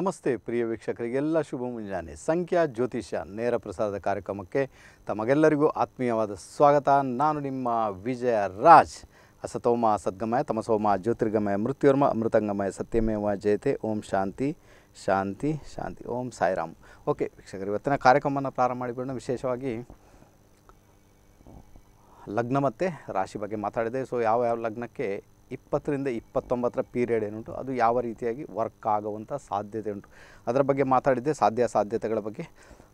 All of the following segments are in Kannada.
ನಮಸ್ತೆ ಪ್ರಿಯ ವೀಕ್ಷಕರಿಗೆಲ್ಲ ಶುಭ ಮುಂಜಾನೆ. ಸಂಖ್ಯಾ ಜ್ಯೋತಿಷ್ಯ ನೇರ ಪ್ರಸಾರದ ಕಾರ್ಯಕ್ರಮಕ್ಕೆ ತಮಗೆಲ್ಲರಿಗೂ ಆತ್ಮೀಯವಾದ ಸ್ವಾಗತ. ನಾನು ನಿಮ್ಮ ವಿಜಯ ರಾಜ್. ಅಸತೋಮ ಸದ್ಗಮಯ, ತಮಸೋಮ ಜ್ಯೋತಿರ್ಗಮಯ ಮೃತ್ಯುರ್ಮ ಅಮೃತಂಗಮಯ, ಸತ್ಯಮೇವ ಜಯತೆ, ಓಂ ಶಾಂತಿ ಶಾಂತಿ ಶಾಂತಿ, ಓಂ ಸಾಯಿರಾಮ್. ಓಕೆ, ವೀಕ್ಷಕರು, ಇವತ್ತಿನ ಕಾರ್ಯಕ್ರಮವನ್ನು ಪ್ರಾರಂಭ ಮಾಡಿಕೊಂಡು ವಿಶೇಷವಾಗಿ ಲಗ್ನ ಮತ್ತು ರಾಶಿ ಬಗ್ಗೆ ಮಾತಾಡಿದೆ. ಸೊ ಯಾವ ಯಾವ ಲಗ್ನಕ್ಕೆ ಇಪ್ಪತ್ತರಿಂದ ಇಪ್ಪತ್ತೊಂಬತ್ತರ ಪೀರಿಯಡ್ ಏನುಂಟು, ಅದು ಯಾವ ರೀತಿಯಾಗಿ ವರ್ಕ್ ಆಗುವಂಥ ಸಾಧ್ಯತೆ ಉಂಟು. ಅದರ ಬಗ್ಗೆ ಮಾತಾಡಿದ್ದೆ ಸಾಧ್ಯ ಸಾಧ್ಯತೆಗಳ ಬಗ್ಗೆ.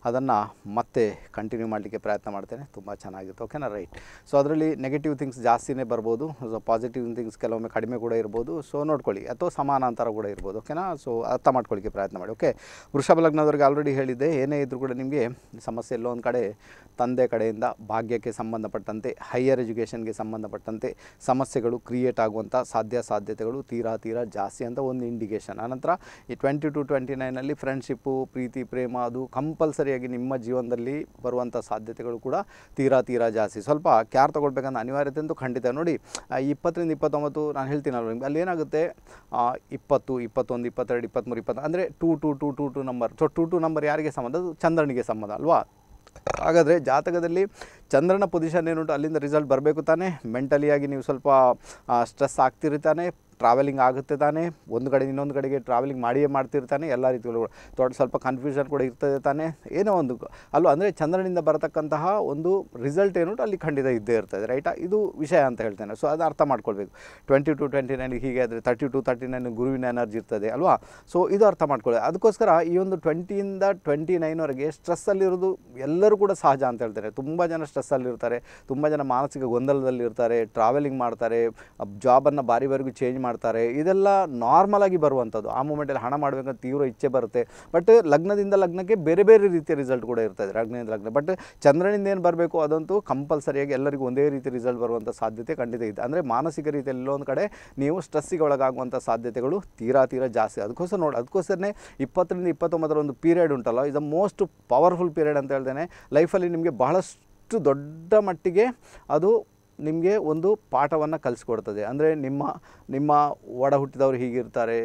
ಅದನ್ನು ಮತ್ತೆ ಕಂಟಿನ್ಯೂ ಮಾಡಲಿಕ್ಕೆ ಪ್ರಯತ್ನ ಮಾಡ್ತೇನೆ. ತುಂಬ ಚೆನ್ನಾಗಿತ್ತು ಓಕೆನಾ ರೈಟ್ ಸೊ ಅದರಲ್ಲಿ ನೆಗೆಟಿವ್ ಥಿಂಗ್ಸ್ ಜಾಸ್ತಿನೇ ಬರ್ಬೋದು. ಸೊ ಪಾಸಿಟಿವ್ ಥಿಂಗ್ಸ್ ಕೆಲವೊಮ್ಮೆ ಕಡಿಮೆ ಕೂಡ ಇರ್ಬೋದು. ಸೊ ನೋಡ್ಕೊಳ್ಳಿ. ಅಥವಾ ಸಮಾನಾಂತರ ಕೂಡ ಇರ್ಬೋದು. ಓಕೆನಾ ಸೊ ಅರ್ಥ ಮಾಡ್ಕೊಳ್ಳಿಕ್ಕೆ ಪ್ರಯತ್ನ ಮಾಡಿ. ಓಕೆ ವೃಷಭ ಲಗ್ನದವ್ರಿಗೆ ಆಲ್ರೆಡಿ ಹೇಳಿದ್ದೆ. ಏನೇ ಇದ್ದರೂ ಕೂಡ ನಿಮಗೆ ಸಮಸ್ಯೆ ಎಲ್ಲೋ ಒಂದು ಕಡೆ ತಂದೆ ಕಡೆಯಿಂದ ಭಾಗ್ಯಕ್ಕೆ ಸಂಬಂಧಪಟ್ಟಂತೆ ಹೈಯರ್ ಎಜುಕೇಷನ್ಗೆ ಸಂಬಂಧಪಟ್ಟಂತೆ ಸಮಸ್ಯೆಗಳು ಕ್ರಿಯೇಟ್ ಆಗುವಂಥ ಸಾಧ್ಯ ಸಾಧ್ಯತೆಗಳು ತೀರಾ ತೀರಾ ಜಾಸ್ತಿ ಅಂತ ಒಂದು ಇಂಡಿಕೇಷನ್ ಆನಂತರ ಈ ಟ್ವೆಂಟಿ ಟು ಟ್ವೆಂಟಿ ನೈನಲ್ಲಿ ಫ್ರೆಂಡ್ಶಿಪ್ಪು ಪ್ರೀತಿ, ಪ್ರೇಮ ಅದು ಕಂಪಲ್ಸರಿಯಾಗಿ ನಿಮ್ಮ ಜೀವನದಲ್ಲಿ ಬರುವಂಥ ಸಾಧ್ಯತೆಗಳು ಕೂಡ ತೀರಾ ತೀರಾ ಜಾಸ್ತಿ. ಸ್ವಲ್ಪ ಕ್ಯಾರ್ ತೊಗೊಳ್ಬೇಕಂತ ಅನಿವಾರ್ಯತೆ ಅಂತೂ ಖಂಡಿತ. ನೋಡಿ ಇಪ್ಪತ್ತರಿಂದ ಇಪ್ಪತ್ತೊಂಬತ್ತು ನಾನು ಹೇಳ್ತೀನಲ್ಲ ನಿಮ್ಗೆ, ಅಲ್ಲಿ ಏನಾಗುತ್ತೆ? ಇಪ್ಪತ್ತು, ಇಪ್ಪತ್ತೊಂದು, ಇಪ್ಪತ್ತೆರಡು, ಇಪ್ಪತ್ತ್ಮೂರು, ಇಪ್ಪತ್ತು ಅಂದರೆ two two two two two number so two two number ಯಾರಿಗೆ ಸಂಬಂಧ? ಅದು ಚಂದ್ರನಿಗೆ ಸಂಬಂಧ ಅಲ್ವಾ? ಹಾಗಾದರೆ ಜಾತಕದಲ್ಲಿ ಚಂದ್ರನ ಪೊಸಿಷನ್ ಏನುಂಟು ಅಲ್ಲಿಂದ ರಿಸಲ್ಟ್ ಬರಬೇಕು ತಾನೇ? ಮೆಂಟಲಿಯಾಗಿ ನೀವು ಸ್ವಲ್ಪ ಸ್ಟ್ರೆಸ್ ಆಗ್ತಿರ್ತಾನೆ ಟ್ರಾವೆಲಿಂಗ್ ಆಗುತ್ತೆ ತಾನೇ, ಒಂದು ಕಡೆ ಇನ್ನೊಂದು ಕಡೆಗೆ ಟ್ರಾವೆಲಿಂಗ್ ಮಾಡಿಯೇ ಮಾಡ್ತಿರ್ತಾನೆ, ಎಲ್ಲ ರೀತಿಗಳು ದೊಡ್ಡ ಸ್ವಲ್ಪ ಕನ್ಫ್ಯೂಷನ್ ಕೂಡ ಇರ್ತದೆ ತಾನೇ, ಏನೋ ಒಂದು ಅಲ್ಲೂ, ಅಂದರೆ ಚಂದ್ರನಿಂದ ಬರತಕ್ಕಂತಹ ಒಂದು ರಿಸಲ್ಟ್ ಏನು ಅಲ್ಲಿ ಖಂಡಿತ ಇದ್ದೇ ಇರ್ತದೆ ರೈಟಾ ಇದು ವಿಷಯ ಅಂತ ಹೇಳ್ತೇನೆ. ಸೊ ಅದು ಅರ್ಥ ಮಾಡ್ಕೊಳ್ಬೇಕು. ಟ್ವೆಂಟಿ ಟು ಟ್ವೆಂಟಿ ನೈನ್ ಹೀಗೆ ಆದರೆ ತರ್ಟಿ ಟು ತರ್ಟಿ ನೈನ್ ಗುರುವಿನ ಎನರ್ಜಿ ಇರ್ತದೆ, ಅಲ್ವಾ? ಸೊ ಇದು ಅರ್ಥ ಮಾಡ್ಕೊಳ್ಳಿ ಅದಕ್ಕೋಸ್ಕರ ಈ ಒಂದು ಟ್ವೆಂಟಿಯಿಂದ ಟ್ವೆಂಟಿ ನೈನ್ವರೆಗೆ ಸ್ಟ್ರೆಸ್ಸಲ್ಲಿರೋದು ಎಲ್ಲರೂ ಕೂಡ ಸಹಜ ಅಂತ ಹೇಳ್ತಾರೆ ತುಂಬ ಜನ ಸ್ಟ್ರೆಸ್ಸಲ್ಲಿರ್ತಾರೆ ತುಂಬ ಜನ ಮಾನಸಿಕ ಗೊಂದಲದಲ್ಲಿರ್ತಾರೆ ಟ್ರಾವೆಲಿಂಗ್ ಮಾಡ್ತಾರೆ ಜಾಬನ್ನು ಬಾರಿವರೆಗೂ ಚೇಂಜ್ ಮಾಡ್ತಾರೆ. ಇದೆಲ್ಲ ನಾರ್ಮಲ್ ಆಗಿ ಬರುವಂಥದ್ದು. ಆ ಮೂಮೆಂಟಲ್ಲಿ ಹಣ ಮಾಡಬೇಕಂತ ತೀವ್ರ ಇಚ್ಛೆ ಬರುತ್ತೆ. ಬಟ್ ಲಗ್ನದಿಂದ ಲಗ್ನಕ್ಕೆ ಬೇರೆ ಬೇರೆ ರೀತಿಯ ರಿಸಲ್ಟ್ ಕೂಡ ಇರ್ತದೆ ಲಗ್ನದಿಂದ ಲಗ್ನ. ಬಟ್ ಚಂದ್ರನಿಂದ ಏನು ಬರಬೇಕು ಅದಂತೂ ಕಂಪಲ್ಸರಿಯಾಗಿ ಎಲ್ಲರಿಗೂ ಒಂದೇ ರೀತಿ ರಿಸಲ್ಟ್ ಬರುವಂಥ ಸಾಧ್ಯತೆ ಖಂಡಿತ ಇದೆ. ಅಂದರೆ ಮಾನಸಿಕ ರೀತಿಯಲ್ಲಿ ಎಲ್ಲೊಂದು ಕಡೆ ನೀವು ಸ್ಟ್ರೆಸ್ಸಿಗೆ ಒಳಗಾಗುವಂಥ ಸಾಧ್ಯತೆಗಳು ತೀರಾ ತೀರಾ ಜಾಸ್ತಿ. ಅದಕ್ಕೋಸ್ಕರ ನೋಡಿ ಅದಕ್ಕೋಸ್ಕರನೇ ಇಪ್ಪತ್ತರಿಂದ ಇಪ್ಪತ್ತೊಂಬತ್ತರ ಒಂದು ಪೀರಿಯಡ್ ಉಂಟಲ್ಲ ಇದು ಮೋಸ್ಟ್ ಪವರ್ಫುಲ್ ಪೀರಿಯಡ್ ಅಂತ ಹೇಳ್ತೇನೆ ಲೈಫಲ್ಲಿ ನಿಮಗೆ ಬಹಳಷ್ಟು ದೊಡ್ಡ ಮಟ್ಟಿಗೆ ಅದು ನಿಮಗೆ ಒಂದು ಪಾಠವನ್ನು ಕಲಿಸ್ಕೊಡ್ತದೆ. ಅಂದರೆ ನಿಮ್ಮ ನಿಮ್ಮ ಒಡ ಹುಟ್ಟಿದವರು ಹೀಗಿರ್ತಾರೆ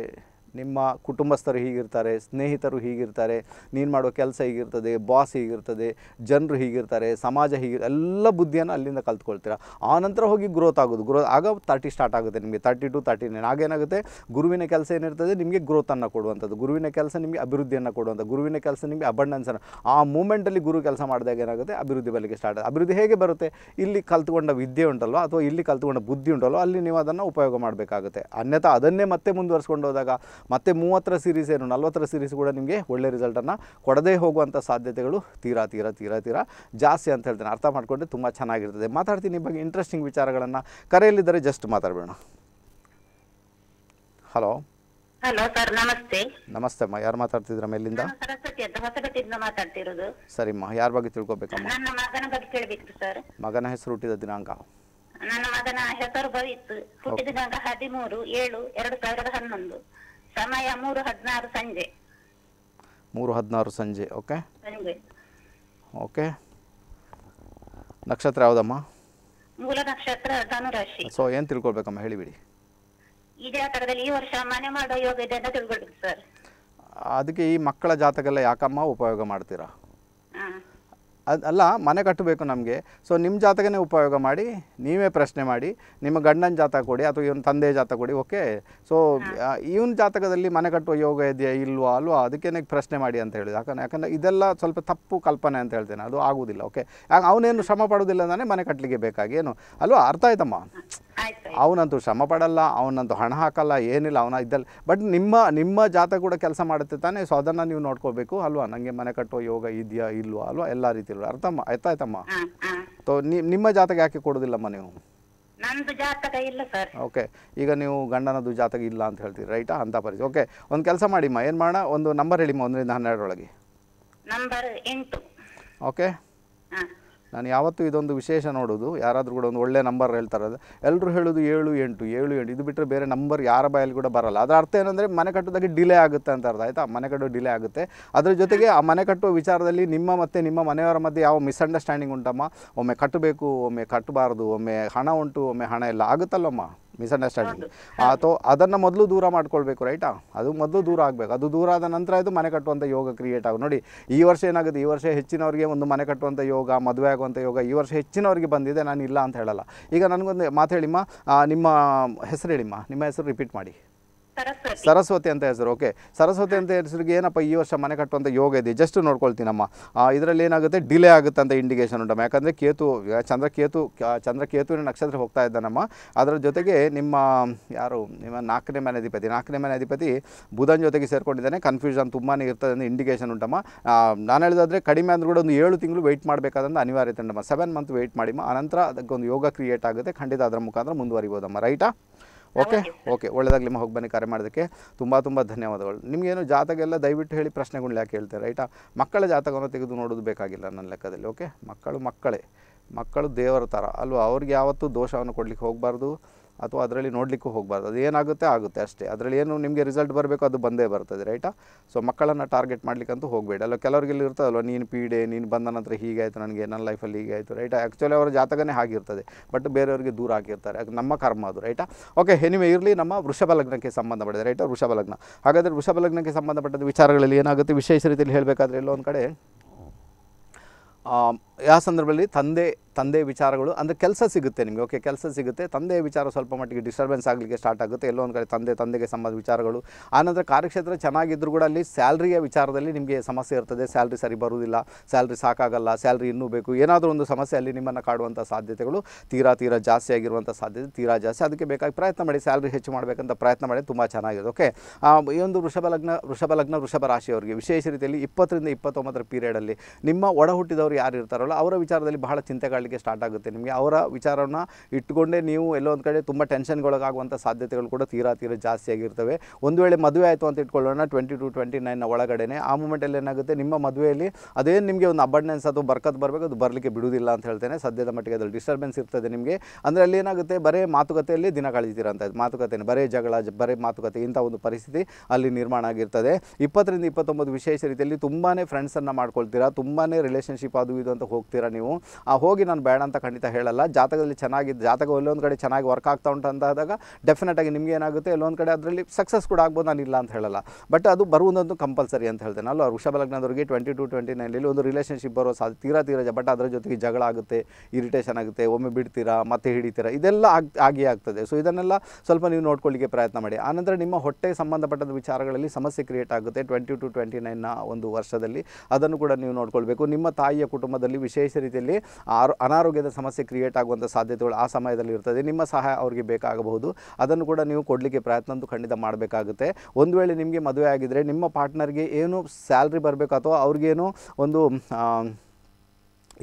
ನಿಮ್ಮ ಕುಟುಂಬಸ್ಥರು ಹೀಗಿರ್ತಾರೆ, ಸ್ನೇಹಿತರು ಹೀಗಿರ್ತಾರೆ, ನೀನು ಮಾಡೋ ಕೆಲಸ ಹೀಗಿರ್ತದೆ ಬಾಸ್ ಹೀಗಿರ್ತದೆ, ಜನರು ಹೀಗಿರ್ತಾರೆ, ಸಮಾಜ ಹೀಗಿ, ಎಲ್ಲ ಬುದ್ಧಿಯನ್ನು ಅಲ್ಲಿಂದ ಕಲ್ತ್ಕೊಳ್ತೀರ. ಆನಂತರ ನಂತರ ಹೋಗಿ ಗ್ರೋತ್ ಆಗೋದು. ಗ್ರೋತ್ ಆಗ ತರ್ಟಿ ಸ್ಟಾರ್ಟ್ ಆಗುತ್ತೆ ನಿಮಗೆ. ತರ್ಟಿ ಟು ತರ್ಟಿ ನೈನ್ ಆಗೇನಾಗುತ್ತೆ ಗುರುವಿನ ಕೆಲಸ ಏನಿರ್ತದೆ? ನಿಮಗೆ ಗ್ರೋತನ್ನು ಕೊಡುವಂಥದ್ದು. ಗುರುವಿನ ಕೆಲಸ ನಿಮಗೆ ಅಭಿವೃದ್ಧಿಯನ್ನು ಕೊಡುವಂಥ ಗುರುವಿನ ಕೆಲಸ ನಿಮಗೆ ಅಬಂಡೆನ್ಸನ್ನು ಆ ಮೂಮೆಂಟಲ್ಲಿ ಗುರು ಕೆಲಸ ಮಾಡಿದಾಗ ಏನಾಗುತ್ತೆ? ಅಭಿವೃದ್ಧಿ ಬಲಿಗೆ ಸ್ಟಾರ್ಟ್ ಅಭಿವೃದ್ಧಿ ಹೇಗೆ ಬರುತ್ತೆ? ಇಲ್ಲಿ ಕಲ್ತ್ಕೊಂಡ ವಿದ್ಯೆ ಉಂಟಲ್ವ? ಅಥವಾ ಇಲ್ಲಿ ಕಲ್ತ್ಕೊಂಡ ಬುದ್ಧಿ ಉಂಟಲ್ವ? ಅಲ್ಲಿ ನೀವು ಅದನ್ನು ಉಪಯೋಗ ಮಾಡಬೇಕಾಗುತ್ತೆ. ಅನ್ಯಥಾ ಅದನ್ನೇ ಮತ್ತೆ ಮುಂದುವರ್ಸ್ಕೊಂಡು ಹೋದಾಗ ಮತ್ತೆ ಮೂವತ್ತರ ಸೀರೀಸ್ ಏನು ನಲ್ವತ್ತರ ಸೀರೀಸ್ ಕೂಡ ನಿಮಗೆ ಒಳ್ಳೆ ರಿಸಲ್ಟನ್ನು ಕೊಡದೇ ಹೋಗುವಂಥ ಸಾಧ್ಯತೆಗಳು ತೀರಾ ತೀರಾ ತೀರಾ ತೀರಾ ಜಾಸ್ತಿ ಅಂತ ಹೇಳ್ತೇನೆ. ಅರ್ಥ ಮಾಡಿಕೊಂಡ್ರೆ ತುಂಬ ಚೆನ್ನಾಗಿರ್ತದೆ. ಮಾತಾಡ್ತೀನಿ ಈ ಬಗ್ಗೆ ಇಂಟ್ರೆಸ್ಟಿಂಗ್ ವಿಚಾರಗಳನ್ನು. ಕರೆಯಲ್ಲಿದ್ದರೆ ಜಸ್ಟ್ ಮಾತಾಡಬೇಡ ಹಲೋ ಹಲೋ ಸರ್ ನಮಸ್ತೆ. ನಮಸ್ತೆ ಅಮ್ಮ. ಯಾರು ಮಾತಾಡ್ತಿದ್ರ ಮೇಲಿಂದ ಸರಿ ಸರಸ್ವತಿ ಅಂತ ಮಾತಾಡ್ತಿರೋದು. ಸರಿಮ್ಮ. ಯಾರ ಬಗ್ಗೆ ತಿಳ್ಕೊಬೇಕಮ್ಮ? ನನ್ನ ಮಗನ ಬಗ್ಗೆ ಕೇಳಬೇಕು ಸರ್ ಮಗನ ಹೆಸರು ಹುಟ್ಟಿದ ದಿನಾಂಕ? ನನ್ನ ಮಗನ ಹೆಸರು ಭವಿತ್. ಹುಟ್ಟಿದ ದಿನಾಂಕ ಹದಿಮೂರು ಏಳು ಎರಡು ಸಾವಿರದ ಹನ್ನೊಂದು. ಸಮಯ ಮೂರು ಹದಿನಾರು ಸಂಜೆ. ಮೂರು ಹದಿನಾರು ಸಂಜೆ ಓಕೆ? ಓಕೆ. ನಕ್ಷತ್ರ ಯಾವುದಮ್ಮ? ಮೂಲ ನಕ್ಷತ್ರ ಧನುರಾಶಿ. ಸೊ ಏನು ತಿಳ್ಕೊಳ್ಬೇಕಮ್ಮ? ಹೇಳಿಬಿಡಿ ಈ ಜಾತಕದಲ್ಲಿ ಈ ವರ್ಷ ಮನೆ ಮಾಡೋ ಯೋಗ ಇದೆ ಅಂತ ತಿಳ್ಕೊಳ್ಬೇಕು ಸರ್ ಅದಕ್ಕೆ ಈ ಮಕ್ಕಳ ಜಾತಕಲ್ಲ ಯಾಕಮ್ಮ ಉಪಯೋಗ ಮಾಡ್ತೀರಾ? ಅದು ಅಲ್ಲ ಮನೆ ಕಟ್ಟಬೇಕು ನಮಗೆ. ಸೊ ನಿಮ್ಮ ಜಾತಕನೇ ಉಪಯೋಗ ಮಾಡಿ ನೀವೇ ಪ್ರಶ್ನೆ ಮಾಡಿ ನಿಮ್ಮ ಗಂಡನ ಜಾತಕ ಕೊಡಿ ಅಥವಾ ಇವನ ತಂದೆ ಜಾತಕ ಕೊಡಿ ಓಕೆ ಸೊ ಇವನ ಜಾತಕದಲ್ಲಿ ಮನೆ ಕಟ್ಟುವ ಯೋಗ ಇದೆಯಾ ಇಲ್ವಾ ಅಲ್ವಾ ಅದಕ್ಕೇನೆ ಪ್ರಶ್ನೆ ಮಾಡಿ ಅಂತ ಹೇಳಿದೆ ಯಾಕಂದರೆ ಯಾಕಂದರೆ ಇದೆಲ್ಲ ಸ್ವಲ್ಪ ತಪ್ಪು ಕಲ್ಪನೆ ಅಂತ ಹೇಳ್ತೇನೆ ಅದು ಆಗುವುದಿಲ್ಲ ಓಕೆ ಯಾಕೆ ಅವನೇನು ಶ್ರಮ ಪಡೋದಿಲ್ಲ ಅಂತಾನೆ ಮನೆ ಕಟ್ಟಲಿಕ್ಕೆ ಬೇಕಾಗಿ ಏನು? ಅಲ್ವಾ ಅರ್ಥ ಆಯ್ತಮ್ಮ? ಆಯ್ತು. ಅವನಂತೂ ಶ್ರಮ ಪಡಲ್ಲ ಅವನಂತೂ ಹಣ ಹಾಕಲ್ಲ ಏನಿಲ್ಲ ಅವನ ಇದ್ದಲ್ಲಿ. ಬಟ್ ನಿಮ್ಮ ನಿಮ್ಮ ಜಾತಕ ಕೂಡ ಕೆಲಸ ಮಾಡುತ್ತೆ ತಾನೇ ಸೊ ಅದನ್ನು ನೀವು ನೋಡ್ಕೋಬೇಕು ಅಲ್ವಾ? ನನಗೆ ಮನೆ ಕಟ್ಟುವ ಯೋಗ ಇದೆಯಾ ಇಲ್ವಾ ಅಲ್ವಾ? ಎಲ್ಲ ರೀತಿಯಲ್ಲೂ ಅರ್ಥಮ್ಮ ಆಯ್ತಾಯ್ತಮ್ಮ? ಸೊ ನಿಮ್ಮ ಜಾತಕ ಯಾಕೆ ಕೊಡೋದಿಲ್ಲಮ್ಮ ನೀವು? ಓಕೆ ಈಗ ನೀವು ಗಂಡನದು ಜಾತಕ ಇಲ್ಲ ಅಂತ ಹೇಳ್ತೀರಿ ರೈಟಾ? ಅಂತ ಪರಿಸ್ಥಿತಿ. ಓಕೆ ಒಂದು ಕೆಲಸ ಮಾಡಿಮ್ಮ ಏನು ಮಾಡೋಣ? ಒಂದು ನಂಬರ್ ಹೇಳಿಮ್ಮ ಒಂದರಿಂದ ಹನ್ನೆರಡರೊಳಗೆ. ನಂಬರ್ ಎಂಟು. ಓಕೆ ನಾನು ಯಾವತ್ತೂ ಇದೊಂದು ವಿಶೇಷ ನೋಡೋದು. ಯಾರಾದರೂ ಕೂಡ ಒಂದು ಒಳ್ಳೆ ನಂಬರ್ ಹೇಳ್ತಾರೆ. ಎಲ್ಲರೂ ಹೇಳೋದು ಏಳು ಎಂಟು ಏಳು ಎಂಟು. ಇದು ಬಿಟ್ಟರೆ ಬೇರೆ ನಂಬರ್ ಯಾರ ಬಾಯಲ್ಲಿ ಕೂಡ ಬರಲ್ಲ. ಅದರ ಅರ್ಥ ಏನಂದರೆ ಮನೆ ಕಟ್ಟೋದಕ್ಕೆ ಡಿಲೇ ಆಗುತ್ತೆ ಅಂತ ಅರ್ಥ ಆಯಿತಾ? ಮನೆ ಕಟ್ಟೋ ಡಿಲೇ ಆಗುತ್ತೆ. ಅದರ ಜೊತೆಗೆ ಆ ಮನೆ ಕಟ್ಟುವ ವಿಚಾರದಲ್ಲಿ ನಿಮ್ಮ ಮತ್ತು ನಿಮ್ಮ ಮನೆಯವರ ಮಧ್ಯೆ ಯಾವ ಮಿಸ್ಅಂಡರ್ಸ್ಟ್ಯಾಂಡಿಂಗ್ ಉಂಟಮ್ಮ? ಒಮ್ಮೆ ಕಟ್ಟಬೇಕು, ಒಮ್ಮೆ ಕಟ್ಟಬಾರ್ದು, ಒಮ್ಮೆ ಹಣ ಉಂಟು, ಒಮ್ಮೆ ಹಣ ಇಲ್ಲ. ಆಗುತ್ತಲ್ಲಮ್ಮ? ಮಿಸ್ಅಂಡರ್ಸ್ಟ್ಯಾಂಡಿಂಗ್ ಅಥವಾ ಅದನ್ನು ಮೊದಲು ದೂರ ಮಾಡ್ಕೊಳ್ಬೇಕು ರೈಟಾ ಅದು ಮೊದಲು ದೂರ ಆಗಬೇಕು. ಅದು ದೂರ ಆದ ನಂತರ ಇದು ಮನೆ ಕಟ್ಟುವಂಥ ಯೋಗ ಕ್ರಿಯೇಟ್ ಆಗುತ್ತೆ ನೋಡಿ ಈ ವರ್ಷ ಏನಾಗುತ್ತೆ ಈ ವರ್ಷ ಹೆಚ್ಚಿನವರಿಗೆ ಒಂದು ಮನೆ ಕಟ್ಟುವಂಥ ಯೋಗ ಮದುವೆ ಆಗುವಂಥ ಯೋಗ ಈ ವರ್ಷ ಹೆಚ್ಚಿನವರಿಗೆ ಬಂದಿದೆ. ನಾನು ಇಲ್ಲ ಅಂತ ಹೇಳಲ್ಲ. ಈಗ ನನಗೊಂದು ಮಾತು ಹೇಳಿಮ್ಮ. ನಿಮ್ಮ ಹೆಸರು ಹೇಳಿಮ್ಮ. ನಿಮ್ಮ ಹೆಸರು ರಿಪೀಟ್ ಮಾಡಿ. ಸರಸ್ವತಿ. ಅಂತ ಹೆಸರು ಓಕೆ ಸರಸ್ವತಿ ಅಂತ ಹೆಸರಿಗೆ ಏನಪ್ಪ ಈ ವರ್ಷ ಮನೆ ಕಟ್ಟುವಂಥ ಯೋಗ ಇದೆ? ಜಸ್ಟ್ ನೋಡ್ಕೊಳ್ತೀನಮ್ಮ. ಇದರಲ್ಲಿ ಏನಾಗುತ್ತೆ? ಡಿಲೇ ಆಗುತ್ತೆ ಅಂತ ಇಂಡಿಕೇಶನ್ ಉಂಟಮ್ಮ. ಯಾಕಂದರೆ ಕೇತು ಚಂದ್ರ ಕೇತು ಚಂದ್ರ ಕೇತುವಿನ ನಕ್ಷತ್ರ ಹೋಗ್ತಾ ಇದ್ದಾನಮ್ಮ. ಅದರ ಜೊತೆಗೆ ನಿಮ್ಮ, ಯಾರು, ನಿಮ್ಮ ನಾಲ್ಕನೇ ಮನೆ ಅಧಿಪತಿ, ನಾಲ್ಕನೇ ಮನೆ ಅಧಿಪತಿ ಬುಧನ್ ಜೊತೆಗೆ ಸೇರ್ಕೊಂಡಿದ್ದಾನೆ. ಕನ್ಫ್ಯೂಷನ್ ತುಂಬಾ ಇರ್ತದೆ ಅಂತ ಇಂಡಿಕೇಶನ್ ಉಂಟಮ್ಮ. ನಾನು ಹೇಳಿದ್ರೆ ಕಡಿಮೆ ಅಂದ್ರೂ ಕೂಡ ಒಂದು ಏಳು ತಿಂಗಳು ವೆಯ್ಟ್ ಮಾಡಬೇಕಾದಂಥ ಅನಿವಾರ್ಯತೆ ಉಂಟಮ್ಮ. ಸೆವೆನ್ ಮಂತ್ ವೆಯ್ಟ್ ಮಾಡಿಮ್ಮ. ಆನಂತರ ಅದಕ್ಕೊಂದು ಯೋಗ ಕ್ರಿಯೇಟ್ ಆಗುತ್ತೆ. ಖಂಡಿತ ಅದರ ಮುಖಾಂತರ ಮುಂದುವರಿಬೋದಮ್ಮ. ರೈಟಾ ಓಕೆ ಓಕೆ ಒಳ್ಳೆದಾಗಲಿ ನಿಮ್ಮ ಹೋಗಿ ಬನ್ನಿ ಕರೆ ಮಾಡೋದಕ್ಕೆ ತುಂಬ ತುಂಬ ಧನ್ಯವಾದಗಳು. ನಿಮಗೇನು ಜಾತಕ ಎಲ್ಲ ದಯವಿಟ್ಟು ಹೇಳಿ ಪ್ರಶ್ನೆಗಳು ಯಾಕೆ ಹೇಳ್ತಾರೆ ರೈಟಾ? ಮಕ್ಕಳ ಜಾತಕವನ್ನು ತೆಗೆದು ನೋಡೋದು ಬೇಕಾಗಿಲ್ಲ ನನ್ನ ಲೆಕ್ಕದಲ್ಲಿ ಓಕೆ ಮಕ್ಕಳು ಮಕ್ಕಳೇ. ಮಕ್ಕಳು ದೇವರ ಥರ ಅಲ್ವಾ? ಅವ್ರಿಗೆ ಯಾವತ್ತೂ ದೋಷವನ್ನು ಕೊಡಲಿಕ್ಕೆ ಹೋಗಬಾರ್ದು. ಅಥವಾ ಅದರಲ್ಲಿ ನೋಡಲಿಕ್ಕೂ ಹೋಗಬಾರ್ದು. ಅದು ಏನಾಗುತ್ತೆ ಆಗುತ್ತೆ ಅಷ್ಟೇ. ಅದರಲ್ಲಿ ಏನು ನಿಮಗೆ ರಿಸಲ್ಟ್ ಬರಬೇಕು ಅದು ಬಂದೇ ಬರ್ತದೆ ರೈಟಾ ಸೊ ಮಕ್ಕಳನ್ನು ಟಾರ್ಗೆಟ್ ಮಾಡಲಿಕ್ಕಂತೂ ಹೋಗಬೇಡಿ. ಅಲ್ಲ ಕೆಲವರಿಗೆ ಇಲ್ಲಿ ಇರ್ತದಲ್ವ ನೀನು ಪೀಡೆ ನೀನು ಬಂದ ನಂತರ ಹೀಗಾಯಿತು ನನಗೆ ನನ್ನ ಲೈಫಲ್ಲಿ ಹೀಗಾಯಿತು ರೈಟಾ ಆ್ಯಕ್ಚುಲಿ ಅವರ ಜಾತಕನೇ ಆಗಿರ್ತದೆ ಬಟ್ ಬೇರೆಯವರಿಗೆ ದೂರ ಹಾಕಿರ್ತಾರೆ. ಅದು ನಮ್ಮ ಕರ್ಮ ಅದು ರೈಟಾ ಓಕೆ ಹೆನಿಮೆ ಇರಲಿ ನಮ್ಮ ವೃಷಭ ಲಗ್ನಕ್ಕೆ ಸಂಬಂಧಪಟ್ಟಿದೆ ರೈಟಾ ವೃಷಭ ಲಗ್ನ. ಹಾಗಾದರೆ ವೃಷಭ ಲಗ್ನಕ್ಕೆ ಸಂಬಂಧಪಟ್ಟದ ವಿಚಾರಗಳಲ್ಲಿ ಏನಾಗುತ್ತೆ? ವಿಶೇಷ ರೀತಿಯಲ್ಲಿ ಹೇಳಬೇಕಾದ್ರೆ ಎಲ್ಲೋ ಒಂದು ಕಡೆ ಆ, ಸಂದರ್ಭದಲ್ಲಿ ತಂದೆ ತಂದೆ ವಿಚಾರಗಳು, ಅಂದರೆ ಕೆಲಸ ಸಿಗುತ್ತೆ ನಿಮಗೆ ಓಕೆ ಕೆಲಸ ಸಿಗುತ್ತೆ, ತಂದೆ ವಿಚಾರ ಸ್ವಲ್ಪ ಮಟ್ಟಿಗೆ ಡಿಸ್ಟರ್ಬೆನ್ಸ್ ಆಗಲಿಕ್ಕೆ ಸ್ಟಾರ್ಟ್ ಆಗುತ್ತೆ, ಎಲ್ಲೋ ಒಂದು ಕಡೆ ತಂದೆ, ತಂದೆಗೆ ಸಂಬಂಧ ವಿಚಾರಗಳು. ಆನಂತರ ಕಾರ್ಯಕ್ಷೇತ್ರ ಚೆನ್ನಾಗಿದ್ದರೂ ಕೂಡ ಅಲ್ಲಿ ಸ್ಯಾಲ್ರಿಯ ವಿಚಾರದಲ್ಲಿ ನಿಮಗೆ ಸಮಸ್ಯೆ ಇರ್ತದೆ ಸ್ಯಾಲ್ರಿ ಸರಿ ಬರುವುದಿಲ್ಲ ಸ್ಯಾಲ್ರಿ ಸಾಕಾಗಲ್ಲ ಸ್ಯಾಲ್ರಿ ಇನ್ನೂ ಬೇಕು, ಏನಾದರೂ ಒಂದು ಸಮಸ್ಯೆ ಅಲ್ಲಿ ನಿಮ್ಮನ್ನು ಕಾಡುವಂಥ ಸಾಧ್ಯತೆಗಳು, ತೀರಾ ತೀರಾ ಜಾಸ್ತಿ ಆಗಿರುವಂಥ ಸಾಧ್ಯತೆ, ತೀರಾ ಜಾಸ್ತಿ, ಅದಕ್ಕೆ ಬೇಕಾಗಿ ಪ್ರಯತ್ನ ಮಾಡಿ ಸ್ಯಾಲ್ರಿ ಹೆಚ್ಚು ಮಾಡಬೇಕಂತ ಪ್ರಯತ್ನ ಮಾಡಿ ತುಂಬ ಚೆನ್ನಾಗಿದೆ ಓಕೆ ಈ ಒಂದು ವೃಷಭ ಲಗ್ನ ವೃಷಭ ಲಗ್ನ, ವೃಷಭ ರಾಶಿಯವರಿಗೆ ವಿಶೇಷ ರೀತಿಯಲ್ಲಿ ಇಪ್ಪತ್ತರಿಂದ ಇಪ್ಪತ್ತೊಂಬತ್ತರ ಪೀರಿಯಡಲ್ಲಿ ನಿಮ್ಮ ಒಡ ಹುಟ್ಟಿದವರು ಯಾರು ಇರ್ತಾರಲ್ಲ ಅವರ ವಿಚಾರದಲ್ಲಿ ಬಹಳ ಚಿಂತೆ ಕಾಡಲಿಕ್ಕೆ ಸ್ಟಾರ್ಟ್ ಆಗುತ್ತೆ. ನಿಮಗೆ ಅವರ ವಿಚಾರವನ್ನು ಇಟ್ಟುಕೊಂಡೇ ನೀವು ಎಲ್ಲೋ ಒಂದು ಕಡೆ ತುಂಬ ಟೆನ್ಷನ್ಗೊಳಗಾಗುವಂಥ ಸಾಧ್ಯತೆಗಳು ಕೂಡ ತೀರಾ ತೀರಾ ಜಾಸ್ತಿ ಆಗಿರ್ತವೆ. ಒಂದು ವೇಳೆ ಮದುವೆ ಆಯಿತು ಅಂತ ಇಟ್ಕೊಳ್ಳೋಣ ಟ್ವೆಂಟಿ ಟು ಟ್ವೆಂಟಿ ನೈನ್ನ ಒಳಗಡೆನೆ. ಆ ಮೂಮೆಂಟಲ್ಲಿ ಏನಾಗುತ್ತೆ, ನಿಮ್ಮ ಮದುವೆಯಲ್ಲಿ ಅದೇನು ನಿಮಗೆ ಒಂದು ಅಬಂಡೆನ್ಸ್ ಅಥವಾ ಬರ್ಕತ್ ಬರಬೇಕು, ಅದು ಬರಲಿಕ್ಕೆ ಬಿಡುವುದಿಲ್ಲ ಅಂತ ಹೇಳ್ತೇನೆ. ಸದ್ಯದ ಮಟ್ಟಿಗೆ ಅದರಲ್ಲಿ ಡಿಸ್ಟರ್ಬೆನ್ಸ್ ಇರ್ತದೆ ನಿಮಗೆ. ಅಂದರೆ ಅಲ್ಲಿ ಏನಾಗುತ್ತೆ, ಬರೀ ಮಾತುಕತೆಯಲ್ಲಿ ದಿನ ಕಳೀತೀರಂತ ಮಾತುಕತೆ ಬರೇ ಜಗಳ ಬರೀ ಮಾತುಕತೆ, ಇಂಥ ಒಂದು ಪರಿಸ್ಥಿತಿ ಅಲ್ಲಿ ನಿರ್ಮಾಣ ಆಗಿರ್ತದೆ. ಇಪ್ಪತ್ತರಿಂದ ಇಪ್ಪತ್ತೊಂಬತ್ತು ವಿಶೇಷ ರೀತಿಯಲ್ಲಿ ತುಂಬಾ ಫ್ರೆಂಡ್ಸನ್ನು ಮಾಡ್ಕೊಳ್ತೀರಾ ತುಂಬಾ ರಿಲೇಷನ್ಶಿಪ್ ಅದು ಇದು ಅಂತ ಹೋಗ್ತೀರಾ ನೀವು. ಆ ಹೋಗಿ ನಾನು ಬೇಡ ಅಂತ ಖಂಡಿತ ಹೇಳಲ್ಲ. ಜಾತಕದಲ್ಲಿ ಚೆನ್ನಾಗಿ ಜಾತಕ ಎಲ್ಲೊಂದು ಕಡೆ ಚೆನ್ನಾಗಿ ವರ್ಕ್ ಆಗ್ತಾ ಉಂಟು ಅಂತಾದಾಗ ಡೆಫಿನೆಟ್ ಆಗಿ ನಿಮಗೆ ಏನಾಗುತ್ತೆ, ಎಲ್ಲೊಂದು ಕಡೆ ಅದರಲ್ಲಿ ಸಕ್ಸಸ್ ಕೂಡ ಆಗ್ಬೋದು ನಾನು ಇಲ್ಲ ಅಂತ ಹೇಳಲ್ಲ. ಬಟ್ ಅದು ಬರುವುದಂತೂ ಕಂಪಲ್ಸರಿ ಅಂತ ಹೇಳ್ತೇನೆ. ಅಲ್ಲ ವೃಷಭ ಲಗ್ನದವರಿಗೆ ಟ್ವೆಂಟಿ ಟು ಟ್ವೆಂಟಿ ನೈನಲ್ಲಿ ಒಂದು ರಿಲೇಷನ್ಶಿಪ್ ಬರೋ ಸಾಧ್ಯ, ತೀರಾ ತೀರಾ ಬಟ್ ಅದರ ಜೊತೆಗೆ ಜಗಳ ಆಗುತ್ತೆ ಇರಿಟೇಷನ್ ಆಗುತ್ತೆ, ಒಮ್ಮೆ ಬಿಡ್ತೀರಾ, ಮತ್ತೆ ಹಿಡಿತೀರಾ, ಇದೆಲ್ಲ ಆಗ್, ಆಗಿಯೇ ಆಗ್ತದೆ. ಸೊ ಇದನ್ನೆಲ್ಲ ಸ್ವಲ್ಪ ನೀವು ನೋಡ್ಕೊಳ್ಳಿಕ್ಕೆ ಪ್ರಯತ್ನ ಮಾಡಿ. ಆನಂತರ ನಿಮ್ಮ ಹೊಟ್ಟೆ ಸಂಬಂಧಪಟ್ಟದ ವಿಚಾರಗಳಲ್ಲಿ ಸಮಸ್ಯೆ ಕ್ರಿಯೇಟ್ ಆಗುತ್ತೆ ಟ್ವೆಂಟಿ ಟು ಟ್ವೆಂಟಿ ನೈನ್ನ ಒಂದು ವರ್ಷದಲ್ಲಿ. ಅದನ್ನು ಕೂಡ ನೀವು ನೋಡ್ಕೊಳ್ಬೇಕು. ನಿಮ್ಮ ತಾಯಿಯ ಕುಟುಂಬದಲ್ಲಿ ವಿಶೇಷ ರೀತಿಯಲ್ಲಿ ಆರೋ ಅನಾರೋಗ್ಯದ ಸಮಸ್ಯೆ ಕ್ರಿಯೇಟ್ ಆಗುವಂಥ ಸಾಧ್ಯತೆಗಳು ಆ ಸಮಯದಲ್ಲಿ ಇರ್ತದೆ. ನಿಮ್ಮ ಸಹಾಯ ಅವರಿಗೆ ಬೇಕಾಗಬಹುದು. ಅದನ್ನು ಕೂಡ ನೀವು ಕೊಡಲಿಕ್ಕೆ ಪ್ರಯತ್ನ ಅಂತೂ ಖಂಡಿತ ಮಾಡಬೇಕಾಗುತ್ತೆ. ಒಂದು ವೇಳೆ ನಿಮಗೆ ಮದುವೆ ಆಗಿದ್ದರೆ ನಿಮ್ಮ ಪಾರ್ಟ್ನರ್ಗೆ ಏನು ಸ್ಯಾಲ್ರಿ ಬರಬೇಕು ಅಥವಾ ಅವ್ರಿಗೇನು ಒಂದು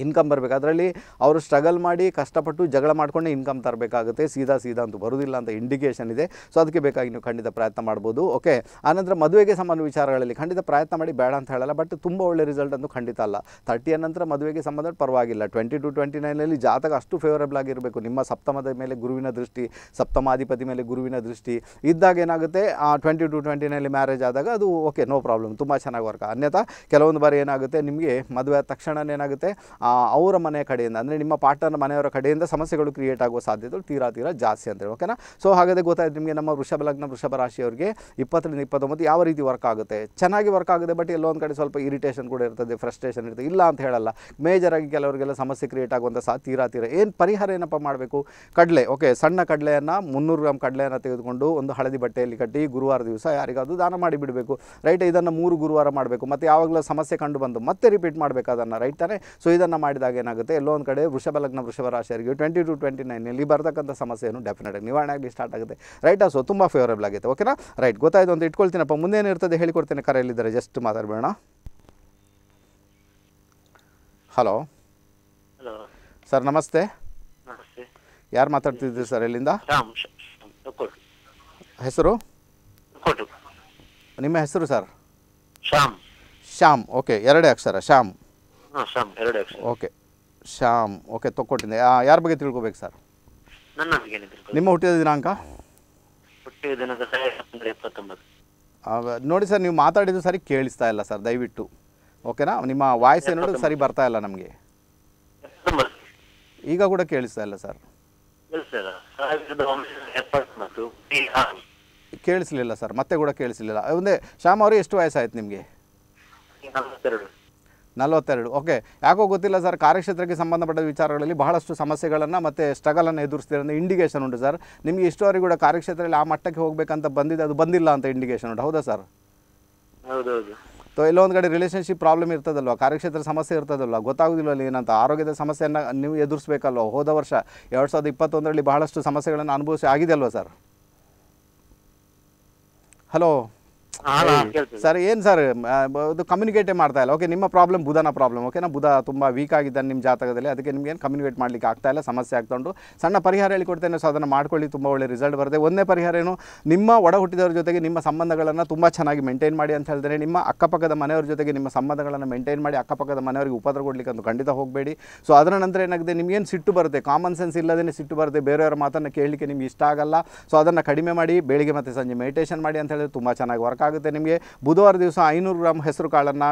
ಇನ್ಕಮ್ ಬರಬೇಕು. ಅದರಲ್ಲಿ ಅವರು ಸ್ಟ್ರಗಲ್ ಮಾಡಿ ಕಷ್ಟಪಟ್ಟು ಜಗಳ ಮಾಡ್ಕೊಂಡೆ ಇನ್ಕಮ್ ತರಬೇಕಾಗುತ್ತೆ. ಸೀದಾ ಸೀದಾ ಅಂತೂ ಬರೋದಿಲ್ಲ ಅಂತ ಇಂಡಿಕೇಷನ್ ಇದೆ. ಸೊ ಅದಕ್ಕೆ ಬೇಕಾಗಿ ನೀವು ಖಂಡಿತ ಪ್ರಯತ್ನ ಮಾಡ್ಬೋದು. ಓಕೆ ಆನಂತರ ಮದುವೆಗೆ ಸಂಬಂಧ ವಿಚಾರಗಳಲ್ಲಿ ಖಂಡಿತ ಪ್ರಯತ್ನ ಮಾಡಿ ಬೇಡ ಅಂತ ಹೇಳಲ್ಲ ಬಟ್ ತುಂಬ ಒಳ್ಳೆ ರಿಸಲ್ಟ್ ಅಂತೂ ಖಂಡಿತ ಅಲ್ಲ. ತರ್ಟಿಯ ನಂತರ ಮದುವೆಗೆ ಸಂಬಂಧ ಪರವಾಗಿಲ್ಲ. ಟ್ವೆಂಟಿ ಟು ಟ್ವೆಂಟಿ ನೈನಲ್ಲಿ ಜಾತಕ ಅಷ್ಟು ಫೇವರಬಲ್ ಆಗಿರಬೇಕು. ನಿಮ್ಮ ಸಪ್ತಮದ ಮೇಲೆ ಗುರುವಿನ ದೃಷ್ಟಿ ಸಪ್ತಮಾಧಿಪತಿ ಮೇಲೆ ಗುರುವಿನ ದೃಷ್ಟಿ ಇದ್ದಾಗ ಏನಾಗುತ್ತೆ? ಟ್ವೆಂಟಿ ಟು ಟ್ವೆಂಟಿ ನೈನಲ್ಲಿ ಮ್ಯಾರೇಜ್ ಆದಾಗ ಅದು ಓಕೆ ನೋ ಪ್ರಾಬ್ಲಮ್ ತುಂಬ ಚೆನ್ನಾಗಿ ವರ್ಕ್ ಅನ್ಯಥಾ ಕೆಲವೊಂದು ಬಾರಿ ಏನಾಗುತ್ತೆ? ನಿಮಗೆ ಮದುವೆ ಆದ ತಕ್ಷಣ ಏನಾಗುತ್ತೆ? ಆ, ಅವರ ಮನೆಯ ಕಡೆಯಿಂದ, ಅಂದರೆ ನಿಮ್ಮ ಪಾರ್ಟ್ನರ್ ಮನೆಯವರ ಕಡೆಯಿಂದ ಸಮಸ್ಯೆಗಳು ಕ್ರಿಯೇಟ್ ಆಗುವ ಸಾಧ್ಯತೆಗಳು ತೀರಾ ತೀರಾ ಜಾಸ್ತಿ ಅಂತೇಳಿ ಓಕೆನಾ ಸೊ ಹಾಗಾದರೆ ಗೊತ್ತಾಯ್ತು ನಿಮಗೆ ನಮ್ಮ ವೃಷಭ ಲಗ್ನ, ವೃಷಭ ರಾಶಿಯವರಿಗೆ ಇಪ್ಪತ್ತರಿಂದ ಇಪ್ಪತ್ತೊಂಬತ್ತು ಯಾವ ರೀತಿ ವರ್ಕ್ ಆಗುತ್ತೆ? ಚೆನ್ನಾಗಿ ವರ್ಕ್ ಆಗುತ್ತೆ ಬಟ್ ಎಲ್ಲೋ ಒಂದು ಕಡೆ ಸ್ವಲ್ಪ ಇರಿಟೇಷನ್ ಕೂಡ ಇರ್ತದೆ ಫ್ರಸ್ಟ್ರೇಷನ್ ಇರ್ತದೆ, ಇಲ್ಲ ಅಂತ ಹೇಳಲ್ಲ. ಮೇಜರಾಗಿ ಕೆಲವರಿಗೆಲ್ಲ ಸಮಸ್ಯೆ ಕ್ರಿಯೇಟ್ ಆಗುವಂಥ ಸಹ ತೀರಾ ತೀರಾ. ಏನು ಪರಿಹಾರ ಏನಪ್ಪ ಮಾಡಬೇಕು? ಕಡಲೆ ಓಕೆ ಸಣ್ಣ ಕಡಲೆಯನ್ನು ಮುನ್ನೂರು ಗ್ರಾಮ್ ಕಡಲೆಯನ್ನು ತೆಗೆದುಕೊಂಡು ಒಂದು ಹಳದಿ ಬಟ್ಟೆಯಲ್ಲಿ ಕಟ್ಟಿ ಗುರುವಾರ ದಿವಸ ಯಾರಿಗಾದರೂ ದಾನ ಮಾಡಿ ಬಿಡಬೇಕು ರೈಟ್ ಇದನ್ನು ಮೂರು ಗುರುವಾರ ಮಾಡಬೇಕು, ಮತ್ತು ಯಾವಾಗಲೂ ಸಮಸ್ಯೆ ಕಂಡು ಬಂದು ಮತ್ತೆ ರಿಪೀಟ್ ಮಾಡಬೇಕು ಅದನ್ನು ರೈಟ್ ತಾನೇ? ಸೊ ಇದನ್ನು ಮಾಡಿದಾಗ ಏನಾಗುತ್ತೆ? ಎಲ್ಲೋ ಒಂದು ಕಡೆ ವೃಷಭ ಲಗ್ನ ವೃಷಭ ರಾಶಿಯರಿಗೆ ಟ್ವೆಂಟಿ ಟು ಟ್ವೆಂಟಿ ನೈನಲ್ಲಿ ಬರ್ತಕ್ಕಂಥ ಸಮಸ್ಯೆಯನ್ನು ಡೆಫಿನೆಟ್ ಆಗಿ ನಿವಾರಣೆ ಆಗಲಿ ಸ್ಟಾರ್ಟ್ ಆಗುತ್ತೆ. ರೈಟ್ ಸೊ ತುಂಬ ಫೇವರೇಬಲ್ ಆಗುತ್ತೆ ಓಕೆನಾ ರೈಟ್ ಗೊತ್ತಾಯ್ತು ಅಂತ ಇಟ್ಕೊಳ್ತೀನಪ್ಪ. ಮುಂದೇನಿರ್ತದೆ ಹೇಳಿಕೊಡ್ತೇನೆ ಕರೆಯಲ್ಲಿದ್ದಾರೆ. ಜಸ್ಟ್ ಮಾತಾಡಬೇಡ ಹಲೋ ಹಲೋ ಸರ್ ನಮಸ್ತೆ. ಯಾರು ಮಾತಾಡ್ತಿದ್ದೀರಿ ಸರ್ ಎಲ್ಲಿಂದ ಹೆಸರು? ನಿಮ್ಮ ಹೆಸರು ಸರ್ ಶ್ಯಾಮ್. ಶ್ಯಾಮ್ ಓಕೆ ಎರಡೇ ಅಕ್ಷರ ಶ್ಯಾಮ್. ಶ್ಯಾಮ್ ಎರಡು ಓಕೆ ಶ್ಯಾಮ್ ಓಕೆ ತೊಗೊಟ್ಟಿದ್ದೆ ಯಾರ ಬಗ್ಗೆ ತಿಳ್ಕೊಬೇಕು ಸರ್? ನನ್ನ ಬಗ್ಗೆ ನಿಮ್ಮ ಹುಟ್ಟಿದ ದಿನಾಂಕ? ಹುಟ್ಟಿದ ದಿನದ ಇಪ್ಪತ್ತೊಂಬತ್ತು. ನೋಡಿ ಸರ್ ನೀವು ಮಾತಾಡಿದ್ದು ಸರಿ ಕೇಳಿಸ್ತಾ ಇಲ್ಲ ಸರ್ ದಯವಿಟ್ಟು. ಓಕೆನಾ? ನಿಮ್ಮ ವಾಯ್ಸ್ ಏನೋ ಸರಿ ಬರ್ತಾ ಇಲ್ಲ ನಮಗೆ. ಈಗ ಕೂಡ ಕೇಳಿಸ್ತಾ ಇಲ್ಲ ಸರ್. ಕೇಳಿಸ್ಲಿಲ್ಲ ಸರ್ ಮತ್ತೆ ಕೂಡ ಕೇಳಿಸ್ಲಿಲ್ಲ. ಒಂದೇ ಶ್ಯಾಮ್ ಅವರು ಎಷ್ಟು ವಯಸ್ಸಾಯ್ತು ನಿಮಗೆ? ನಲವತ್ತೆರಡು. ಓಕೆ ಯಾಕೋ ಗೊತ್ತಿಲ್ಲ ಸರ್ ಕಾರ್ಯಕ್ಷೇತ್ರಕ್ಕೆ ಸಂಬಂಧಪಟ್ಟ ವಿಚಾರಗಳಲ್ಲಿ ಬಹಳಷ್ಟು ಸಮಸ್ಯೆಗಳನ್ನು ಮತ್ತು ಸ್ಟ್ರಗಲನ್ನು ಎದುರಿಸ್ತಿರೋ ಇಂಡಿಕೇಷನ್ ಉಂಟು ಸರ್ ನಿಮಗೆ ಇಷ್ಟವರೆಗೂ ಕೂಡ ಕಾರ್ಯಕ್ಷೇತ್ರದಲ್ಲಿ ಆ ಮಟ್ಟಕ್ಕೆ ಹೋಗಬೇಕಂತ ಬಂದಿದೆ ಅದು ಬಂದಿಲ್ಲ ಅಂತ ಇಂಡಿಕೇಷನ್ ಉಂಟು. ಹೌದಾ ಸರ್ ಹೌದೌದು. ಸೊ ಎಲ್ಲೋ ಒಂದು ಕಡೆ ರಿಲೇಷನ್ಶಿಪ್ ಪ್ರಾಬ್ಲಮ್ ಇರ್ತದಲ್ವ? ಕಾರ್ಯಕ್ಷೇತ್ರ ಸಮಸ್ಯೆ ಇರ್ತದಲ್ವ? ಗೊತ್ತಾಗೋದಿಲ್ಲ ಅಲ್ಲಿ ಏನಂತ. ಆರೋಗ್ಯದ ಸಮಸ್ಯೆಯನ್ನು ನೀವು ಎದುರಿಸಬೇಕಲ್ವ? ಹೋದ ವರ್ಷ ಎರಡು ಸಾವಿರದ ಇಪ್ಪತ್ತೊಂದರಲ್ಲಿ ಬಹಳಷ್ಟು ಸಮಸ್ಯೆಗಳನ್ನು ಅನುಭವಿಸಿ ಆಗಿದೆ ಅಲ್ವಾ ಸರ್ ಹಲೋ ಸರ್ ಏನು ಸರ್ ಅದು ಕಮ್ಯುನಿಕೇಟೇ ಮಾಡ್ತಾ ಇಲ್ಲ. ಓಕೆ ನಿಮ್ಮ ಪ್ರಾಬ್ಲಮ್ ಬುಧನ ಪ್ರಾಬ್ಲಮ್ ಓಕೆನಾ ಬುಧ ತುಂಬ ವೀಕ್ ಆಗಿದ್ದಾನೆ ನಿಮ್ಮ ಜಾತಕದಲ್ಲಿ. ಅದಕ್ಕೆ ನಿಮ್ಗೆ ಏನು ಕಮ್ಯುನಿಕೇಟ್ ಮಾಡ್ಲಿಕ್ಕೆ ಆಗ್ತಾ ಇಲ್ಲ ಸಮಸ್ಯೆ ಆಗ್ತಾ ಉಂಟು. ಸಣ್ಣ ಪರಿಹಾರ ಹೇಳಿಕೊಡ್ತೇನೆ ಸೊ ಅದನ್ನು ಮಾಡ್ಕೊಳ್ಳಿ ತುಂಬ ಒಳ್ಳೆ ರಿಸಲ್ಟ್ ಬರುತ್ತೆ. ಒಂದೇ ಪರಿಹಾರ ಏನು ನಿಮ್ಮ ಒಡ ಹುಟ್ಟಿದವ್ರ ಜೊತೆಗೆ ನಿಮ್ಮ ಸಂಬಂಧಗಳನ್ನು ತುಂಬ ಚೆನ್ನಾಗಿ ಮೇಂಟೈನ್ ಮಾಡಿ ಅಂತ ಹೇಳಿದ್ರೆ ನಿಮ್ಮ ಅಕ್ಕಪಕ್ಕದ ಮನೆಯವ್ರ ಜೊತೆಗೆ ನಿಮ್ಮ ಸಂಬಂಧಗಳನ್ನು ಮೇಂಟೈನ್ ಮಾಡಿ ಅಕ್ಕಪಕ್ಕದ ಮನೆಯವರಿಗೆ ಉಪದ್ರ ಕೊಡ್ಲಿಕ್ಕೆ ಅಂತ ಖಂಡಿತ ಹೋಗಬೇಡಿ. ಸೊ ಅದರ ನಂತರ ಏನಾಗಿದೆ ನಿಮ್ಗೇನು ಸಿಟ್ಟು ಬರುತ್ತೆ? ಕಾಮನ್ ಸೆನ್ಸ್ ಇಲ್ಲದೇ ಸಿಟ್ಟು ಬರುತ್ತೆ. ಬೇರೆಯವರ ಮಾತನ್ನು ಕೇಳಲಿಕ್ಕೆ ನಿಮ್ಗೆ ಇಷ್ಟ ಆಗಲ್ಲ. ಸೊ ಅದನ್ನು ಕಡಿಮೆ ಮಾಡಿ ಬೆಳಿಗ್ಗೆ ಮತ್ತು ಸಂಜೆ ಮೆಡಿಟೇಷನ್ ಮಾಡಿ ಅಂತ ಹೇಳಿದ್ರೆ ತುಂಬ ಚೆನ್ನಾಗಿ ವರ್ಕ್ ಆಗುತ್ತೆ. ನಿಮಗೆ ಬುಧವಾರ ದಿವಸ ಐನೂರು ಗ್ರಾಮ್ ಹೆಸರು ಕಾಳನ್ನು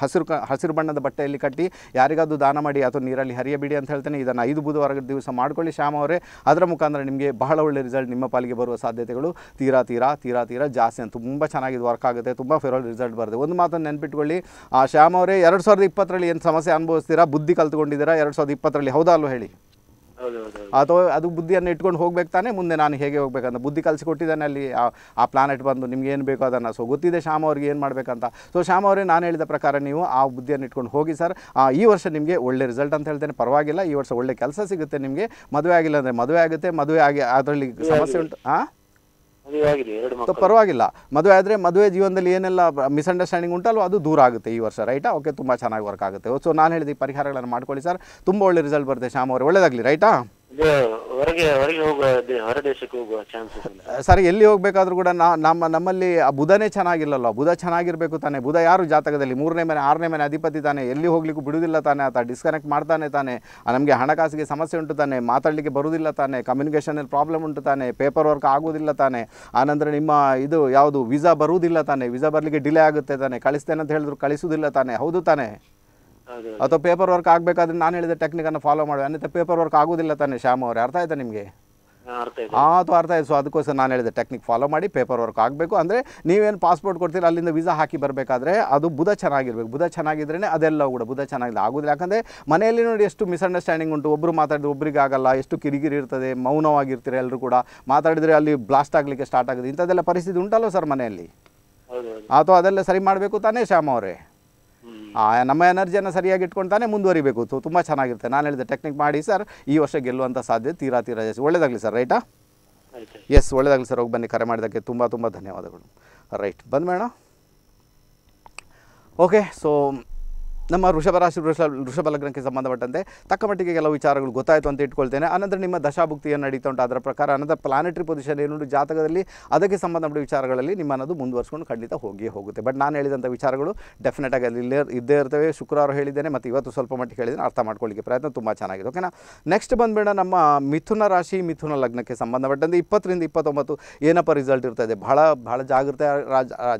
ಹಸಿರು ಹಸಿರು ಬಣ್ಣದ ಬಟ್ಟೆಯಲ್ಲಿ ಕಟ್ಟಿ ಯಾರಿಗಾದ್ರು ದಾನ ಮಾಡಿ ಅಥವಾ ನೀರಲ್ಲಿ ಹರಿಯಬೇಡಿ ಅಂತ ಹೇಳ್ತೇನೆ. ಇದನ್ನು ಐದು ಬುಧವಾರದ ದಿವಸ ಮಾಡ್ಕೊಳ್ಳಿ ಶ್ಯಾಮ ಅವರೇ. ಅದರ ಮುಖಾಂತರ ನಿಮಗೆ ಬಹಳ ಒಳ್ಳೆ ರಿಸಲ್ಟ್ ನಿಮ್ಮ ಪಾಲಿಗೆ ಬರುವ ಸಾಧ್ಯತೆಗಳು ತೀರಾ ತೀರಾ ತೀರಾ ತೀರಾ ಜಾಸ್ತಿ ಅಂತ ತುಂಬ ಚೆನ್ನಾಗಿ ವರ್ಕ್ ಆಗುತ್ತೆ. ತುಂಬ ಫೇವರಲ್ ರಿಸಲ್ಟ್ ಬರುತ್ತೆ. ಒಂದು ಮಾತನ್ನು ನೆನ್ಪಿಟ್ಕೊಳ್ಳಿ. ಆ, ಶ್ಯಾಮ್ ಅವರೇ, ಎರಡು ಸಾವಿರದ ಇಪ್ಪತ್ತರಲ್ಲಿ ಏನು ಸಮಸ್ಯೆ ಅನುಭವಿಸ್ತೀರಾ? ಬುದ್ಧಿ ಕಲ್ತ್ಕೊಂಡಿದ್ದೀರಾ? ಎರಡು ಸಾವಿರದ ಇಪ್ಪತ್ತರಲ್ಲಿ ಹೌದಾ ಅಲ್ವ ಹೇಳಿ? ಅಥವಾ ಅದು ಬುದ್ಧಿಯನ್ನು ಇಟ್ಕೊಂಡು ಹೋಗ್ಬೇಕು ತಾನೆ ಮುಂದೆ ನಾನು ಹೇಗೆ ಹೋಗ್ಬೇಕಂತ. ಬುದ್ಧಿ ಕಲಿಸಿಕೊಟ್ಟಿದ್ದಾನೆ ಅಲ್ಲಿ ಆ- ಪ್ಲಾನೆಟ್ ಬಂದು ನಿಮ್ಗೆ ಏನು ಬೇಕೋ ಅದನ್ನು. ಸೊ ಗೊತ್ತಿದೆ ಶ್ಯಾಮ ಅವ್ರಿಗೆ ಏನು ಮಾಡಬೇಕಂತ. ಸೊ ಶ್ಯಾಮ ಅವರೇ ನಾನು ಹೇಳಿದ ಪ್ರಕಾರ ನೀವು ಆ ಬುದ್ಧಿಯನ್ನು ಇಟ್ಕೊಂಡು ಹೋಗಿ ಸರ್ ಈ ವರ್ಷ ನಿಮಗೆ ಒಳ್ಳೆ ರಿಸಲ್ಟ್ ಅಂತ ಹೇಳ್ತೇನೆ. ಪರವಾಗಿಲ್ಲ ಈ ವರ್ಷ ಒಳ್ಳೆ ಕೆಲಸ ಸಿಗುತ್ತೆ ನಿಮಗೆ. ಮದುವೆ ಆಗಿಲ್ಲ ಅಂದರೆ ಮದುವೆ ಆಗುತ್ತೆ. ಮದುವೆ ಆಗಿ ಅದರಲ್ಲಿ ಸಮಸ್ಯೆ ಉಂಟು ಹಾಂ ಪರವಾಗಿಲ್ಲ. ಮದುವೆ ಆದರೆ ಮದುವೆ ಜೀವನದಲ್ಲಿ ಏನೆಲ್ಲ ಮಿಸ್ಅಂಡರ್ಸ್ಟ್ಯಾಂಡಿಂಗ್ ಉಂಟಲ್ವ ಅದು ದೂರ ಆಗುತ್ತೆ ಈ ವರ್ಷ ರೈಟಾ ಓಕೆ ತುಂಬ ಚೆನ್ನಾಗಿ ವರ್ಕ್ ಆಗುತ್ತೆ. ಸೊ ನಾನು ಹೇಳಿದ ಈ ಪರಿಹಾರಗಳನ್ನು ಮಾಡ್ಕೊಳ್ಳಿ ಸರ್. ತುಂಬ ಒಳ್ಳೆ ರಿಸಲ್ಟ್ ಬರುತ್ತೆ ಶ್ಯಾಮ್ ಅವರೇ. ಒಳ್ಳೆದಾಗಲಿ ರೈಟಾ ಸರ್, ಎಲ್ಲಿ ಹೋಗ್ಬೇಕಾದ್ರೂ ಕೂಡ ನಮ್ಮ, ನಮ್ಮಲ್ಲಿ ಆ ಬುಧನೇ ಚೆನ್ನಾಗಿಲ್ಲಲ್ಲ? ಬುಧ ಚೆನ್ನಾಗಿರಬೇಕು ತಾನೆ? ಬುಧ ಯಾರು ಜಾತಕದಲ್ಲಿ? ಮೂರನೇ ಮನೆ, ಆರನೇ ಮನೆ ಅಧಿಪತಿ ತಾನೆ? ಎಲ್ಲಿ ಹೋಗ್ಲಿಕ್ಕೂ ಬಿಡುವುದಿಲ್ಲ ತಾನೆ ಆತ? ಡಿಸ್ಕನೆಕ್ಟ್ ಮಾಡ್ತಾನೆ ತಾನೆ? ನಮಗೆ ಹಣಕಾಸಿಗೆ ಸಮಸ್ಯೆ ಉಂಟು ತಾನೆ? ಮಾತಾಡಲಿಕ್ಕೆ ಬರುವುದಿಲ್ಲ ತಾನೆ? ಕಮ್ಯುನಿಕೇಷನಲ್ಲಿ ಪ್ರಾಬ್ಲಮ್ ಉಂಟು ತಾನೆ? ಪೇಪರ್ ವರ್ಕ್ ಆಗೋದಿಲ್ಲ ತಾನೆ? ಆನಂತರ ನಿಮ್ಮ ಇದು ಯಾವುದು? ವಿಸಾ ಬರುವುದಿಲ್ಲ ತಾನೆ? ವಿಸಾ ಬರಲಿಕ್ಕೆ ಡಿಲೇ ಆಗುತ್ತೆ ತಾನೆ? ಕಳಿಸ್ತೇನೆ ಅಂತ ಹೇಳಿದ್ರು ಕಳಿಸುವುದಿಲ್ಲ ತಾನೆ? ಹೌದು ತಾನೆ? ಅಥವಾ ಪೇಪರ್ ವರ್ಕ್ ಆಗಬೇಕಾದ್ರೆ ನಾನು ಹೇಳಿದ ಟೆಕ್ನಿಕನ್ನು ಫಾಲೋ ಮಾಡುವ. ಅನ್ನತ್ತೆ ಪೇಪರ್ ವರ್ಕ್ ಆಗೋದಿಲ್ಲ ತಾನೆ ಶ್ಯಾಮ್ ಅವರೇ. ಅರ್ಥ ಆಯ್ತಾ ನಿಮಗೆ? ಹಾ, ಆ ಅಥವಾ ಅರ್ಥ ಆಯ್ತು. ಸೊ ಅದಕ್ಕೋಸ್ಕರ ನಾನು ಹೇಳಿದೆ ಟೆಕ್ನಿಕ್ ಫಾಲೋ ಮಾಡಿ ಪೇಪರ್ ವರ್ಕ್ ಆಗಬೇಕು. ಅಂದರೆ ನೀವೇನು ಪಾಸ್ಪೋರ್ಟ್ ಕೊಡ್ತೀರ ಅಲ್ಲಿಂದ ವೀಸಾ ಹಾಕಿ ಬರಬೇಕಾದ್ರೆ ಅದು ಬುಧ ಚೆನ್ನಾಗಿರ್ಬೇಕು. ಬುಧ ಚೆನ್ನಾಗಿದ್ರೇ ಅದೆಲ್ಲ ಕೂಡ ಬುಧ ಚೆನ್ನಾಗಿಲ್ಲ. ಆಗೋದಿಲ್ಲ. ಯಾಕಂದರೆ ಮನೆಯಲ್ಲಿ ನೋಡಿ ಎಷ್ಟು ಮಿಸ್ಅಂಡರ್ಸ್ಟ್ಯಾಂಡಿಂಗ್ ಉಂಟು. ಒಬ್ಬರು ಮಾತಾಡಿದ್ರೆ ಒಬ್ರಿಗೆ ಆಗಲ್ಲ. ಎಷ್ಟು ಕಿರಿಕಿರಿ ಇರ್ತದೆ ಮೌನವಾಗಿರ್ತೀರ ಎಲ್ಲರೂ ಕೂಡ. ಮಾತಾಡಿದರೆ ಅಲ್ಲಿ ಬ್ಲಾಸ್ಟ್ ಆಗಲಿಕ್ಕೆ ಸ್ಟಾರ್ಟ್ ಆಗುತ್ತೆ. ಇಂಥದ್ದೆಲ್ಲ ಪರಿಸ್ಥಿತಿ ಉಂಟಲ್ಲ ಸರ್ ಮನೆಯಲ್ಲಿ? ಅಥವಾ ಅದೆಲ್ಲ ಸರಿ ಮಾಡಬೇಕು ತಾನೇ ಶ್ಯಾಮ್ ಅವರೇ? ನಮ್ಮ ಎನರ್ಜಿಯನ್ನು ಸರಿಯಾಗಿ ಇಟ್ಕೊಂಡು ತಾನೇ ಮುಂದುವರಿಬೇಕು. ಸೊ ತುಂಬ ಚೆನ್ನಾಗಿರುತ್ತೆ. ನಾನು ಹೇಳಿದೆ ಟೆಕ್ನಿಕ್ ಮಾಡಿ ಸರ್ ಈ ವರ್ಷ ಗೆಲ್ಲುವಂಥ ಸಾಧ್ಯತೆ ತೀರಾ ತೀರಾ ಜಾಸ್ತಿ. ಒಳ್ಳೆಯದಾಗಲಿ ಸರ್ ರೈಟಾ ಎಸ್ ಒಳ್ಳೆಯದಾಗಲಿ ಸರ್ ಹೋಗಿ ಬನ್ನಿ ಕರೆ ಮಾಡಿದ್ದಕ್ಕೆ ತುಂಬ ತುಂಬ ಧನ್ಯವಾದಗಳು. ರೈಟ್ ಬಂದ ಮೇಡಮ್ ಓಕೆ ಸೊ ನಮ್ಮ ಋಷಭ ರಾಶಿ ವೃಷ ವೃಷಭ ಲಗ್ನಕ್ಕೆ ಸಂಬಂಧಪಟ್ಟಂತೆ ತಕ್ಕ ಮಟ್ಟಿಗೆ ಕೆಲವು ವಿಚಾರಗಳು ಗೊತ್ತಾಯಿತು ಅಂತ ಇಟ್ಕೊಳ್ತೇನೆ. ಅನಂತರ ನಿಮ್ಮ ದಶಾಭುಕ್ತಿ ಏನು ನಡೀತಾ ಉಂಟು ಅದರ ಪ್ರಕಾರ ಅನಂತರ ಪ್ಲಾನೆಟರಿ ಪೊಸಿಷನ್ ಏನುಂಟು ಜಾತಕದಲ್ಲಿ ಅದಕ್ಕೆ ಸಂಬಂಧಪಟ್ಟ ವಿಚಾರಗಳಲ್ಲಿ ನಿಮ್ಮ ಅನ್ನೋದು ಮುಂದುವರ್ಸ್ಕೊಂಡು ಖಂಡಿತ ಹೋಗಿ ಹೋಗುತ್ತೆ. ಬಟ್ ನಾನು ಹೇಳಿದಂಥ ವಿಚಾರಗಳು ಡೆಫಿನೆಟ್ ಆಗಿ ಅಲ್ಲಿ ಇದ್ದೇ ಇರ್ತವೆ. ಶುಕ್ರವಾರ ಹೇಳಿದ್ದೇನೆ. ಮತ್ತು ಇವತ್ತು ಸ್ವಲ್ಪ ಮಟ್ಟಿಗೆ ಹೇಳಿದ್ದೇನೆ. ಅರ್ಥ ಮಾಡ್ಕೊಳ್ಳಿಕ್ಕೆ ಪ್ರಯತ್ನ ತುಂಬ ಚೆನ್ನಾಗಿದೆ. ಓಕೆನಾ ನೆಕ್ಸ್ಟ್ ಬಂದ್ಬೇಡ ನಮ್ಮ ಮಿಥುನ ರಾಶಿ, ಮಿಥುನ ಲಗ್ನಕ್ಕೆ ಸಂಬಂಧಪಟ್ಟಂತೆ ಇಪ್ಪತ್ತರಿಂದ ಇಪ್ಪತ್ತೊಂಬತ್ತು ಏನಪ್ಪ ರಿಸಲ್ಟ್ ಇರ್ತದೆ? ಬಹಳ ಬಹಳ ಜಾಗೃತ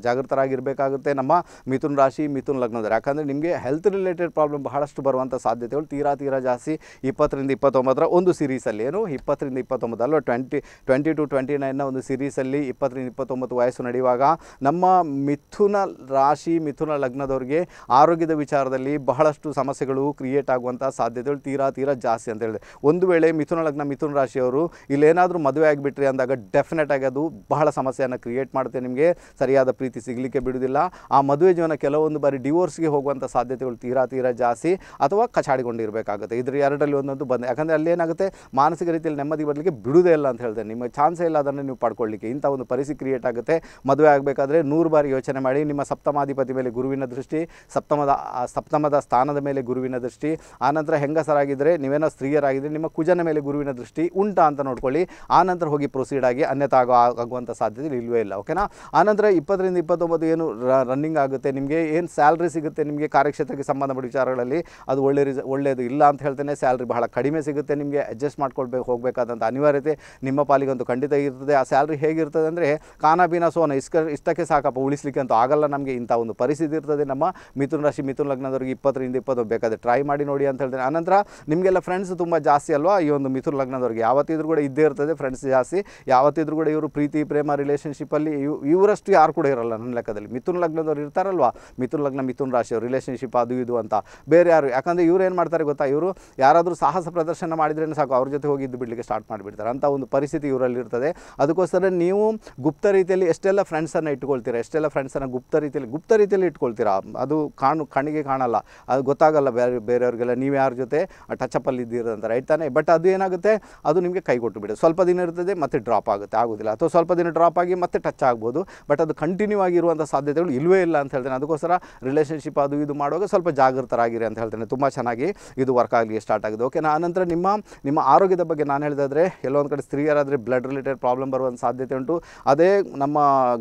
ಜಾಗೃತರಾಗಿರಬೇಕಾಗುತ್ತೆ ನಮ್ಮ ಮಿಥುನ ರಾಶಿ, ಮಿಥುನ ಲಗ್ನದ ಯಾಕಂದರೆ ನಿಮಗೆ ಹೆಲ್ತ್ ರಿಲೇಟೆಡ್ ಪ್ರಾಬ್ಲಮ್ ಬಹಳಷ್ಟು ಬರುವಂಥ ಸಾಧ್ಯತೆಗಳು. ತೀರಾ ತೀರಾ ಜಾಸ್ತಿ ಇಪ್ಪತ್ತರಿಂದ ಇಪ್ಪತ್ತೊಂಬತ್ತರ ಒಂದು ಸೀರೀಸಲ್ಲಿ ಏನು? ಇಪ್ಪತ್ತರಿಂದ ಇಪ್ಪತ್ತೊಂಬತ್ತು ಅಲ್ವಾ? ಟ್ವೆಂಟಿ ಟ್ವೆಂಟಿ ಟು ಟ್ವೆಂಟಿ ನೈನ್ನ ಒಂದು ಸೀರೀಸಲ್ಲಿ ಇಪ್ಪತ್ತರಿಂದ ಇಪ್ಪತ್ತೊಂಬತ್ತು ವಯಸ್ಸು ನಡೆಯುವಾಗ ನಮ್ಮ ಮಿಥುನ ರಾಶಿ, ಮಿಥುನ ಲಗ್ನದವ್ರಿಗೆ ಆರೋಗ್ಯದ ವಿಚಾರದಲ್ಲಿ ಬಹಳಷ್ಟು ಸಮಸ್ಯೆಗಳು ಕ್ರಿಯೇಟ್ ಆಗುವಂಥ ಸಾಧ್ಯತೆಗಳು ತೀರಾ ತೀರಾ ಜಾಸ್ತಿ ಅಂತ ಹೇಳಿದೆ. ಒಂದು ವೇಳೆ ಮಿಥುನ ಲಗ್ನ, ಮಿಥುನ ರಾಶಿಯವರು ಇಲ್ಲೇನಾದರೂ ಮದುವೆ ಆಗಿಬಿಟ್ರಿ ಅಂದಾಗ ಡೆಫಿನೆಟ್ ಆಗಿ ಅದು ಬಹಳ ಸಮಸ್ಯೆಯನ್ನು ಕ್ರಿಯೇಟ್ ಮಾಡುತ್ತೆ ನಿಮಗೆ. ಸರಿಯಾದ ಪ್ರೀತಿ ಸಿಗಲಿಕ್ಕೆ ಬಿಡುವುದಿಲ್ಲ. ಆ ಮದುವೆ ಜೀವನ ಕೆಲವೊಂದು ಬಾರಿ ಡಿವೋರ್ಸ್ಗೆ ಹೋಗುವಂಥ ಸಾಧ್ಯತೆಗಳು ತೀರಾ ತೀರಾ ಜಾಸ್ತಿ ಅಥವಾ ಕಚಾಡಿಕೊಂಡಿರಬೇಕಾಗುತ್ತೆ ಇದ್ರ ಎರಡರಲ್ಲಿ ಒಂದೊಂದು ಬಂದ, ಯಾಕಂದರೆ ಅಲ್ಲೇನಾಗುತ್ತೆ ಮಾನಸಿಕ ರೀತಿಯಲ್ಲಿ ನೆಮ್ಮದಿ ಬರಲಿಕ್ಕೆ ಬಿಡುವುದೇ ಇಲ್ಲ ಅಂತ ಹೇಳ್ತೇನೆ ನಿಮಗೆ ಚಾನ್ಸೇ ಇಲ್ಲ ಅದನ್ನು ನೀವು ಪಡ್ಕೊಳ್ಳಿಕ್ಕೆ. ಇಂಥ ಒಂದು ಪರಿಸ್ಥಿತಿ ಕ್ರಿಯೇಟ್ ಆಗುತ್ತೆ. ಮದುವೆ ಆಗಬೇಕಾದ್ರೆ ನೂರು ಬಾರಿ ಯೋಚನೆ ಮಾಡಿ, ನಿಮ್ಮ ಸಪ್ತಮಾಧಿಪತಿ ಮೇಲೆ ಗುರುವಿನ ದೃಷ್ಟಿ, ಸಪ್ತಮದ ಸಪ್ತಮದ ಸ್ಥಾನದ ಮೇಲೆ ಗುರುವಿನ ದೃಷ್ಟಿ, ಆನಂತರ ಹೆಂಗಸರಾಗಿದ್ದರೆ, ನೀವೇನೋ ಸ್ತ್ರೀಯರಾಗಿದ್ದರೆ, ನಿಮ್ಮ ಕುಜನ ಮೇಲೆ ಗುರುವಿನ ದೃಷ್ಟಿ ಉಂಟಾ ಅಂತ ನೋಡ್ಕೊಳ್ಳಿ. ಆನಂತರ ಹೋಗಿ ಪ್ರೊಸೀಡ್ ಆಗಿ ಅನ್ಯತಾ ಆಗೋ, ಆಗುವಂಥ ಸಾಧ್ಯತೆ ಇಲ್ಲವೇ ಇಲ್ಲ ಓಕೆನಾ ಆನಂತರ ಇಪ್ಪತ್ತರಿಂದ ಇಪ್ಪತ್ತೊಂಬತ್ತು ಏನು ರನ್ನಿಂಗ್ ಆಗುತ್ತೆ, ನಿಮಗೆ ಏನು ಸ್ಯಾಲ್ರಿ ಸಿಗುತ್ತೆ, ನಿಮಗೆ ಕಾರ್ಯಕ್ಷೇತ್ರಕ್ಕೆ ಕೆಲಸಕ್ಕೆ ಸಂಬಂಧಪಟ್ಟ ವಿಚಾರಗಳಲ್ಲಿ ಅದು ಒಳ್ಳೆ ರಿಸ ಒಳ್ಳೆಯದು ಇಲ್ಲ ಅಂತ ಹೇಳ್ತೇನೆ. ಸ್ಯಾಲ್ರಿ ಬಹಳ ಕಡಿಮೆ ಸಿಗುತ್ತೆ ನಿಮಗೆ. ಅಡ್ಜಸ್ಟ್ ಮಾಡ್ಕೊಳ್ಬೇಕು ಹೋಗಬೇಕಾದಂಥ ಅನಿವಾರ್ಯತೆ ನಿಮ್ಮ ಪಾಲಿಗಂತೂ ಖಂಡಿತ ಇರ್ತದೆ. ಆ ಸ್ಯಾಲ್ರಿ ಹೇಗಿರ್ತದೆ ಅಂದರೆ ಕಾನಾಬೀನ ಸೋನ ಇಸ್ಕ, ಇಷ್ಟಕ್ಕೆ ಸಾಕಪ್ಪ, ಉಳಿಸ್ಲಿಕ್ಕೆ ಅಂತೂ ಆಗಲ್ಲ ನಮಗೆ ಇಂಥ ಒಂದು ಪರಿಸ್ಥಿತಿ ಇರ್ತದೆ. ನಮ್ಮ ಮಿಥುನ್ ರಾಶಿ, ಮಿಥುನ್ ಲಗ್ನದವ್ರಿಗೆ ಇಪ್ಪತ್ತರಿಂದ ಇಪ್ಪತ್ತು ಬೇಕಾದರೆ ಟ್ರೈ ಮಾಡಿ ನೋಡಿ ಅಂತ ಹೇಳ್ತೇನೆ. ಆನಂತರ ನಿಮಗೆಲ್ಲ ಫ್ರೆಂಡ್ಸ್ ತುಂಬ ಜಾಸ್ತಿ ಅಲ್ವಾ? ಈ ಒಂದು ಮಿಥುನ ಲಗ್ನದವ್ರಿಗೆ ಯಾವತ್ತಿದ್ರೂ ಕೂಡ ಇದ್ದೇ ಇರ್ತದೆ ಫ್ರೆಂಡ್ಸ್ ಜಾಸ್ತಿ. ಯಾವತ್ತಿದ್ರೂ ಕೂಡ ಇವರು ಪ್ರೀತಿ, ಪ್ರೇಮ ರಿಲೇಷನ್ಶಿಪ್ಪಲ್ಲಿ ಇವ್, ಇವರಷ್ಟು ಯಾರು ಕೂಡ ಇರಲ್ಲ ನನ್ನ ಲೆಕ್ಕದಲ್ಲಿ. ಮಿಥುನ ಲಗ್ನದವ್ರು ಇರ್ತಾರಲ್ವಾ? ಮಿಥುನ ಲಗ್ನ, ಮಿಥುನ್ ರಾಶಿಯವರು ರಿಲೇಷನ್ಶಿಪ್ ಅದು ಇದು ಅಂತ. ಬೇರೆ ಯಾರು, ಯಾಕಂದರೆ ಇವ್ರು ಏನು ಮಾಡ್ತಾರೆ ಗೊತ್ತಾ? ಇವರು ಯಾರಾದರೂ ಸಾಹಸ ಪ್ರದರ್ಶನ ಮಾಡಿದ್ರೇ ಸಾಕು, ಅವ್ರ ಜೊತೆ ಹೋಗಿ ಇದ್ದು ಬಿಡಲಿಕ್ಕೆ ಸ್ಟಾರ್ಟ್ ಮಾಡಿಬಿಡ್ತಾರೆ. ಅಂತ ಒಂದು ಪರಿಸ್ಥಿತಿ ಇವರಲ್ಲಿ ಇರ್ತದೆ. ಅದಕ್ಕೋಸ್ಕರ ನೀವು ಗುಪ್ತ ರೀತಿಯಲ್ಲಿ ಎಷ್ಟೆಲ್ಲ ಫ್ರೆಂಡ್ಸನ್ನು ಇಟ್ಕೊಳ್ತೀರಾ, ಎಷ್ಟೆಲ್ಲ ಫ್ರೆಂಡ್ಸನ್ನು ಗುಪ್ತ ರೀತಿಯಲ್ಲಿ ಗುಪ್ತ ರೀತಿಯಲ್ಲಿ ಇಟ್ಕೊಳ್ತೀರಾ? ಅದು ಕಾಣು, ಕಣ್ಣಿಗೆ ಕಾಣಲ್ಲ. ಅದು ಗೊತ್ತಾಗಲ್ಲ ಬೇರೆ, ಬೇರೆಯವ್ರಿಗೆಲ್ಲ, ನೀವು ಯಾರ ಜೊತೆ ಟಚಪ್ಪಲ್ಲಿ ಇದ್ದೀರ ಅಂತ ರೈಟ್ ತಾನೇ? ಬಟ್ ಅದು ಏನಾಗುತ್ತೆ? ಅದು ನಿಮಗೆ ಕೈ ಕೊಟ್ಟು ಬಿಡೋದು ಸ್ವಲ್ಪ ದಿನ ಇರ್ತದೆ, ಮತ್ತೆ ಡ್ರಾಪ್ ಆಗುತ್ತೆ. ಆಗೋದಿಲ್ಲ. ಅಥವಾ ಸ್ವಲ್ಪ ದಿನ ಡ್ರಾಪ್ ಆಗಿ ಮತ್ತೆ ಟಚ್ ಆಗ್ಬೋದು. ಬಟ್ ಅದು ಕಂಟಿನ್ಯೂ ಆಗಿರುವಂಥ ಸಾಧ್ಯತೆಗಳು ಇಲ್ಲವೇ ಇಲ್ಲ ಅಂತ ಹೇಳ್ತೇನೆ. ಅದಕ್ಕೋಸ್ಕರ ರಿಲೇಷನ್ಶಿಪ್ ಅದು ಇದು ಮಾಡುವಾಗ ಸ್ವಲ್ಪ ಜಾಗೃತರಾಗಿರಿ ಅಂತ ಹೇಳ್ತೇನೆ. ತುಂಬ ಚೆನ್ನಾಗಿ ಇದು ವರ್ಕ್ ಆಗಲಿ ಸ್ಟಾರ್ಟ್ ಆಗಿದೆ. ಓಕೆನಾ ಆನಂತರ ನಿಮ್ಮ ನಿಮ್ಮ ಆರೋಗ್ಯದ ಬಗ್ಗೆ ನಾನು ಹೇಳಿದಾದರೆ ಎಲ್ಲೋ ಒಂದು ಕಡೆ ಸ್ತ್ರೀಯರಾದರೆ ಬ್ಲಡ್ ರಿಲೇಟೆಡ್ ಪ್ರಾಬ್ಲಮ್ ಬರುವಂಥ ಸಾಧ್ಯತೆ ಉಂಟು. ಅದೇ ನಮ್ಮ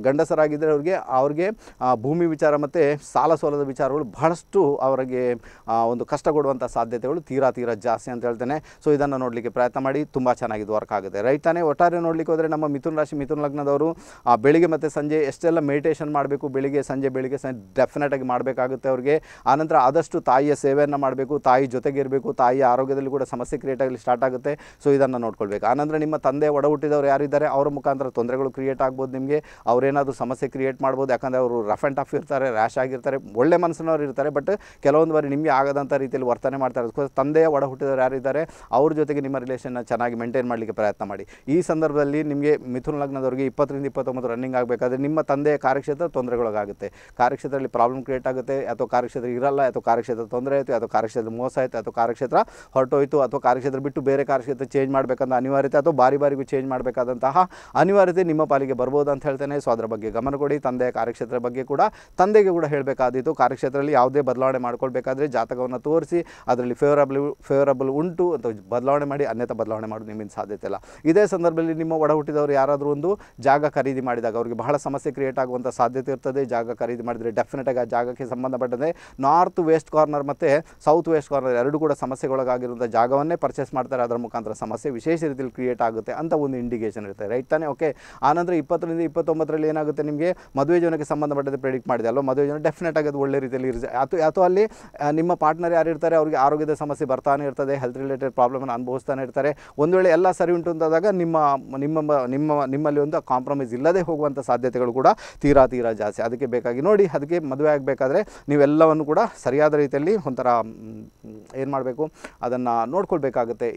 ಗಂಡಸರಾಗಿದ್ದರೆ ಅವ್ರಿಗೆ ಅವ್ರಿಗೆ ಭೂಮಿ ವಿಚಾರ ಮತ್ತು ಸಾಲ ಸೋಲದ ವಿಚಾರಗಳು ಬಹಳಷ್ಟು ಅವರಿಗೆ ಒಂದು ಕಷ್ಟ ಕೊಡುವಂಥ ಸಾಧ್ಯತೆಗಳು ತೀರಾ ತೀರಾ ಜಾಸ್ತಿ ಅಂತ ಹೇಳ್ತೇನೆ. ಸೊ ಇದನ್ನು ನೋಡಲಿಕ್ಕೆ ಪ್ರಯತ್ನ ಮಾಡಿ, ತುಂಬ ಚೆನ್ನಾಗಿದ್ದು ವರ್ಕ್ ಆಗುತ್ತೆ. ರೈಟ್ ತಾನೇ? ಒಟ್ಟಾರೆ ನೋಡಲಿಕ್ಕೆ ಹೋದರೆ ನಮ್ಮ ಮಿಥುನ್ ರಾಶಿ, ಮಿಥುನ್ ಲಗ್ನದವರು ಬೆಳಿಗ್ಗೆ ಮತ್ತು ಸಂಜೆ ಎಷ್ಟೆಲ್ಲ ಮೆಡಿಟೇಷನ್ ಮಾಡಬೇಕು, ಬೆಳಿಗ್ಗೆ, ಸಂಜೆ ಬೆಳಿಗ್ಗೆ, ಸಂಜೆ ಡೆಫಿನೆಟಾಗಿ ಮಾಡಬೇಕಾಗುತ್ತೆ ಅವ್ರಿಗೆ. ಆನಂತರ ಆದಷ್ಟು ತಾಯಿಯ ಸೇವೆಯನ್ನು ಮಾಡಬೇಕು, ತಾಯಿ ಜೊತೆಗೆ ಇರಬೇಕು, ತಾಯಿಯ ಆರೋಗ್ಯದಲ್ಲಿ ಕೂಡ ಸಮಸ್ಯೆ ಕ್ರಿಯೇಟ್ ಆಗಲಿ ಸ್ಟಾರ್ಟ್ ಆಗುತ್ತೆ. ಸೊ ಇದನ್ನು ನೋಡ್ಕೊಳ್ಬೇಕು. ಆನಂತರ ನಿಮ್ಮ ತಂದೆ ಒಡ ಹುಟ್ಟಿದವರು ಯಾರಿದ್ದಾರೆ ಅವರ ಮುಖಾಂತರ ತೊಂದರೆಗಳು ಕ್ರಿಯೇಟ್ ಆಗ್ಬೋದು ನಿಮಗೆ. ಅವರೇನಾದರೂ ಸಮಸ್ಯೆ ಕ್ರಿಯೇಟ್ ಮಾಡ್ಬೋದು. ಯಾಕಂದರೆ ಅವರು ರಫ್ ಆ್ಯಂಡ್ ಟಫ್ ಇರ್ತಾರೆ ರ್ಯಾಶ್ ಆಗಿರ್ತಾರೆ, ಒಳ್ಳೆ ಮನಸ್ಸಿನವರು ಇರ್ತಾರೆ ಬಟ್ ಕೆಲವೊಂದು ಬಾರಿ ನಿಮಗೆ ಆಗದಂಥ ರೀತಿಯಲ್ಲಿ ವರ್ತನೆ ಮಾಡ್ತಾರೆ ತಂದೆಯ ಒಡ ಹುಟ್ಟಿದವರು ಯಾರಿದ್ದಾರೆ ಅವ್ರ ಜೊತೆಗೆ ನಿಮ್ಮ ರಿಲೇಷನ್ನ ಚೆನ್ನಾಗಿ ಮೇಂಟೈನ್ ಮಾಡಲಿಕ್ಕೆ ಪ್ರಯತ್ನ ಮಾಡಿ. ಈ ಸಂದರ್ಭದಲ್ಲಿ ನಿಮಗೆ ಮಿಥುನ ಲಗ್ನದವರಿಗೆ ಇಪ್ಪತ್ತರಿಂದ ಇಪ್ಪತ್ತೊಂಬತ್ತು ರನ್ನಿಂಗ್ ಆಗಬೇಕಾದ್ರೆ ನಿಮ್ಮ ತಂದೆಯ ಕಾರ್ಯಕ್ಷೇತ್ರ ತೊಂದರೆಗೊಳಗಾಗುತ್ತೆ. ಕಾರ್ಯಕ್ಷೇತ್ರದಲ್ಲಿ ಪ್ರಾಬ್ಲಮ್ ಕ್ರಿಯೇಟ್ ಆಗುತ್ತೆ, ಅಥವಾ ಕಾರ್ಯಕ್ಷೇತ್ರ ಇರಲ್ಲ ಅಥವಾ ಕಾರ್ಯಕ್ಷೇತ್ರ ತೊಂದರೆ ಆಯಿತು, ಅಥವಾ ಕಾರ್ಯಕ್ಷೇತ್ರ ಮೋಸ ಆಯಿತು, ಅಥವಾ ಕಾರ್ಯಕ್ಷೇತ್ರ ಹೊರಟೋಯಿತು, ಅಥವಾ ಕಾರ್ಯಕ್ಷೇತ್ರ ಬಿಟ್ಟು ಬೇರೆ ಕಾರ್ಯಕ್ಷೇತ್ರ ಚೇಂಜ್ ಮಾಡಬೇಕಂತ ಅನಿವಾರ್ಯತೆ, ಅಥವಾ ಬಾರಿ ಬಾರಿಗೂ ಚೇಂಜ್ ಮಾಡಬೇಕಾದಂತಹ ಅನಿವಾರ್ಯತೆ ನಿಮ್ಮ ಪಾಲಿಗೆ ಬರ್ಬೋದು ಅಂತ ಹೇಳ್ತೇನೆ. ಸೊ ಅದರ ಬಗ್ಗೆ ಗಮನ ಕೊಡಿ. ತಂದೆಯ ಕಾರ್ಯಕ್ಷೇತ್ರ ಬಗ್ಗೆ ಕೂಡ ತಂದೆಗೆ ಕೂಡ ಹೇಳಬೇಕಾದಿತ್ತು ಕಾರ್ಯಕ್ಷೇತ್ರದಲ್ಲಿ ಯಾವುದೇ ಬದಲಾವಣೆ ಮಾಡ್ಕೊಳ್ಬೇಕಾದ್ರೆ ಜಾತಕವನ್ನು ತೋರಿಸಿ, ಅದರಲ್ಲಿ ಫೇವರಬಲ್ ಫೇವರಬಲ್ ಉಂಟು ಅಂತ ಬದಲಾವಣೆ ಮಾಡಿ, ಅನ್ಯಥ ಬದಲಾವಣೆ ಮಾಡೋದು ನಿಮ್ಮಿಂದ ಸಾಧ್ಯತೆ ಇಲ್ಲ. ಇದೇ ಸಂದರ್ಭದಲ್ಲಿ ನಿಮ್ಮ ಒಡ ಹುಟ್ಟಿದವರು ಯಾರಾದರೂ ಒಂದು ಜಾಗ ಖರೀದಿ ಮಾಡಿದಾಗ, ಅವರಿಗೆ ಬಹಳ ಸಮಸ್ಯೆ ಕ್ರಿಯೇಟ್ ಆಗುವಂಥ ಸಾಧ್ಯತೆ ಇರ್ತದೆ. ಜಾಗ ಖರೀದಿ ಮಾಡಿದರೆ ಡೆಫಿನೆಟಾಗಿ ಆ ಜಾಗಕ್ಕೆ ಸಂಬಂಧಪಟ್ಟಂತೆ ನಾರ್ತ್ ವೆಸ್ಟ್ ಕಾರ್ನರ್ ಮತ್ತು ಸೌತ್ ವೆಸ್ಟ್ ಕಾರ್ನರ್ ಎರಡು ಕೂಡ ಸಮಸ್ಯೆಗೊಳಗಾಗಿರುವಂಥ ಜಾಗವನ್ನೇ ಪರ್ಚೇಸ್ ಮಾಡ್ತಾರೆ. ಅದರ ಮುಖಾಂತರ ಸಮಸ್ಯೆ ವಿಶೇಷ ರೀತಿಯಲ್ಲಿ ಕ್ರಿಯೇಟ್ ಆಗುತ್ತೆ ಅಂತ ಒಂದು ಇಂಡಿಕೇಷನ್ ಇರುತ್ತೆ. ರೈಟ್ ತಾನೇ? ಓಕೆ ಆನಂತರ ಇಪ್ಪತ್ತರಿಂದ ಇಪ್ಪತ್ತೊಂಬತ್ತರಲ್ಲಿ ಏನಾಗುತ್ತೆ ನಿಮಗೆ? ಮದುವೆ ಜೀವನಕ್ಕೆ ಸಂಬಂಧಪಟ್ಟಂತೆ ಪ್ರೆಡಿಕ್ಟ್ ಮಾಡಿದೆ ಅಲ್ವಾ? ಮದುವೆ ಜೀವನ ಡೆಫಿನೆಟ್ ಆಗಿ ಅದು ಒಳ್ಳೆ ರೀತಿಯಲ್ಲಿ ಇರುತ್ತೆ. ಅಥವಾ ಅಥವಾ ಅಲ್ಲಿ ನಿಮ್ಮ ಪಾರ್ಟ್ನರ್ ಯಾರು ಇರ್ತಾರೆ? ಅವರಿಗೆ ಆರೋಗ್ಯದ ಸಮಸ್ಯೆ ಬರ್ತಾನೆ ಇರ್ತದೆ ಹೆಲ್ತ್ ರಿಲೇಟೆಡ್ ಪ್ರಾಬ್ಲಮನ್ನು ಅನುಭವಿಸ್ತಾನೆ ಇರ್ತಾರೆ. ಒಂದು ವೇಳೆ ಎಲ್ಲ ಸರಿ ಉಂಟು ಅಂತಾದಾಗ ನಿಮ್ಮ ನಿಮ್ಮ ನಿಮ್ಮ, ನಿಮ್ಮಲ್ಲಿ ಒಂದು ಕಾಂಪ್ರಮೈಸ್ ಇಲ್ಲದೆ ಹೋಗುವಂಥ ಸಾಧ್ಯತೆಗಳು ಕೂಡ ತೀರಾ ತೀರಾ ಜಾಸ್ತಿ. ಅದಕ್ಕೆ ಬೇಕಾಗಿ ನೋಡಿ, ಅದಕ್ಕೆ ಮದುವೆ ಆಗಬೇಕಾದ್ರೆ ನೀವೆಲ್ಲವನ್ನು ಕೂಡ ಸರಿಯಾದ ರೀತಿಯಲ್ಲಿ ಒಂಥರ ಏನು ಮಾಡಬೇಕು? ಅದನ್ನು ನೋಡ್ಕೊಳ್ಬೇಕಾಗುತ್ತೆ.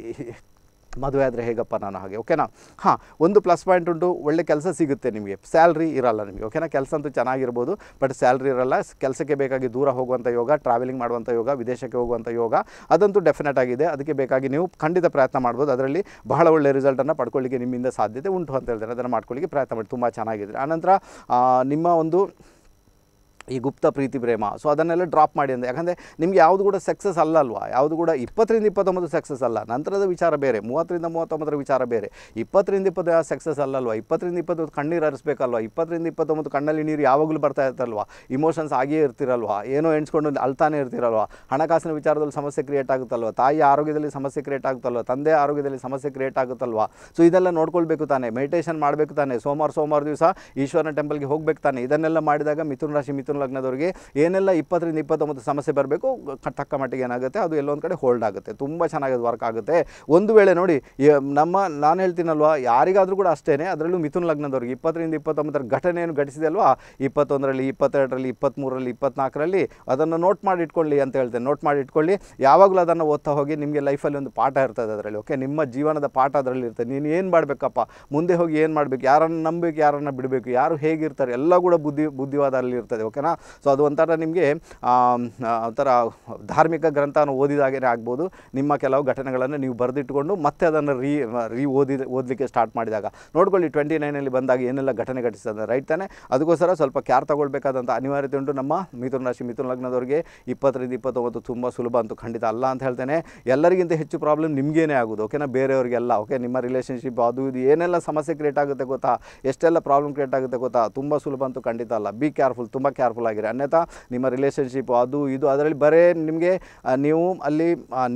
ಮದುವೆ ಆದರೆ ಹೇಗಪ್ಪ ನಾನು ಹಾಗೆ, ಓಕೆನಾ? ಹಾಂ, ಒಂದು ಪ್ಲಸ್ ಪಾಯಿಂಟ್ ಉಂಟು, ಒಳ್ಳೆ ಕೆಲಸ ಸಿಗುತ್ತೆ ನಿಮಗೆ. ಸ್ಯಾಲ್ರಿ ಇರಲ್ಲ ನಿಮಗೆ, ಓಕೆನಾ? ಕೆಲಸ ಅಂತೂ ಚೆನ್ನಾಗಿರ್ಬೋದು ಬಟ್ ಸ್ಯಾಲ್ರಿ ಇರಲ್ಲ. ಕೆಲಸಕ್ಕೆ ಬೇಕಾಗಿ ದೂರ ಹೋಗುವಂಥ ಯೋಗ ಟ್ರಾವೆಲಿಂಗ್ ಮಾಡುವಂಥ ಯೋಗ, ವಿದೇಶಕ್ಕೆ ಹೋಗುವಂಥ ಯೋಗ, ಅದಂತೂ ಡೆಫಿನೆಟ್ ಆಗಿದೆ. ಅದಕ್ಕೆ ಬೇಕಾಗಿ ನೀವು ಖಂಡಿತ ಪ್ರಯತ್ನ ಮಾಡ್ಬೋದು. ಅದರಲ್ಲಿ ಬಹಳ ಒಳ್ಳೆ ರಿಸಲ್ಟನ್ನು ಪಡ್ಕೊಳ್ಳಿಕ್ಕೆ ನಿಮ್ಮಿಂದ ಸಾಧ್ಯತೆ ಉಂಟು ಅಂತ ಹೇಳ್ತಾರೆ ಅದನ್ನು ಮಾಡ್ಕೊಳ್ಳಿಕ್ಕೆ ಪ್ರಯತ್ನ ಮಾಡಿ. ತುಂಬ ಚೆನ್ನಾಗಿದೆ ಆನಂತರ ನಿಮ್ಮ ಒಂದು ಈ ಗುಪ್ತ ಪ್ರೀತಿ ಪ್ರೇಮ. ಸೊ ಅದನ್ನೆಲ್ಲ ಡ್ರಾಪ್ ಮಾಡಿ ಅಂತ ಯಾಕಂದರೆ ನಿಮಗೆ ಯಾವುದು ಕೂಡ ಸಕ್ಸಸ್ ಅಲ್ಲ ಅಲ್ವಾ? ಯಾವುದು ಕೂಡ ಇಪ್ಪತ್ತರಿಂದ ಇಪ್ಪತ್ತೊಂಬತ್ತು ಸಕ್ಸಸ್ ಅಲ್ಲ. ನಂತರದ ವಿಚಾರ ಬೇರೆ. ಮೂವತ್ತರಿಂದ ಮೂವತ್ತೊಂಬತ್ತರ ವಿಚಾರ ಬೇರೆ. ಇಪ್ಪತ್ತರಿಂದ ಇಪ್ಪತ್ತು ಸಕ್ಸಸ್ ಅಲ್ಲಲ್ವಾ ಇಪ್ಪತ್ತರಿಂದ ಇಪ್ಪತ್ತೊಂದು ಕಣ್ಣೀರು ಹರಿಸ್ಬೇಕಲ್ವಾ? ಇಪ್ಪತ್ತರಿಂದ ಇಪ್ಪತ್ತೊಂಬತ್ತು ಕಣ್ಣಲ್ಲಿ ನೀರು ಯಾವಾಗಲೂ ಬರ್ತಾ ಇರ್ತಲ್ವಾ ಇಮೋಷನ್ಸ್ ಆಗಿಯೇ ಇರ್ತಿರಲ್ವಾ? ಏನೋ ಎಣಿಸ್ಕೊಂಡು ಅಳ್ತಾನೆ ಇರ್ತಿರಲ್ವಾ? ಹಣಕಾಸಿನ ವಿಚಾರದಲ್ಲಿ ಸಮಸ್ಯೆ ಕ್ರಿಯೇಟ್ ಆಗುತ್ತಲ್ವಾ? ತಾಯಿ ಆರೋಗ್ಯದಲ್ಲಿ ಸಮಸ್ಯೆ ಕ್ರಿಯೇಟ್ ಆಗುತ್ತಲ್ವಾ? ತಂದೆ ಆರೋಗ್ಯದಲ್ಲಿ ಸಮಸ್ಯೆ ಕ್ರಿಯೇಟ್ ಆಗುತ್ತಲ್ವಾ? ಸೊ ಇದೆಲ್ಲ ನೋಡ್ಕೊಳ್ಬೇಕು ತಾನೆ. ಮೆಡಿಟೇಷನ್ ಮಾಡಬೇಕು ತಾನೆ. ಸೋಮವಾರ ಸೋಮವಾರ ದಿವಸ ಈಶ್ವರನ ಟೆಂಪಲ್ಗೆ ಹೋಗ್ಬೇಕು ತಾನೆ. ಇದನ್ನೆಲ್ಲ ಮಾಡಿದಾಗ ಮಿಥುನ ರಾಶಿ ಮಿಥುನ್ ಲಗ್ನದವರಿಗೆ ಏನೆಲ್ಲ ಇಪ್ಪತ್ತರಿಂದ ಇಪ್ಪತ್ತೊಂಬತ್ತು ಸಮಸ್ಯೆ ಬರಬೇಕು ತಕ್ಕ ಮಟ್ಟಿಗೆ ಏನಾಗುತ್ತೆ, ಅದು ಎಲ್ಲೊಂದು ಕಡೆ ಹೋಲ್ಡ್ ಆಗುತ್ತೆ. ತುಂಬ ಚೆನ್ನಾಗಿ ಅದು ವರ್ಕ್ ಆಗುತ್ತೆ. ಒಂದು ವೇಳೆ ನೋಡಿ ನಮ್ಮ, ನಾನು ಹೇಳ್ತೀನಲ್ವಾ, ಯಾರಿಗಾದರೂ ಕೂಡ ಅಷ್ಟೇ ಅದರಲ್ಲೂ ಮಿಥುನ್ ಲಗ್ನದವ್ರಿಗೆ ಇಪ್ಪತ್ತರಿಂದ ಇಪ್ಪತ್ತೊಂಬತ್ತರ ಘಟನೆ ಏನು ಘಟಿಸಿದೆ ಅಲ್ವಾ? ಇಪ್ಪತ್ತೊಂದರಲ್ಲಿ, ಇಪ್ಪತ್ತೆರಡರಲ್ಲಿ, ಇಪ್ಪತ್ತ್ಮೂರರಲ್ಲಿ, ಇಪ್ಪತ್ನಾಲ್ಕರಲ್ಲಿ ಅದನ್ನು ನೋಟ್ ಮಾಡಿ ಇಟ್ಕೊಳ್ಳಿ ಅಂತ ಹೇಳ್ತೇನೆ. ನೋಟ್ ಮಾಡಿ ಇಟ್ಕೊಳ್ಳಿ. ಯಾವಾಗಲೂ ಅದನ್ನು ಓದ್ತಾ ಹೋಗಿ ನಿಮಗೆ ಲೈಫಲ್ಲಿ ಒಂದು ಪಾಠ ಇರ್ತದೆ ಅದರಲ್ಲಿ ಓಕೆ ನಿಮ್ಮ ಜೀವನದ ಪಾಠ ಅದರಲ್ಲಿ ಇರ್ತದೆ. ನೀನು ಏನು ಮಾಡಬೇಕಪ್ಪ? ಮುಂದೆ ಹೋಗಿ ಏನು ಮಾಡಬೇಕು? ಯಾರನ್ನು ನಂಬಬೇಕು, ಯಾರನ್ನು ಬಿಡಬೇಕು? ಯಾರು ಹೇಗಿರ್ತಾರೆ? ಎಲ್ಲ ಕೂಡ ಬುದ್ಧಿ, ಬುದ್ಧಿವಾದ ಅಲ್ಲಿ ಇರ್ತದೆ ಓಕೆನಾ ಸೊ ಅದು ಒಂಥರ ನಿಮಗೆ ಒಂಥರ ಧಾರ್ಮಿಕ ಗ್ರಂಥನ ಓದಿದಾಗೇ ಆಗ್ಬೋದು. ನಿಮ್ಮ ಕೆಲವು ಘಟನೆಗಳನ್ನು ನೀವು ಬರೆದಿಟ್ಟುಕೊಂಡು ಮತ್ತೆ ಅದನ್ನು ರೀ ರೀ ಓದಿ, ಓದಲಿಕ್ಕೆ ಸ್ಟಾರ್ಟ್ ಮಾಡಿದಾಗ. ನೋಡ್ಕೊಳ್ಳಿ ಟ್ವೆಂಟಿ ನೈನಲ್ಲಿ ಬಂದಾಗ ಏನೆಲ್ಲ ಘಟನೆ ಘಟಿಸ್ತದೆ ರೈಟ್ ತಾನೆ? ಅದಕ್ಕೋಸ್ಕರ ಸ್ವಲ್ಪ ಕ್ಯಾರ್ ತಗೊಳ್ಬೇಕಾದಂಥ ಅನಿವಾರ್ಯತೆ ಉಂಟು. ನಮ್ಮ ಮಿಥುನ ರಾಶಿ, ಮಿಥುನ ಲಗ್ನದವ್ರಿಗೆ ಇಪ್ಪತ್ತರಿಂದ ಇಪ್ಪತ್ತೊಂಬತ್ತು ತುಂಬ ಸುಲಭ ಅಂತೂ ಖಂಡಿತ ಅಲ್ಲ ಅಂತ ಹೇಳ್ತೇನೆ. ಎಲ್ಲರಿಗಿಂತ ಹೆಚ್ಚು ಪ್ರಾಬ್ಲಮ್ ನಿಮಗೇನೆ ಆಗೋದು ಓಕೆನಾ ಬೇರೆಯವರಿಗೆಲ್ಲ ಓಕೆ ನಿಮ್ಮ ರಿಲೇಷನ್ಶಿಪ್ ಅದು, ಇದು ಏನೆಲ್ಲ ಸಮಸ್ಯೆ ಕ್ರಿಯೇಟ್ ಆಗುತ್ತೆ ಗೊತ್ತಾ? ಎಷ್ಟೆಲ್ಲ ಪ್ರಾಬ್ಲಮ್ ಕ್ರಿಯೇಟ್ ಆಗುತ್ತೆ ಗೊತ್ತಾ? ತುಂಬ ಸುಲಭ ಅಂತೂ ಖಂಡಿತ ಅಲ್ಲ. ಬಿ ಕೇರ್ಫುಲ್ ತುಂಬ ಕೇರ್ಫುಲ್ ಕೇರ್ಫುಲ್ ಆಗಿರಿ. ಅನ್ಯಥಾ ನಿಮ್ಮ ರಿಲೇಷನ್ಶಿಪ್ ಅದು ಇದು, ಅದರಲ್ಲಿ ಬರೇ ನಿಮಗೆ ನೀವು ಅಲ್ಲಿ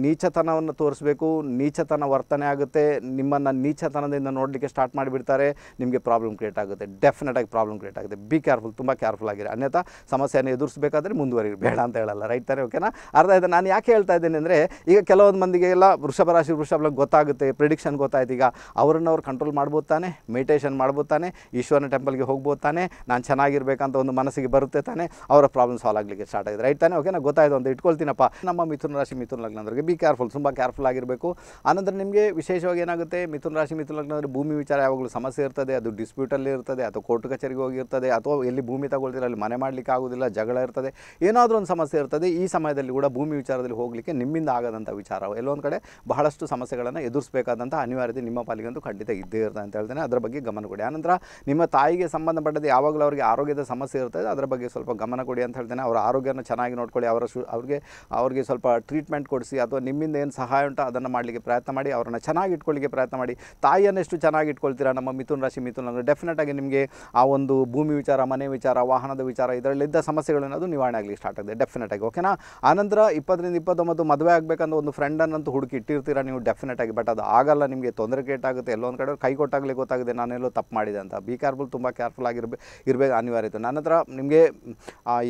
ನೀಚತನವನ್ನು ತೋರಿಸ್ಬೇಕು, ನೀಚತನ ವರ್ತನೆ ಆಗುತ್ತೆ, ನಿಮ್ಮನ್ನು ನೀಚತನದಿಂದ ನೋಡಲಿಕ್ಕೆ ಸ್ಟಾರ್ಟ್ ಮಾಡಿಬಿಡ್ತಾರೆ, ನಿಮಗೆ ಪ್ರಾಬ್ಲಮ್ ಕ್ರಿಯೇಟ್ ಆಗುತ್ತೆ. ಡೆಫಿನೆಟಾಗಿ ಪ್ರಾಬ್ಲಮ್ ಕ್ರಿಯೇಟ್ ಆಗುತ್ತೆ. ಬಿ ಕೇರ್ಫುಲ್ ತುಂಬ ಕೇರ್ಫುಲ್ ಆಗಿರಿ. ಅನ್ಯಥಾ ಸಮಸ್ಯೆಯನ್ನು ಎದುರಿಸಬೇಕಾದ್ರೆ ಮುಂದುವರಿ ಬೇಡ ಅಂತ ಹೇಳಲ್ಲ. ರೈಟ್ ಓಕೆನಾ ಅರ್ಥ ಆಯ್ತು. ನಾನು ಯಾಕೆ ಹೇಳ್ತಾ ಇದ್ದೇನೆ ಅಂದರೆ, ಈಗ ಕೆಲವೊಂದು ಮಂದಿಗೆ ಎಲ್ಲ ವೃಷಭ ರಾಶಿ, ವೃಷಭ ಲಗ್ನ ಗೊತ್ತಾಗುತ್ತೆ ಪ್ರಿಡಿಕ್ಷನ್ ಗೊತ್ತಾಯ್ತು. ಈಗ ಅವರನ್ನು ಅವ್ರು ಕಂಟ್ರೋಲ್ ಮಾಡ್ಬೋದು ತಾನೆ ಮೆಡಿಟೇಷನ್ ಮಾಡ್ಬೋದು ತಾನೆ, ಈಶ್ವರನ ಟೆಂಪಲ್ಗೆ ಹೋಗ್ಬೋದು ತಾನೆ, ನಾನು ಚೆನ್ನಾಗಿರ್ಬೇಕಂತ ಒಂದು ಮನಸ್ಸಿಗೆ ಬರುತ್ತೆ ತಾನೆ ಅವರ ಪ್ರಾಬ್ಲಮ್ ಸಾಲ್ವ್ ಆಗಲಿಕ್ಕೆ ಸ್ಟಾರ್ಟ್ ಆಗಿದೆ ರೈಟ್ ತಾನೆ? ಓಕೆನಾ ಗೊತ್ತಾಯ್ತು ಅಂತ ಇಟ್ಕೊಳ್ತೀನಪ್ಪ. ನಮ್ಮ ಮಿಥುನ ರಾಶಿ ಮಿಥುನ ಲಗ್ನದವರಿಗೆ ಬಿ ಕೇರ್ಫುಲ್ ತುಂಬ ಕೇರ್ಫುಲ್ ಆಗಿರಬೇಕು. ಆನಂತರ ನಿಮಗೆ ವಿಶೇಷವಾಗಿ ಏನಾಗುತ್ತೆ? ಮಿಥುನ ರಾಶಿ ಮಿಥುನ ಅಂದರೆ ಭೂಮಿ ವಿಚಾರ ಯಾವಾಗಲೂ ಸಮಸ್ಯೆ ಇರ್ತದೆ, ಅದು ಡಿಸ್ಪ್ಯೂಟಲ್ಲಿ ಇರ್ತದೆ, ಅಥವಾ ಕೋರ್ಟ್ ಕಚೇರಿಗೆ ಹೋಗಿರ್ತದೆ ಅಥವಾ ಎಲ್ಲಿ ಭೂಮಿ ತಗೊಳ್ತೀರ, ಅಲ್ಲಿ ಮನೆ ಮಾಡಲಿಕ್ಕೆ ಆಗೋದಿಲ್ಲ, ಜಗಳ ಇರ್ತದೆ. ಏನಾದರೂ ಒಂದು ಸಮಸ್ಯೆ ಇರ್ತದೆ, ಈ ಸಮಯದಲ್ಲಿ ಕೂಡ ಭೂಮಿ ವಿಚಾರದಲ್ಲಿ ಹೋಗಲಿಕ್ಕೆ ನಿಮ್ಮಿಂದ ಆಗದಂಥ ವಿಚಾರ. ಎಲ್ಲೊಂದು ಕಡೆ ಬಹಳಷ್ಟು ಸಮಸ್ಯೆಗಳನ್ನು ಎದುರಿಸಬೇಕಾದಂಥ ಅನಿವಾರ್ಯತೆ ನಿಮ್ಮ ಪಾಲಿಗಂತೂ ಖಂಡಿತ ಇದ್ದೇ ಇರ್ತದೆ ಅಂತ ಹೇಳ್ತೇನೆ. ಅದರ ಬಗ್ಗೆ ಗಮನ ಕೊಡಿ. ಆನಂತರ ನಿಮ್ಮ ತಾಯಿಗೆ ಸಂಬಂಧಪಟ್ಟದ್ದು ಯಾವಾಗಲೂ ಅವರಿಗೆ ಆರೋಗ್ಯದ ಸಮಸ್ಯೆ ಇರ್ತದೆ, ಅದರ ಬಗ್ಗೆ ಸ್ವಲ್ಪ ಗಮನ ಕೊಡಿ ಅಂತ ಹೇಳ್ತೇನೆ ಅವರ ಆರೋಗ್ಯನ ಚೆನ್ನಾಗಿ ನೋಡ್ಕೊಳ್ಳಿ, ಅವರ ಶು, ಅವ್ರಿಗೆ ಅವ್ರಿಗೆ ಸ್ವಲ್ಪ ಟ್ರೀಟ್ಮೆಂಟ್ ಕೊಡಿಸಿ ಅಥವಾ ನಿಮ್ಮಿಂದ ಏನು ಸಹಾಯ ಉಂಟು ಅದನ್ನು ಮಾಡಲಿಕ್ಕೆ ಪ್ರಯತ್ನ ಮಾಡಿ, ಅವರನ್ನು ಚೆನ್ನಾಗಿ ಇಟ್ಕೊಳ್ಳಿಕ್ಕೆ ಪ್ರಯತ್ನ ಮಾಡಿ. ತಾಯಿಯನ್ನು ಎಷ್ಟು ಚೆನ್ನಾಗಿ ಇಟ್ಕೊಳ್ತೀರಾ ನಮ್ಮ ಮಿಥುನ್ ರಾಶಿ ಮಿಥುನ್ ಅಂದರೆ ಡೆಫಿನೆಟ್ ಆಗಿ ನಿಮಗೆ ಆ ಒಂದು ಭೂಮಿ ವಿಚಾರ, ಮನೆ ವಿಚಾರ, ವಾಹನದ ವಿಚಾರ, ಇದರಲ್ಲಿದ್ದ ಸಮಸ್ಯೆಗಳನ್ನದು ನಿವಾರಣೆ ಆಗಲಿ ಸ್ಟಾರ್ಟ್ ಆಗಿದೆ ಡೆಫಿನೆಟ್ ಆಗಿ ಓಕೆನಾ ಆನಂತರ ಇಪ್ಪತ್ತರಿಂದ ಇಪ್ಪತ್ತೊಂಬತ್ತು ಮದುವೆ ಆಗಬೇಕಂದ್ರೆ ಒಂದು ಫ್ರೆಂಡನ್ನಂತೂ ಹುಡುಕಿ ಇಟ್ಟಿರ್ತೀರಾ ನೀವು ಡೆಫಿನೆಟ್ ಆಗಿ ಬಟ್ ಅದು ಆಗಲ್ಲ, ನಿಮಗೆ ತೊಂದರೆ ಕ್ರಿಯೇಟ್ ಆಗುತ್ತೆ, ಎಲ್ಲೊಂದು ಕಡೆ ಕೈ ಕೊಟ್ಟಾಗಲಿ ಗೊತ್ತಾಗಿದೆ ನಾನೆಲ್ಲೋ ತಪ್ಪು ಮಾಡಿದೆ ಅಂತ. ಬಿ ಕೇರ್ಫುಲ್ ತುಂಬ ಕೇರ್ಫುಲ್ ಆಗಿರ್ಬೇಕು ಇರಬೇಕು, ಅನಿವಾರ್ಯತೆ. ನನ್ನ ಹತ್ರ ನಿಮಗೆ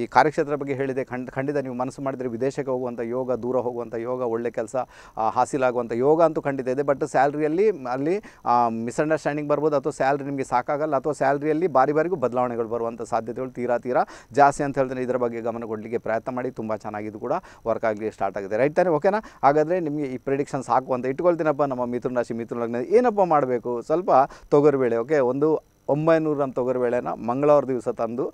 ಈ ಕಾರ್ಯಕ್ಷೇತ್ರ ಬಗ್ಗೆ ಹೇಳಿದೆ. ಖಂಡ, ಖಂಡಿತ ನೀವು ಮನಸ್ಸು ಮಾಡಿದರೆ ವಿದೇಶಕ್ಕೆ ಹೋಗುವಂಥ ಯೋಗ, ದೂರ ಹೋಗುವಂಥ ಯೋಗ, ಒಳ್ಳೆ ಕೆಲಸ ಹಾಸಿಲಾಗುವಂಥ ಯೋಗ ಅಂತೂ ಖಂಡಿತ ಇದೆ. ಬಟ್ ಸ್ಯಾಲ್ರಿಯಲ್ಲಿ ಅಲ್ಲಿ ಮಿಸ್ಅಂಡರ್ಸ್ಟ್ಯಾಂಡಿಂಗ್ ಬರ್ಬೋದು ಅಥವಾ ಸ್ಯಾಲ್ರಿ ನಿಮಗೆ ಸಾಕಾಗಲ್ಲ ಅಥವಾ ಸ್ಯಾಲ್ರಿಯಲ್ಲಿ ಬಾರಿ ಬಾರಿಗೂ ಬದಲಾವಣೆಗಳು ಬರುವಂಥ ಸಾಧ್ಯತೆಗಳು ತೀರಾ ತೀರಾ ಜಾಸ್ತಿ ಅಂತ ಹೇಳ್ತಾರೆ ಇದರ ಬಗ್ಗೆ ಗಮನ ಕೊಡಲಿಕ್ಕೆ ಪ್ರಯತ್ನ ಮಾಡಿ ತುಂಬ ಚೆನ್ನಾಗಿದ್ದು ಕೂಡ ವರ್ಕ್ ಆಗಲಿ ಸ್ಟಾರ್ಟ್ ಆಗಿದೆ. ರೈಟ್ ತಾನೆ? ಓಕೆನಾ? ಹಾಗಾದರೆ ನಿಮಗೆ ಈ ಪ್ರಿಡಿಕ್ಷನ್ ಸಾಕು ಅಂತ ಇಟ್ಕೊಳ್ತೀನಪ್ಪ ನಮ್ಮ ಮಿಥುನ ರಾಶಿ, ಮಿಥುನ ಲಗ್ನ ಏನಪ್ಪ ಮಾಡಬೇಕು? ಸ್ವಲ್ಪ ತೊಗರಿಬೇಳೆ ಓಕೆ? ಒಂದು ಒಂಬೈನೂರು ಗ್ರಾಮ್ ತೊಗರಿಬೇಳೆನ ಮಂಗಳವಾರ ದಿವಸ ತಂದು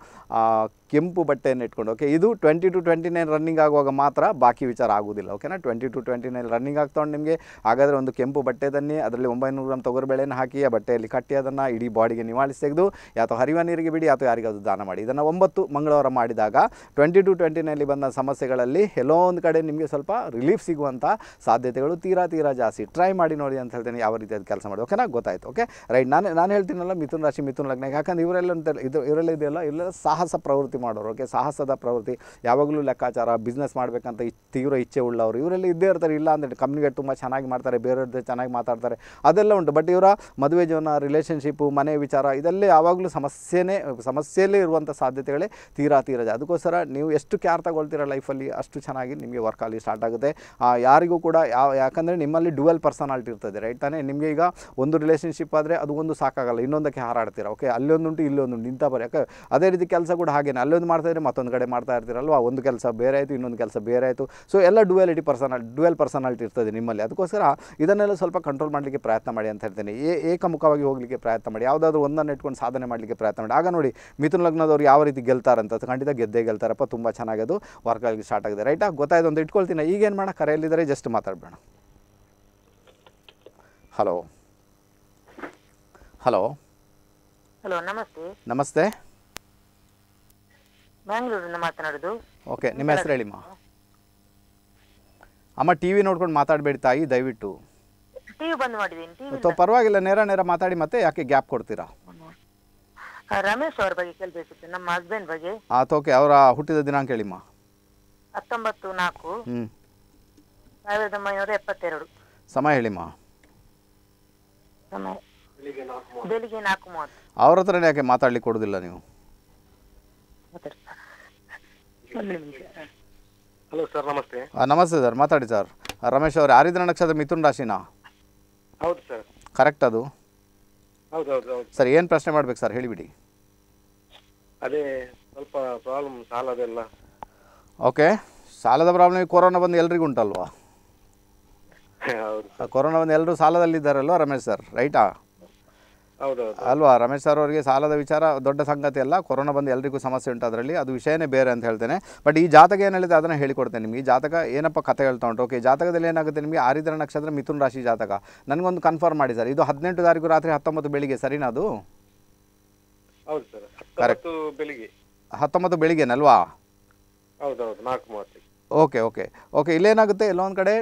ಕೆಂಪು ಬಟ್ಟೆಯನ್ನು ಇಟ್ಕೊಂಡು ಓಕೆ ಇದು twenty two twenty nine running ಆಗುವಾಗ ಮಾತ್ರ ಬಾಕಿ ವಿಚಾರ ಆಗೋದಿಲ್ಲ ಓಕೆನಾ twenty two twenty nine running ಆಗ್ತೊಂಡು ನಿಮಗೆ ಹಾಗಾದರೆ ಒಂದು ಕೆಂಪು ಬಟ್ಟೆ ತನ್ನಿ, ಅದರಲ್ಲಿ ಒಂಬೈನೂರು ಗ್ರಾಮ್ ತೊಗರಿಬೇಳೆನ ಹಾಕಿ, ಆ ಬಟ್ಟೆಯಲ್ಲಿ ಕಟ್ಟಿ ಅದನ್ನು ಇಡೀ ಬಾಡಿಗೆ ನಿವಾಳಿಸಿ ತೆಗೆದು ಅಥವಾ ಹರಿವ ನೀರಿಗೆ ಬಿಡಿ ಅಥವಾ ಯಾರಿಗಾದರೂ ದಾನ ಮಾಡಿ. ಇದನ್ನು ಒಂಬತ್ತು ಮಂಗಳವಾರ ಮಾಡಿದಾಗ ಟ್ವೆಂಟಿ ಟು ಟ್ವೆಂಟಿ ನೈನಲ್ಲಿ ಬಂದ ಸಮಸ್ಯೆಗಳಲ್ಲಿ ಎಲ್ಲೋ ಒಂದು ಕಡೆ ನಿಮಗೆ ಸ್ವಲ್ಪ ರಿಲೀಫ್ ಸಿಗುವಂಥ ಸಾಧ್ಯತೆಗಳು ತೀರಾ ತೀರಾ ಜಾಸ್ತಿ. ಟ್ರೈ ಮಾಡಿ ನೋಡಿ ಅಂತ ಹೇಳ್ತೇನೆ, ಯಾವ ರೀತಿ ಅದು ಕೆಲಸ ಮಾಡಿ ಓಕೆನಾ ಗೊತ್ತಾಯ್ತು ಓಕೆ ರೈಟ್ ನಾನು ನಾನು ಹೇಳ್ತೀನಲ್ಲ, ಮಿಥುನ್ ರಾಶಿ ಮಿಥುನ್ ಲಗ್ನ ಯಾಕಂದ್ರೆ ಇವರೆಲ್ಲ ಇದು, ಇವರೆಲ್ಲ ಇದೆಯಲ್ಲ, ಇಲ್ಲೆಲ್ಲ ಸಾಹಸ ಪ್ರವೃತ್ತಿ ಮಾಡೋರು. ಓಕೆ ಸಾಹಸದ ಪ್ರವೃತ್ತಿ. ಯಾವಾಗಲೂ ಲೆಕ್ಕಾಚಾರ ಬಿಸ್ನೆಸ್ ಮಾಡಬೇಕಂತ ತೀವ್ರ ಇಚ್ಛೆ ಉಳ್ಳವರು. ಇವರೆಲ್ಲ ಇದ್ದೇ ಇರ್ತಾರೆ. ಇಲ್ಲ ಅಂದರೆ ಕಂಪ್ನಿಗೆ ತುಂಬ ಚೆನ್ನಾಗಿ ಮಾಡ್ತಾರೆ ಬೇರೆಯವ್ರ ಚೆನ್ನಾಗಿ ಮಾತಾಡ್ತಾರೆ. ಅದೆಲ್ಲ ಉಂಟು. ಬಟ್ ಇವರ ಮದುವೆ ಜೀವನ ರಿಲೇಷನ್ಶಿಪ್ಪು ಮನೆ ವಿಚಾರ, ಇದೆಲ್ಲ ಯಾವಾಗಲೂ ಸಮಸ್ಯೆನೇ, ಸಮಸ್ಯೆಯಲ್ಲೇ ಇರುವಂಥ ಸಾಧ್ಯತೆಗಳೇ ತೀರಾ ತೀರಾ ಅದಕ್ಕೋಸ್ಕರ ನೀವು ಎಷ್ಟು ಕ್ಯಾರ್ ತಗೊಳ್ತೀರ ಲೈಫಲ್ಲಿ ಅಷ್ಟು ಚೆನ್ನಾಗಿ ನಿಮಗೆ ವರ್ಕ್ ಆಗಲಿ ಸ್ಟಾರ್ಟ್ ಆಗುತ್ತೆ. ಯಾರಿಗೂ ಕೂಡ ಯಾವ ಯಾಕಂದರೆ ನಿಮ್ಮಲ್ಲಿ ಡುವೆಲ್ ಪರ್ಸನಾಲಿಟಿ ಇರ್ತದೆ ರೈಟ್ ತಾನೇ? ನಿಮಗೆ ಈಗ ಒಂದು ರಿಲೇಷನ್ಶಿಪ್ ಆದರೆ ಅದು ಒಂದು ಸಾಕಾಗಲ್ಲ. ಇನ್ನೊಂದಕ್ಕೆ ಹಾರಾಡ್ತೀರ ಓಕೆ ಅಲ್ಲೊಂದುಂಟು ಇಲ್ಲೊಂದುಂಟು, ಇಂಥ ಬರೀ ಯಾಕೆ ಅದೇ ರೀತಿ ಕೆಲಸ ಕೂಡ ಹಾಗೇನೆ. ಅಲ್ಲೊಂದು ಮಾಡ್ತಾ ಇದ್ರೆ ಮತ್ತೊಂದು ಕಡೆ ಮಾಡ್ತಾ ಇರ್ತೀರಲ್ವಾ? ಒಂದು ಕೆಲಸ ಬೇರೆ ಆಯಿತು, ಇನ್ನೊಂದು ಕೆಲಸ ಬೇರೆ ಆಯಿತು. ಸೊ ಎಲ್ಲ ಡುವೆಲಿಟಿ ಪರ್ಸನಾಲ್ ಡುವೆಲ್ ಪರ್ಸನಾಲಿಟಿ ಇರ್ತದೆ ನಿಮ್ಮಲ್ಲಿ. ಅದಕ್ಕೋಸ್ಕರ ಇದನ್ನೆಲ್ಲ ಸ್ವಲ್ಪ ಕಂಟ್ರೋಲ್ ಮಾಡಲಿಕ್ಕೆ ಪ್ರಯತ್ನ ಮಾಡಿ ಅಂತ ಹೇಳ್ತೇನೆ. ಏ ಏಕಮುಖವಾಗಿ ಹೋಗಲಿಕ್ಕೆ ಪ್ರಯತ್ನ ಮಾಡಿ. ಯಾವುದಾದ್ರೂ ಒಂದನ್ನು ಇಟ್ಕೊಂಡು ಸಾಧನೆ ಮಾಡಲಿಕ್ಕೆ ಪ್ರಯತ್ನ ಮಾಡಿ. ಆಗ ನೋಡಿ, ಮಿಥುನ ಲಗ್ನದವ್ರು ಯಾವ ರೀತಿ ಗೆಲ್ತಾರಂತ ಅಂತ. ಖಂಡಿತ ಗೆದ್ದೇ ಗೆಲ್ತಾರಪ್ಪ. ತುಂಬ ಚೆನ್ನಾಗಿ ಅದು ವರ್ಕ್ ಆಗಲಿಕ್ಕೆ ಸ್ಟಾರ್ಟ್ ಆಗಿದೆ. ರೈಟಾ ಗೊತ್ತಾಯ್ತು ಅಂತ ಇಟ್ಕೊಳ್ತೀನಿ. ಈಗೇನು ಮಾಡೋಣ? ಕರೆಯಲ್ಲಿದ್ದಾರೆ ಜಸ್ಟ್ ಮಾತಾಡಬೇಡ ಹಲೋ ಹಲೋ ಹಲೋ ನಮಸ್ತೆ. ನಮಸ್ತೆ. ಬ್ಯಾಂಗ್ಳೂರಿಂದ ಮಾತನಾಡೋದು. ಓಕೆ ನಿಮ್ಮ ಹೆಸರು ಹೇಳಿಮ್ಮ ಅಮ್ಮ ಟಿ ವಿ ನೋಡ್ಕೊಂಡು ಮಾತಾಡಬೇಡಿ ತಾಯಿ ದಯವಿಟ್ಟು. ಟಿವಿ ಬಂದ್ ಮಾಡಿದ್ದೀನಿ ಟಿವಿ ಪರವಾಗಿಲ್ಲ ನೇರ ನೇರ ಮಾತಾಡಿ ಮತ್ತೆ ಯಾಕೆ ಗ್ಯಾಪ್ ಕೊಡ್ತೀರಾ? ರಮೇಶ್ ಅವ್ರ ಬಗ್ಗೆ ಕೇಳ್ಬೇಕಿತ್ತು ನಮ್ಮ ಹಸ್ಬೆಂಡ್ ಬಗ್ಗೆ. ಆತ ಓಕೆ ಅವರ ಹುಟ್ಟಿದ ದಿನಾಂಕ ಹೇಳಿಮ್ಮ ಹತ್ತೊಂಬತ್ತು ನಾಲ್ಕು. ಹ್ಞೂ ಸಾವಿರದ ಒಂಬೈನೂರ ಎಪ್ಪತ್ತೆರಡು. ಸಮಯ ಹೇಳಿಮ್ಮ ಸಮಯ. ಬೆಳಿಗ್ಗೆ ನಾಲ್ಕು ಮೂವತ್ತು. ಅವ್ರ ಹತ್ರನೇ ಯಾಕೆ ಮಾತಾಡ್ಲಿಕ್ಕೆ ಕೊಡೋದಿಲ್ಲ ನೀವು? ಒಂದು ನಿಮಿಷ. ಹಲೋ ಸರ್ ನಮಸ್ತೆ. ನಮಸ್ತೆ ಸರ್ ಮಾತಾಡಿ ಸರ್. ರಮೇಶ್ ಅವ್ರು ಆರಿದ್ರ ನಕ್ಷತ್ರ ಮಿಥುನ್ ರಾಶಿನಾ? ಹೌದು ಸರ್. ಕರೆಕ್ಟ್ ಅದು? ಹೌದು ಹೌದು ಹೌದು. ಸರ್ ಏನು ಪ್ರಶ್ನೆ ಮಾಡ್ಬೇಕು ಸರ್? ಹೇಳಿಬಿಡಿ. ಅದೇ ಸ್ವಲ್ಪ ಪ್ರಾಬ್ಲಮ್ ಸಾಲದೆಲ್ಲ. ಓಕೆ. ಸಾಲದ ಪ್ರಾಬ್ಲಮ್ ಕೊರೋನಾ ಬಂದು ಎಲ್ರಿಗೂ ಉಂಟಲ್ವಾ? ಕೊರೋನಾ ಬಂದು ಎಲ್ಲರೂ ಸಾಲದಲ್ಲಿದ್ದಾರಲ್ವ ರಮೇಶ್ ಸರ್? ರೈಟಾ ಅಲ್ವಾ? ರಮೇಶ್ ಸರ್ ಅವರಿಗೆ ಸಾಲದ ವಿಚಾರ ದೊಡ್ಡ ಸಂಗತಿ ಅಲ್ಲ. ಕೊರೋನಾ ಬಂದು ಎಲ್ರಿಗೂ ಸಮಸ್ಯೆ ಉಂಟು ಅದರಲ್ಲಿ. ಅದು ವಿಷಯನೇ ಬೇರೆ ಅಂತ ಹೇಳ್ತೇನೆ. ಬಟ್ ಈ ಜಾತಕ ಏನು ಹೇಳಿದೆ ಅದನ್ನು ಹೇಳಿಕೊಡ್ತೇನೆ ನಿಮಗೆ. ಈ ಜಾತಕ ಏನಪ್ಪ ಕಥೆ ಹೇಳ್ತಾ ಉಂಟು ಓಕೆ ಜಾತಕದಲ್ಲಿ ಏನಾಗುತ್ತೆ ನಿಮಗೆ? ಆರಿದ್ರ ನಕ್ಷತ್ರ ಮಿಥುನ್ ರಾಶಿ ಜಾತಕ. ನನಗೊಂದು ಕನ್ಫರ್ಮ್ ಮಾಡಿ ಸರ್. ಇದು ಹದಿನೆಂಟು ತಾರೀಕು ರಾತ್ರಿ ಹತ್ತೊಂಬತ್ತು ಬೆಳಿಗ್ಗೆ ಸರಿನಾ ಅದು? ಹೌದು ಸರ್. ಹತ್ತೊಂಬತ್ತು ಬೆಳಿಗ್ಗೆ. ಹತ್ತೊಂಬತ್ತು ಬೆಳಿಗ್ಗೆನಲ್ವಾ? ಓಕೆ ಓಕೆ ಓಕೆ ಇಲ್ಲೇನಾಗುತ್ತೆ? ಎಲ್ಲೊಂದು ಕಡೆ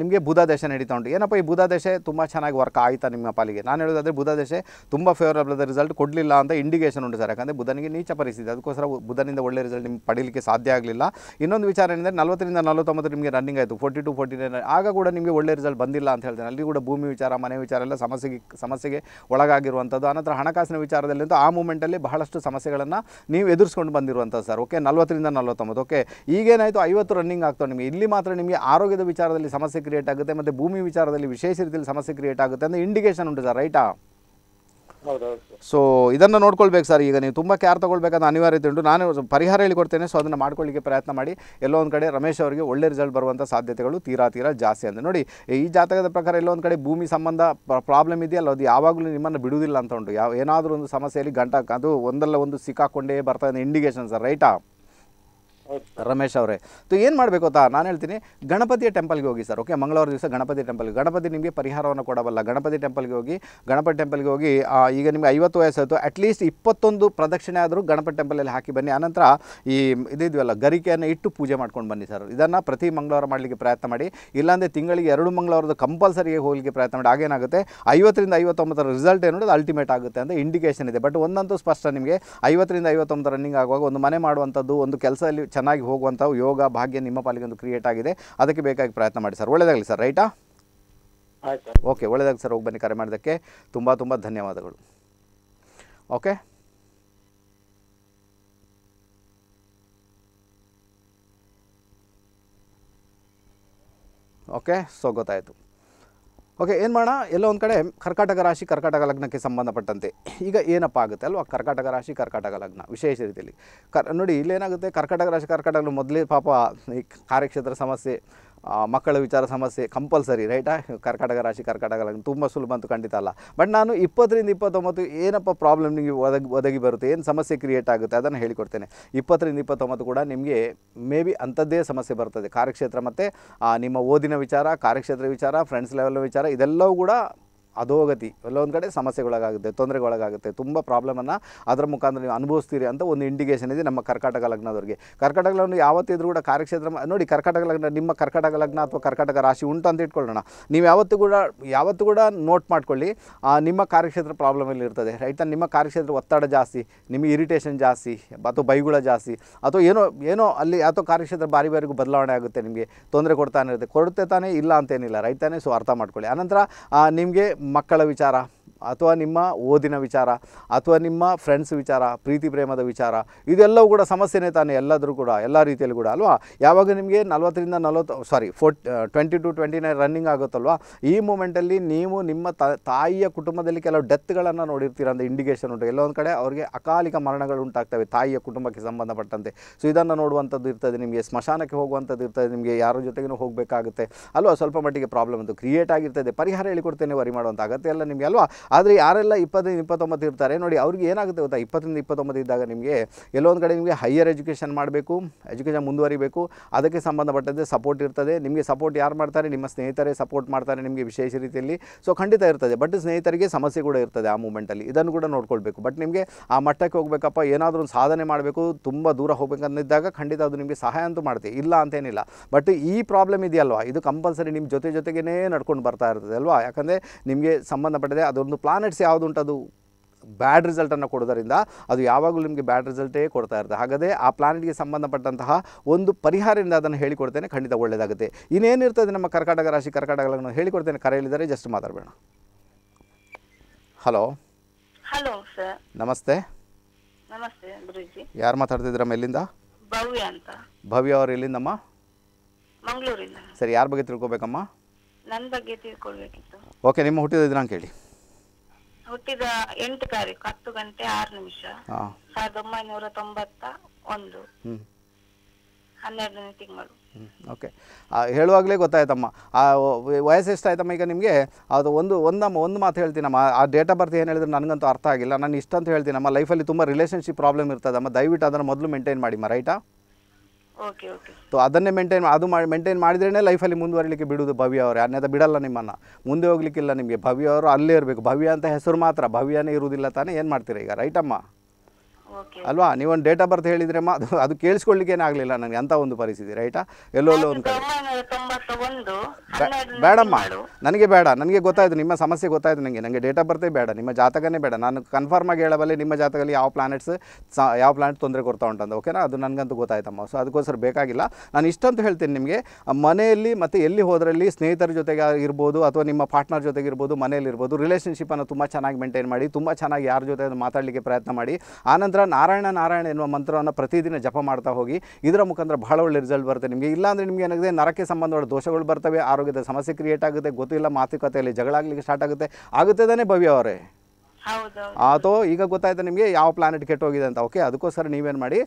ನಿಮಗೆ ಬುಧ ದಶೆ ನಡೀತಾ ಉಂಟು. ಏನಪ್ಪ ಈ ಬುಧ ದಶೆ ತುಂಬ ಚೆನ್ನಾಗಿ ವರ್ಕ್ ಆಯಿತಾ ನಿಮ್ಮ ಪಾಲಿಗೆ? ನಾನು ಹೇಳೋದಾದರೆ ದಶೆ ತುಂಬ ಫೇವರಬಲ್ ರಿಸಲ್ಟ್ ಕೊಡಲಿಲ್ಲ ಅಂತ ಇಂಡಿಕೇಷನ್ ಉಂಟು ಸರ್ ಯಾಕಂದರೆ ಬುಧನಿಗೆ ನೀಚ ಪರಿಸ್ಥಿತಿ. ಅದಕ್ಕೋಸ್ಕರ ಬುಧನಿಂದ ಒಳ್ಳೆ ರಿಸಲ್ಟ್ ನಿಮ್ಗೆ ಪಡೀಲಿಕ್ಕೆ ಸಾಧ್ಯ ಆಗಲಿಲ್ಲ. ಇನ್ನೊಂದು ವಿಚಾರ ಏನಂದರೆ ನಲವತ್ತರಿಂದ ನಲವತ್ತೊಂಬತ್ತು ನಿಮಗೆ ರನ್ನಿಂಗ್ ಆಯಿತು. ಫೋರ್ಟಿ ಟು ಫೋರ್ಟಿ ನೈನ್ ಆಗ ಕೂಡ ನಿಮಗೆ ಒಳ್ಳೆ ರಿಸಲ್ಟ್ ಬಂದಿಲ್ಲ ಅಂತ ಹೇಳ್ತೇನೆ. ಅಲ್ಲಿ ಕೂಡ ಭೂಮಿ ವಿಚಾರ, ಮನೆ ವಿಚಾರ ಎಲ್ಲ ಸಮಸ್ಯೆಗೆ ಸಮಸ್ಯೆಗೆ ಒಳಗಾಗಿರುವಂಥದ್ದು. ಆನಂತರ ಹಣಕಾಸಿನ ವಿಚಾರದಲ್ಲಿ ಅಂತೂ ಆ ಮೂಮೆಂಟಲ್ಲಿ ಬಹಳಷ್ಟು ಸಮಸ್ಯೆಗಳನ್ನು ನೀವು ಎದುರಿಸ್ಕೊಂಡು ಬಂದಿರುವಂಥದ್ದು ಸರ್ ಓಕೆ ನಲವತ್ತರಿಂದ ನಲವತ್ತೊಂಬತ್ತು. ಓಕೆ ಈಗೇನಾಯಿತು? ಐವತ್ತು ರನ್ನಿಂಗ್ ಆಗ್ತಾವೆ ನಿಮಗೆ. ಇಲ್ಲಿ ಮಾತ್ರ ನಿಮಗೆ ಆರೋಗ್ಯದ ವಿಚಾರದಲ್ಲಿ ಸಮಸ್ಯೆ ಕ್ರಿಯೇಟ್ ಆಗುತ್ತೆ ಮತ್ತೆ ಭೂಮಿ ವಿಚಾರದಲ್ಲಿ ವಿಶೇಷ ರೀತಿಯಲ್ಲಿ ಸಮಸ್ಯೆ ಕ್ರಿಯೇಟ್ ಆಗುತ್ತೆ ಅಂತ ಇಂಡಿಕೇಶನ್ ಉಂಟು ಸರ್ ರೈಟಾ ಸೊ ಇದನ್ನು ನೋಡ್ಕೊಳ್ಬೇಕು ಸರ್ ಈಗ ನೀವು ತುಂಬ ಕೇರ್ ತೊಗೊಳ್ಬೇಕಾದ ಅನಿವಾರ್ಯತೆ ಉಂಟು. ನಾನು ಪರಿಹಾರ ಹೇಳಿಕೊಡ್ತೇನೆ ಸೊ ಅದನ್ನು ಮಾಡ್ಕೊಳ್ಳಿಕ್ಕೆ ಪ್ರಯತ್ನ ಮಾಡಿ. ಎಲ್ಲೋ ಒಂದು ಕಡೆ ರಮೇಶ್ ಅವರಿಗೆ ಒಳ್ಳೆ ರಿಸಲ್ಟ್ ಬರುವಂಥ ಸಾಧ್ಯತೆಗಳು ತೀರಾ ತೀರಾ ಜಾಸ್ತಿ ಅಂತ. ನೋಡಿ ಈ ಜಾತಕದ ಪ್ರಕಾರ ಎಲ್ಲೋ ಒಂದು ಕಡೆ ಭೂಮಿ ಸಂಬಂಧ ಪ್ರಾಬ್ಲಮ್ ಇದೆಯಲ್ಲ ಅದು ಯಾವಾಗಲೂ ನಿಮ್ಮನ್ನು ಬಿಡುವುದಿಲ್ಲ ಅಂತ ಉಂಟು. ಯಾವ ಏನಾದರೂ ಒಂದು ಸಮಸ್ಯೆಯಲ್ಲಿ ಗಂಟಾಕ ಅದು ಒಂದಲ್ಲ ಒಂದು ಸಿಕ್ಕಾಕೊಂಡೇ ಬರ್ತಾ ಇದೆ ಇಂಡಿಕೇಶನ್ ಸರ್ ರೈಟಾ ರಮೇಶ್ ಅವರೇ. ತು ಏನು ಮಾಡಬೇಕು ಗೊತ್ತಾ? ನಾನು ಹೇಳ್ತೀನಿ, ಗಣಪತಿಯ ಟೆಂಪಲ್ಗೆ ಹೋಗಿ ಸರ್ ಓಕೆ ಮಂಗಳವಾರ ದಿವಸ ಗಣಪತಿ ಟೆಂಪಲ್ಗೆ ಗಣಪತಿ ನಿಮಗೆ ಪರಿಹಾರವನ್ನು ಕೊಡಬಲ್ಲ. ಗಣಪತಿ ಟೆಂಪಲ್ಗೆ ಹೋಗಿ, ಗಣಪತಿ ಟೆಂಪಲ್ಗೆ ಹೋಗಿ ಈಗ ನಿಮಗೆ ಐವತ್ತು ವಯಸ್ಸಾಯಿತು ಅಟ್ಲೀಸ್ಟ್ ಇಪ್ಪತ್ತೊಂದು ಪ್ರದಕ್ಷಿಣೆ ಆದರೂ ಗಣಪತಿ ಟೆಂಪಲಲ್ಲಿ ಹಾಕಿ ಬನ್ನಿ. ಆನಂತರ ಈ ಇದಿದ್ವಲ್ಲ ಗರಿಕೆಯನ್ನು ಇಟ್ಟು ಪೂಜೆ ಮಾಡ್ಕೊಂಡು ಬನ್ನಿ ಸರ್ ಇದನ್ನು ಪ್ರತಿ ಮಂಗಳವಾರ ಮಾಡಲಿಕ್ಕೆ ಪ್ರಯತ್ನ ಮಾಡಿ. ಇಲ್ಲಾಂದರೆ ತಿಂಗಳಿಗೆ ಎರಡು ಮಂಗಳವಾರದ ಕಂಪಲ್ಸರಿಗೆ ಹೋಗಲಿಕ್ಕೆ ಪ್ರಯತ್ನ ಮಾಡಿ. ಆಗೇನಾಗುತ್ತೆ ಐವತ್ತರಿಂದ ಐವತ್ತೊಂಬತ್ತರ ರಿಸಲ್ಟ್ ಏನು ಅದು ಅಲ್ಟಿಮೇಟ್ ಆಗುತ್ತೆ ಅಂತ ಇಂಡಿಕೇಷನ್ ಇದೆ. ಬಟ್ ಒಂದಂತೂ ಸ್ಪಷ್ಟ ನಿಮಗೆ, ಐವತ್ತರಿಂದ ಐವತ್ತೊಂಬತ್ತು ರನ್ನಿಂಗ್ ಆಗುವಾಗ ಒಂದು ಮನೆ ಮಾಡುವಂಥದ್ದು, ಒಂದು ಕೆಲಸದಲ್ಲಿ ಚೆನ್ನಾಗಿ ಹೋಗುವಂಥ ಯೋಗ ಭಾಗ್ಯ ನಿಮ್ಮ ಪಾಲಿಗೆ ಒಂದು ಕ್ರಿಯೇಟ್ ಆಗಿದೆ. ಅದಕ್ಕೆ ಬೇಕಾಗಿ ಪ್ರಯತ್ನ ಮಾಡಿ ಸರ್. ಒಳ್ಳೆಯದಾಗಲಿ ಸರ್ ರೈಟಾ? ಓಕೆ ಒಳ್ಳೆಯದಾಗಲಿ ಸರ್. ಹೋಗಿ ಬನ್ನಿ ಕರೆ ಮಾಡೋದಕ್ಕೆ ತುಂಬ ತುಂಬ ಧನ್ಯವಾದಗಳು. ಓಕೆ ಓಕೆ ಸೊ ಗೊತ್ತಾಯಿತು. ಓಕೆ, ಏನು ಮಾಡೋಣ? ಎಲ್ಲೋ ಒಂದು ಕಡೆ ಕರ್ಕಾಟಕ ರಾಶಿ, ಕರ್ಕಾಟಕ ಲಗ್ನಕ್ಕೆ ಸಂಬಂಧಪಟ್ಟಂತೆ. ಈಗ ಏನಪ್ಪ ಆಗುತ್ತೆ ಅಲ್ವಾ? ಕರ್ಕಾಟಕ ರಾಶಿ, ಕರ್ಕಾಟಕ ಲಗ್ನ, ವಿಶೇಷ ರೀತಿಯಲ್ಲಿ. ಕರ್ ನೋಡಿ, ಇಲ್ಲೇನಾಗುತ್ತೆ? ಕರ್ಕಾಟಕ ರಾಶಿ ಕರ್ಕಾಟಕ ಮೊದಲೇ ಪಾಪ ಈ ಕಾರ್ಯಕ್ಷೇತ್ರ ಸಮಸ್ಯೆ ಮಕ್ಕಳ ವಿಚಾರ ಸಮಸ್ಯೆ ಕಂಪಲ್ಸರಿ ರೈಟಾ ಕರ್ಕಾಟಕ ರಾಶಿ, ಕರ್ಕಾಟಕ ಲಗ್ನ ತುಂಬ ಸುಲಭ ಅಂತೂ ಖಂಡಿತ ಅಲ್ಲ. ಬಟ್ ನಾನು ಇಪ್ಪತ್ತರಿಂದ ಇಪ್ಪತ್ತೊಂಬತ್ತು ಏನಪ್ಪ ಪ್ರಾಬ್ಲಮ್ ನಿಮಗೆ ಒದಗಿ ಒದಗಿ ಬರುತ್ತೆ, ಏನು ಸಮಸ್ಯೆ ಕ್ರಿಯೇಟ್ ಆಗುತ್ತೆ ಅದನ್ನು ಹೇಳಿಕೊಡ್ತೇನೆ. ಇಪ್ಪತ್ತರಿಂದ ಇಪ್ಪತ್ತೊಂಬತ್ತು ಕೂಡ ನಿಮಗೆ ಮೇ ಬಿ ಅಂಥದ್ದೇ ಸಮಸ್ಯೆ ಬರ್ತದೆ. ಕಾರ್ಯಕ್ಷೇತ್ರ ಮತ್ತು ನಿಮ್ಮ ಓದಿನ ವಿಚಾರ, ಕಾರ್ಯಕ್ಷೇತ್ರ ವಿಚಾರ ಫ್ರೆಂಡ್ಸ್ ಲೆವೆಲ್ ವಿಚಾರ, ಇದೆಲ್ಲವೂ ಕೂಡ ಅಧೋಗತಿ ಎಲ್ಲೊಂದು ಕಡೆ ಸಮಸ್ಯೆಗೊಳಗಾಗುತ್ತೆ, ತೊಂದರೆಗೊಳಗಾಗುತ್ತೆ. ತುಂಬ ಪ್ರಾಬ್ಲಮನ್ನು ಅದರ ಮುಖಾಂತರ ನೀವು ಅನುಭವಿಸ್ತೀರಿ ಅಂತ ಒಂದು ಇಂಡಿಕೇಷನ್ ಇದೆ ನಮ್ಮ ಕರ್ಕಾಟಕ ಲಗ್ನದವ್ರಿಗೆ. ಕರ್ಕಾಟಕ ಲಗ್ನ ಯಾವತ್ತಿದ್ರೂ ಕೂಡ ಕಾರ್ಯಕ್ಷೇತ್ರ ನೋಡಿ ಕರ್ಕಾಟಕ ಲಗ್ನ, ನಿಮ್ಮ ಕರ್ಕಾಟಕ ಲಗ್ನ ಅಥವಾ ಕರ್ಕಾಟಕ ರಾಶಿ ಉಂಟು ಅಂತ ಇಟ್ಕೊಳ್ಳೋಣ. ನೀವು ಯಾವತ್ತೂ ಕೂಡ ಯಾವತ್ತೂ ಕೂಡ ನೋಟ್ ಮಾಡ್ಕೊಳ್ಳಿ ನಿಮ್ಮ ಕಾರ್ಯಕ್ಷೇತ್ರ ಪ್ರಾಬ್ಲಮಲ್ಲಿ ಇರ್ತದೆ. ರೈಟ್ ನಿಮ್ಮ ಕಾರ್ಯಕ್ಷೇತ್ರ ಒತ್ತಡ ಜಾಸ್ತಿ ನಿಮಗೆ ಇರಿಟೇಷನ್ ಜಾಸ್ತಿ, ಅಥವಾ ಬೈಗುಳ ಜಾಸ್ತಿ, ಅಥವಾ ಏನೋ ಏನೋ ಅಲ್ಲಿ ಅಥವಾ ಕಾರ್ಯಕ್ಷೇತ್ರ ಬಾರಿ ಬಾರಿಗೂ ಬದಲಾವಣೆ ಆಗುತ್ತೆ ನಿಮಗೆ. ತೊಂದರೆ ಕೊಡ್ತಾನೆ ಇರುತ್ತೆ. ಕೊಡುತ್ತೆ ತಾನೇ ಇಲ್ಲ ಅಂತೇನಿಲ್ಲ. ರೈಟ್ ತಾನೇ ಸೊ ಅರ್ಥ ಮಾಡ್ಕೊಳ್ಳಿ. ಆನಂತರ ನಿಮಗೆ ಮಕ್ಕಳ ವಿಚಾರ. ಅಥವಾ ನಿಮ್ಮ ಓದಿನ ವಿಚಾರ, ಅಥವಾ ನಿಮ್ಮ ಫ್ರೆಂಡ್ಸ್ ವಿಚಾರ, ಪ್ರೀತಿ ಪ್ರೇಮದ ವಿಚಾರ, ಇದೆಲ್ಲವೂ ಕೂಡ ಸಮಸ್ಯೆನೇ ತಾನೇ, ಎಲ್ಲದರೂ ಕೂಡ, ಎಲ್ಲ ರೀತಿಯಲ್ಲಿ ಕೂಡ, ಅಲ್ವಾ? ಯಾವಾಗ ನಿಮಗೆ ನಲವತ್ತರಿಂದ ನಲವತ್ತು ಸಾರಿ four twenty two twenty nine running ಆಗುತ್ತಲ್ವಾ? ಈ ಮೂಮೆಂಟಲ್ಲಿ ನೀವು ನಿಮ್ಮ ತಾಯಿಯ ಕುಟುಂಬದಲ್ಲಿ ಕೆಲವು ಡೆತ್ಗಳನ್ನು ನೋಡಿರ್ತೀರ ಅಂತ ಇಂಡಿಕೇಷನ್ ಉಂಟು. ಎಲ್ಲೊಂದು ಕಡೆ ಅವರಿಗೆ ಅಕಾಲಿಕ ಮರಣಗಳು ಉಂಟಾಗ್ತವೆ, ತಾಯಿಯ ಕುಟುಂಬಕ್ಕೆ ಸಂಬಂಧಪಟ್ಟಂತೆ. ಸೊ ಇದನ್ನು ನೋಡುವಂಥದ್ದು ಇರ್ತದೆ ನಿಮಗೆ, ಸ್ಮಶಾನಕ್ಕೆ ಹೋಗುವಂಥದ್ದು ಇರ್ತದೆ ನಿಮಗೆ, ಯಾರ ಜೊತೆಗೂ ಹೋಗಬೇಕಾಗುತ್ತೆ. ಅಲ್ವಾ? ಸ್ವಲ್ಪ ಮಟ್ಟಿಗೆ ಪ್ರಾಬ್ಲಮ್ ಅದು ಕ್ರಿಯೇಟ್ ಆಗಿರ್ತದೆ. ಪರಿಹಾರ ಹೇಳಿಕೊಡ್ತೇನೆ ವರಿ ಮಾಡುವಂಥ ಅಗತ್ಯ ಎಲ್ಲ ನಿಮಗೆ, ಅಲ್ವಾ? ಆದರೆ ಯಾರೆಲ್ಲ ಇಪ್ಪತ್ತೈದು ಇಪ್ಪತ್ತೊಂಬತ್ತು ಇರ್ತಾರೆ, ನೋಡಿ ಅವ್ರಿಗೆ ಏನಾಗುತ್ತೆ ಗೊತ್ತಾ? ಇಪ್ಪತ್ತರಿಂದ ಇಪ್ಪತ್ತೊಂಬತ್ತು ಇದ್ದಾಗ ನಿಮಗೆ ಎಲ್ಲೋ ಒಂದು ಕಡೆ ನಿಮಗೆ ಹೈಯರ್ ಎಜುಕೇಷನ್ ಮಾಡಬೇಕು ಎಜುಕೇಷನ್ ಮುಂದುವರಿಬೇಕು, ಅದಕ್ಕೆ ಸಂಬಂಧಪಟ್ಟಂತೆ ಸಪೋರ್ಟ್ ಇರ್ತದೆ. ನಿಮಗೆ ಸಪೋರ್ಟ್ ಯಾರು ಮಾಡ್ತಾರೆ? ನಿಮ್ಮ ಸ್ನೇಹಿತರೇ ಸಪೋರ್ಟ್ ಮಾಡ್ತಾರೆ ನಿಮಗೆ ವಿಶೇಷ ರೀತಿಯಲ್ಲಿ. ಸೊ ಖಂಡಿತ ಇರ್ತದೆ ಬಟ್ ಸ್ನೇಹಿತರಿಗೆ ಸಮಸ್ಯೆ ಕೂಡ ಇರ್ತದೆ ಆ ಮೂಮೆಂಟಲ್ಲಿ ಇದನ್ನು ಕೂಡ ನೋಡ್ಕೊಳ್ಬೇಕು. ಬಟ್ ನಿಮಗೆ ಆ ಮಟ್ಟಕ್ಕೆ ಹೋಗಬೇಕಪ್ಪ, ಏನಾದರೂ ಒಂದು ಸಾಧನೆ ಮಾಡಬೇಕು, ತುಂಬ ದೂರ ಹೋಗ್ಬೇಕಂದಿದ್ದಾಗ ಖಂಡಿತ ಅದು ನಿಮಗೆ ಸಹಾಯ ಅಂತೂ ಮಾಡ್ತೀವಿ. ಇಲ್ಲ ಅಂತೇನಿಲ್ಲ. ಬಟ್ ಈ ಪ್ರಾಬ್ಲಮ್ ಇದೆಯಲ್ವಾ? ಇದು ಕಂಪಲ್ಸರಿ ನಿಮ್ಮ ಜೊತೆ ಜೊತೆಗೇ ನಡ್ಕೊಂಡು ಬರ್ತಾ ಇರ್ತದೆ ಅಲ್ವಾ? ಯಾಕಂದರೆ ನಿಮಗೆ ಸಂಬಂಧಪಟ್ಟದೆ ಅದೊಂದು ಪ್ಲಾನೆಟ್ಸ್ ಯಾವುದುಂಟು ಅದು ಬ್ಯಾಡ್ ರಿಸಲ್ಟನ್ನು ಕೊಡೋದರಿಂದ ಅದು ಯಾವಾಗಲೂ ನಿಮಗೆ ಬ್ಯಾಡ್ ರಿಸಲ್ಟೇ ಕೊಡ್ತಾ ಇರುತ್ತೆ. ಹಾಗಾದರೆ ಆ ಪ್ಲಾನೆಟ್ಗೆ ಸಂಬಂಧಪಟ್ಟಂತಹ ಒಂದು ಪರಿಹಾರದಿಂದ ಅದನ್ನು ಹೇಳಿಕೊಡ್ತೇನೆ. ಖಂಡಿತ ಒಳ್ಳೆಯದಾಗುತ್ತೆ ಇನ್ನೇನಿರ್ತದೆ ನಮ್ಮ ಕರ್ಕಾಟಕ ರಾಶಿ ಕರ್ಕಾಟಕ ಲಗ್ನ ಹೇಳಿಕೊಡ್ತೇನೆ. ಕರೆಯಲಿದ್ದಾರೆ ಜಸ್ಟ್ ಮಾತಾಡಬೇಡ. ಹಲೋ ಹಲೋ ಸರ್ ನಮಸ್ತೆ. ನಮಸ್ತೆ ಯಾರು ಮಾತಾಡ್ತಿದ್ದೀರಮ್ಮ ಎಲ್ಲಿಂದ? ಭವ್ಯ ಅಂತ. ಭವ್ಯ ಅವರು ಎಲ್ಲಿಂದಮ್ಮ? ಮಂಗಳೂರಿಂದ. ಸರಿ ಯಾರ ಬಗ್ಗೆ ತಿಳ್ಕೊಬೇಕಮ್ಮ? ನನ್ನ ಬಗ್ಗೆ ತಿಳ್ಕೊಳ್ಬೇಕಿತ್ತು. ಓಕೆ ನಿಮ್ಮ ಹುಟ್ಟಿದ ದಿನಾಂಕ ಹೇಳಿ. ಹುಟ್ಟಿದ ಎಂಟು ತಾರೀಕು ಹತ್ತು ಗಂಟೆ ಆರು ನಿಮಿಷ. ಸಾವಿರದ ಒಂಬೈನೂರ ತೊಂಬತ್ತ ಒಂದು. ಹನ್ನೆರಡನೇ ತಿಂಗಳು. ಓಕೆ. ಹೇಳುವಾಗಲೇ ಗೊತ್ತಾಯ್ತಮ್ಮ. ಆ ವಯಸ್ಸು ಎಷ್ಟಾಯ್ತಮ್ಮ ಈಗ ನಿಮಗೆ? ಅದು ಒಂದು ಒಂದಮ್ಮ ಒಂದು ಮಾತು ಹೇಳ್ತೀನಮ್ಮ. ಆ ಡೇಟ್ ಆಫ್ ಬರ್ತ್ ಏನು ಹೇಳಿದ್ರೆ ನನಗಂತೂ ಅರ್ಥ ಆಗಿಲ್ಲ. ನಾನು ಇಷ್ಟಂತ ಹೇಳ್ತೀನಮ್ಮ. ಲೈಫಲ್ಲಿ ತುಂಬ ರಿಲೇಷನ್ಶಿಪ್ ಪ್ರಾಬ್ಲಮ್ ಇರ್ತದಮ್ಮ. ದಯವಿಟ್ಟು ಅದನ್ನು ಮೊದಲು ಮೇಂಟೈನ್ ಮಾಡಿಮ್ಮ ರೈಟಾ ಸೊ ಅದನ್ನೇ ಮೇಂಟೈನ್ ಅದು ಮಾಡಿ ಮೇಂಟೈನ್ ಮಾಡಿದ್ರೇ ಲೈಫಲ್ಲಿ ಮುಂದುವರಿಲಿಕ್ಕೆ ಬಿಡುವುದು ಭವ್ಯ ಅವರೇ. ಅನ್ಯದ ಬಿಡಲ್ಲ ನಿಮ್ಮನ್ನು. ಮುಂದೆ ಹೋಗ್ಲಿಕ್ಕಿಲ್ಲ ನಿಮಗೆ. ಭವ್ಯ ಅವರು ಅಲ್ಲೇ ಇರಬೇಕು. ಭವ್ಯ ಅಂತ ಹೆಸರು ಮಾತ್ರ. ಭವ್ಯನೇ ಇರುವುದಿಲ್ಲ ತಾನೇ? ಏನು ಮಾಡ್ತೀರಾ ಈಗ? ರೈಟಮ್ಮ ಅಲ್ವಾ? ನೀವೊಂದು ಡೇಟ್ ಆಫ್ ಬರ್ತ್ ಹೇಳಿದ್ರೆ ಅದು ಅದು ಕೇಳಿಸ್ಕೊಳ್ಳಿಕ್ಕೇನೆ ಆಗಲಿಲ್ಲ ನನಗೆ ಅಂತ ಒಂದು ಪರಿಸ್ಥಿತಿ ರೈಟಾ? ಎಲ್ಲೋ ಒಂದು ಕಡೆ. ಬೇಡಮ್ಮ ನನಗೆ ಬೇಡ ನನಗೆ ಗೊತ್ತಾಯ್ತು ನಿಮ್ಮ ಸಮಸ್ಯೆ ಗೊತ್ತಾಯ್ತು ನನಗೆ ನನಗೆ ಡೇಟ್ ಆಫ್ ಬರ್ತೇ ಬೇಡ ನಿಮ್ಮ ಜಾತಕನೇ ಬೇಡ ನಾನು ಕನ್ಫರ್ಮ್ ಆಗಿ ಹೇಳಬಲ್ಲೆ ನಿಮ್ಮ ಜಾತಕದಲ್ಲಿ ಯಾವ ಪ್ಲಾನೆಟ್ಸ್ ಯಾವ ಪ್ಲಾನೆಟ್ ತೊಂದರೆ ಕೊಡ್ತಾ ಉಂಟಂತ ಓಕೆನಾ ಅದು ನನಗಂತೂ ಗೊತ್ತಾಯ್ತಮ್ಮ. ಸೊ ಅದಕ್ಕೋಸ್ಕರ ಬೇಕಾಗಿಲ್ಲ. ನಾನು ಇಷ್ಟಂತೂ ಹೇಳ್ತೀನಿ ನಿಮಗೆ ಮನೆಯಲ್ಲಿ ಮತ್ತು ಎಲ್ಲಿ ಹೋದ್ರಲ್ಲಿ ಸ್ನೇಹಿತರ ಜೊತೆಗೆ ಇರ್ಬೋದು ಅಥವಾ ನಿಮ್ಮ ಪಾರ್ಟ್ನರ್ ಜೊತೆಗೆ ಇರ್ಬೋದು ಮನೆಯಲ್ಲಿ ಇರ್ಬೋದು ರಿಲೇಷನ್ಶಿಪ್ಪನ್ನು ತುಂಬ ಚೆನ್ನಾಗಿ ಮೇಂಟೈನ್ ಮಾಡಿ ತುಂಬ ಚೆನ್ನಾಗಿ ಯಾರ ಜೊತೆ ಮಾತಾಡಲಿಕ್ಕೆ ಪ್ರಯತ್ನ ಮಾಡಿ ಆನಂತರ ನಾರಾಯಣ ನಾರಾಯಣ ಎನ್ನುವ ಮಂತ್ರವನ್ನು ಪ್ರತಿದಿನ ಜಪ ಮಾಡ್ತಾ ಹೋಗಿ, ಇದರ ಮುಖಾಂತರ ಬಹಳ ಒಳ್ಳೆ ರಿಸಲ್ಟ್ ಬರುತ್ತೆ ನಿಮಗೆ. ಇಲ್ಲಾಂದರೆ ನಿಮಗೆ ಏನಾಗಿದೆ ನರಕ್ಕೆ ಸಂಬಂಧವಾದ ದೋಷಗಳು ಬರ್ತವೆ, ಆರೋಗ್ಯದ ಸಮಸ್ಯೆ ಕ್ರಿಯೇಟ್ ಆಗುತ್ತೆ, ಗೊತ್ತಿಲ್ಲ ಮಾತುಕತೆಯಲ್ಲಿ ಜಗಳ ಆಗಲಿಕ್ಕೆ ಸ್ಟಾರ್ಟ್ ಆಗುತ್ತೆ. ಆಗುತ್ತೆ ತಾನೇ ಭವ್ಯ ಅವರೇ. ಅಥವಾ ಈಗ ಗೊತ್ತಾಯ್ತು ನಿಮಗೆ ಯಾವ ಪ್ಲಾನೆಟ್ ಕೆಟ್ಟೋಗಿದೆ ಅಂತ? ಓಕೆ ಅದಕ್ಕೋಸ್ಕರ ನೀವೇನು ಮಾಡಿ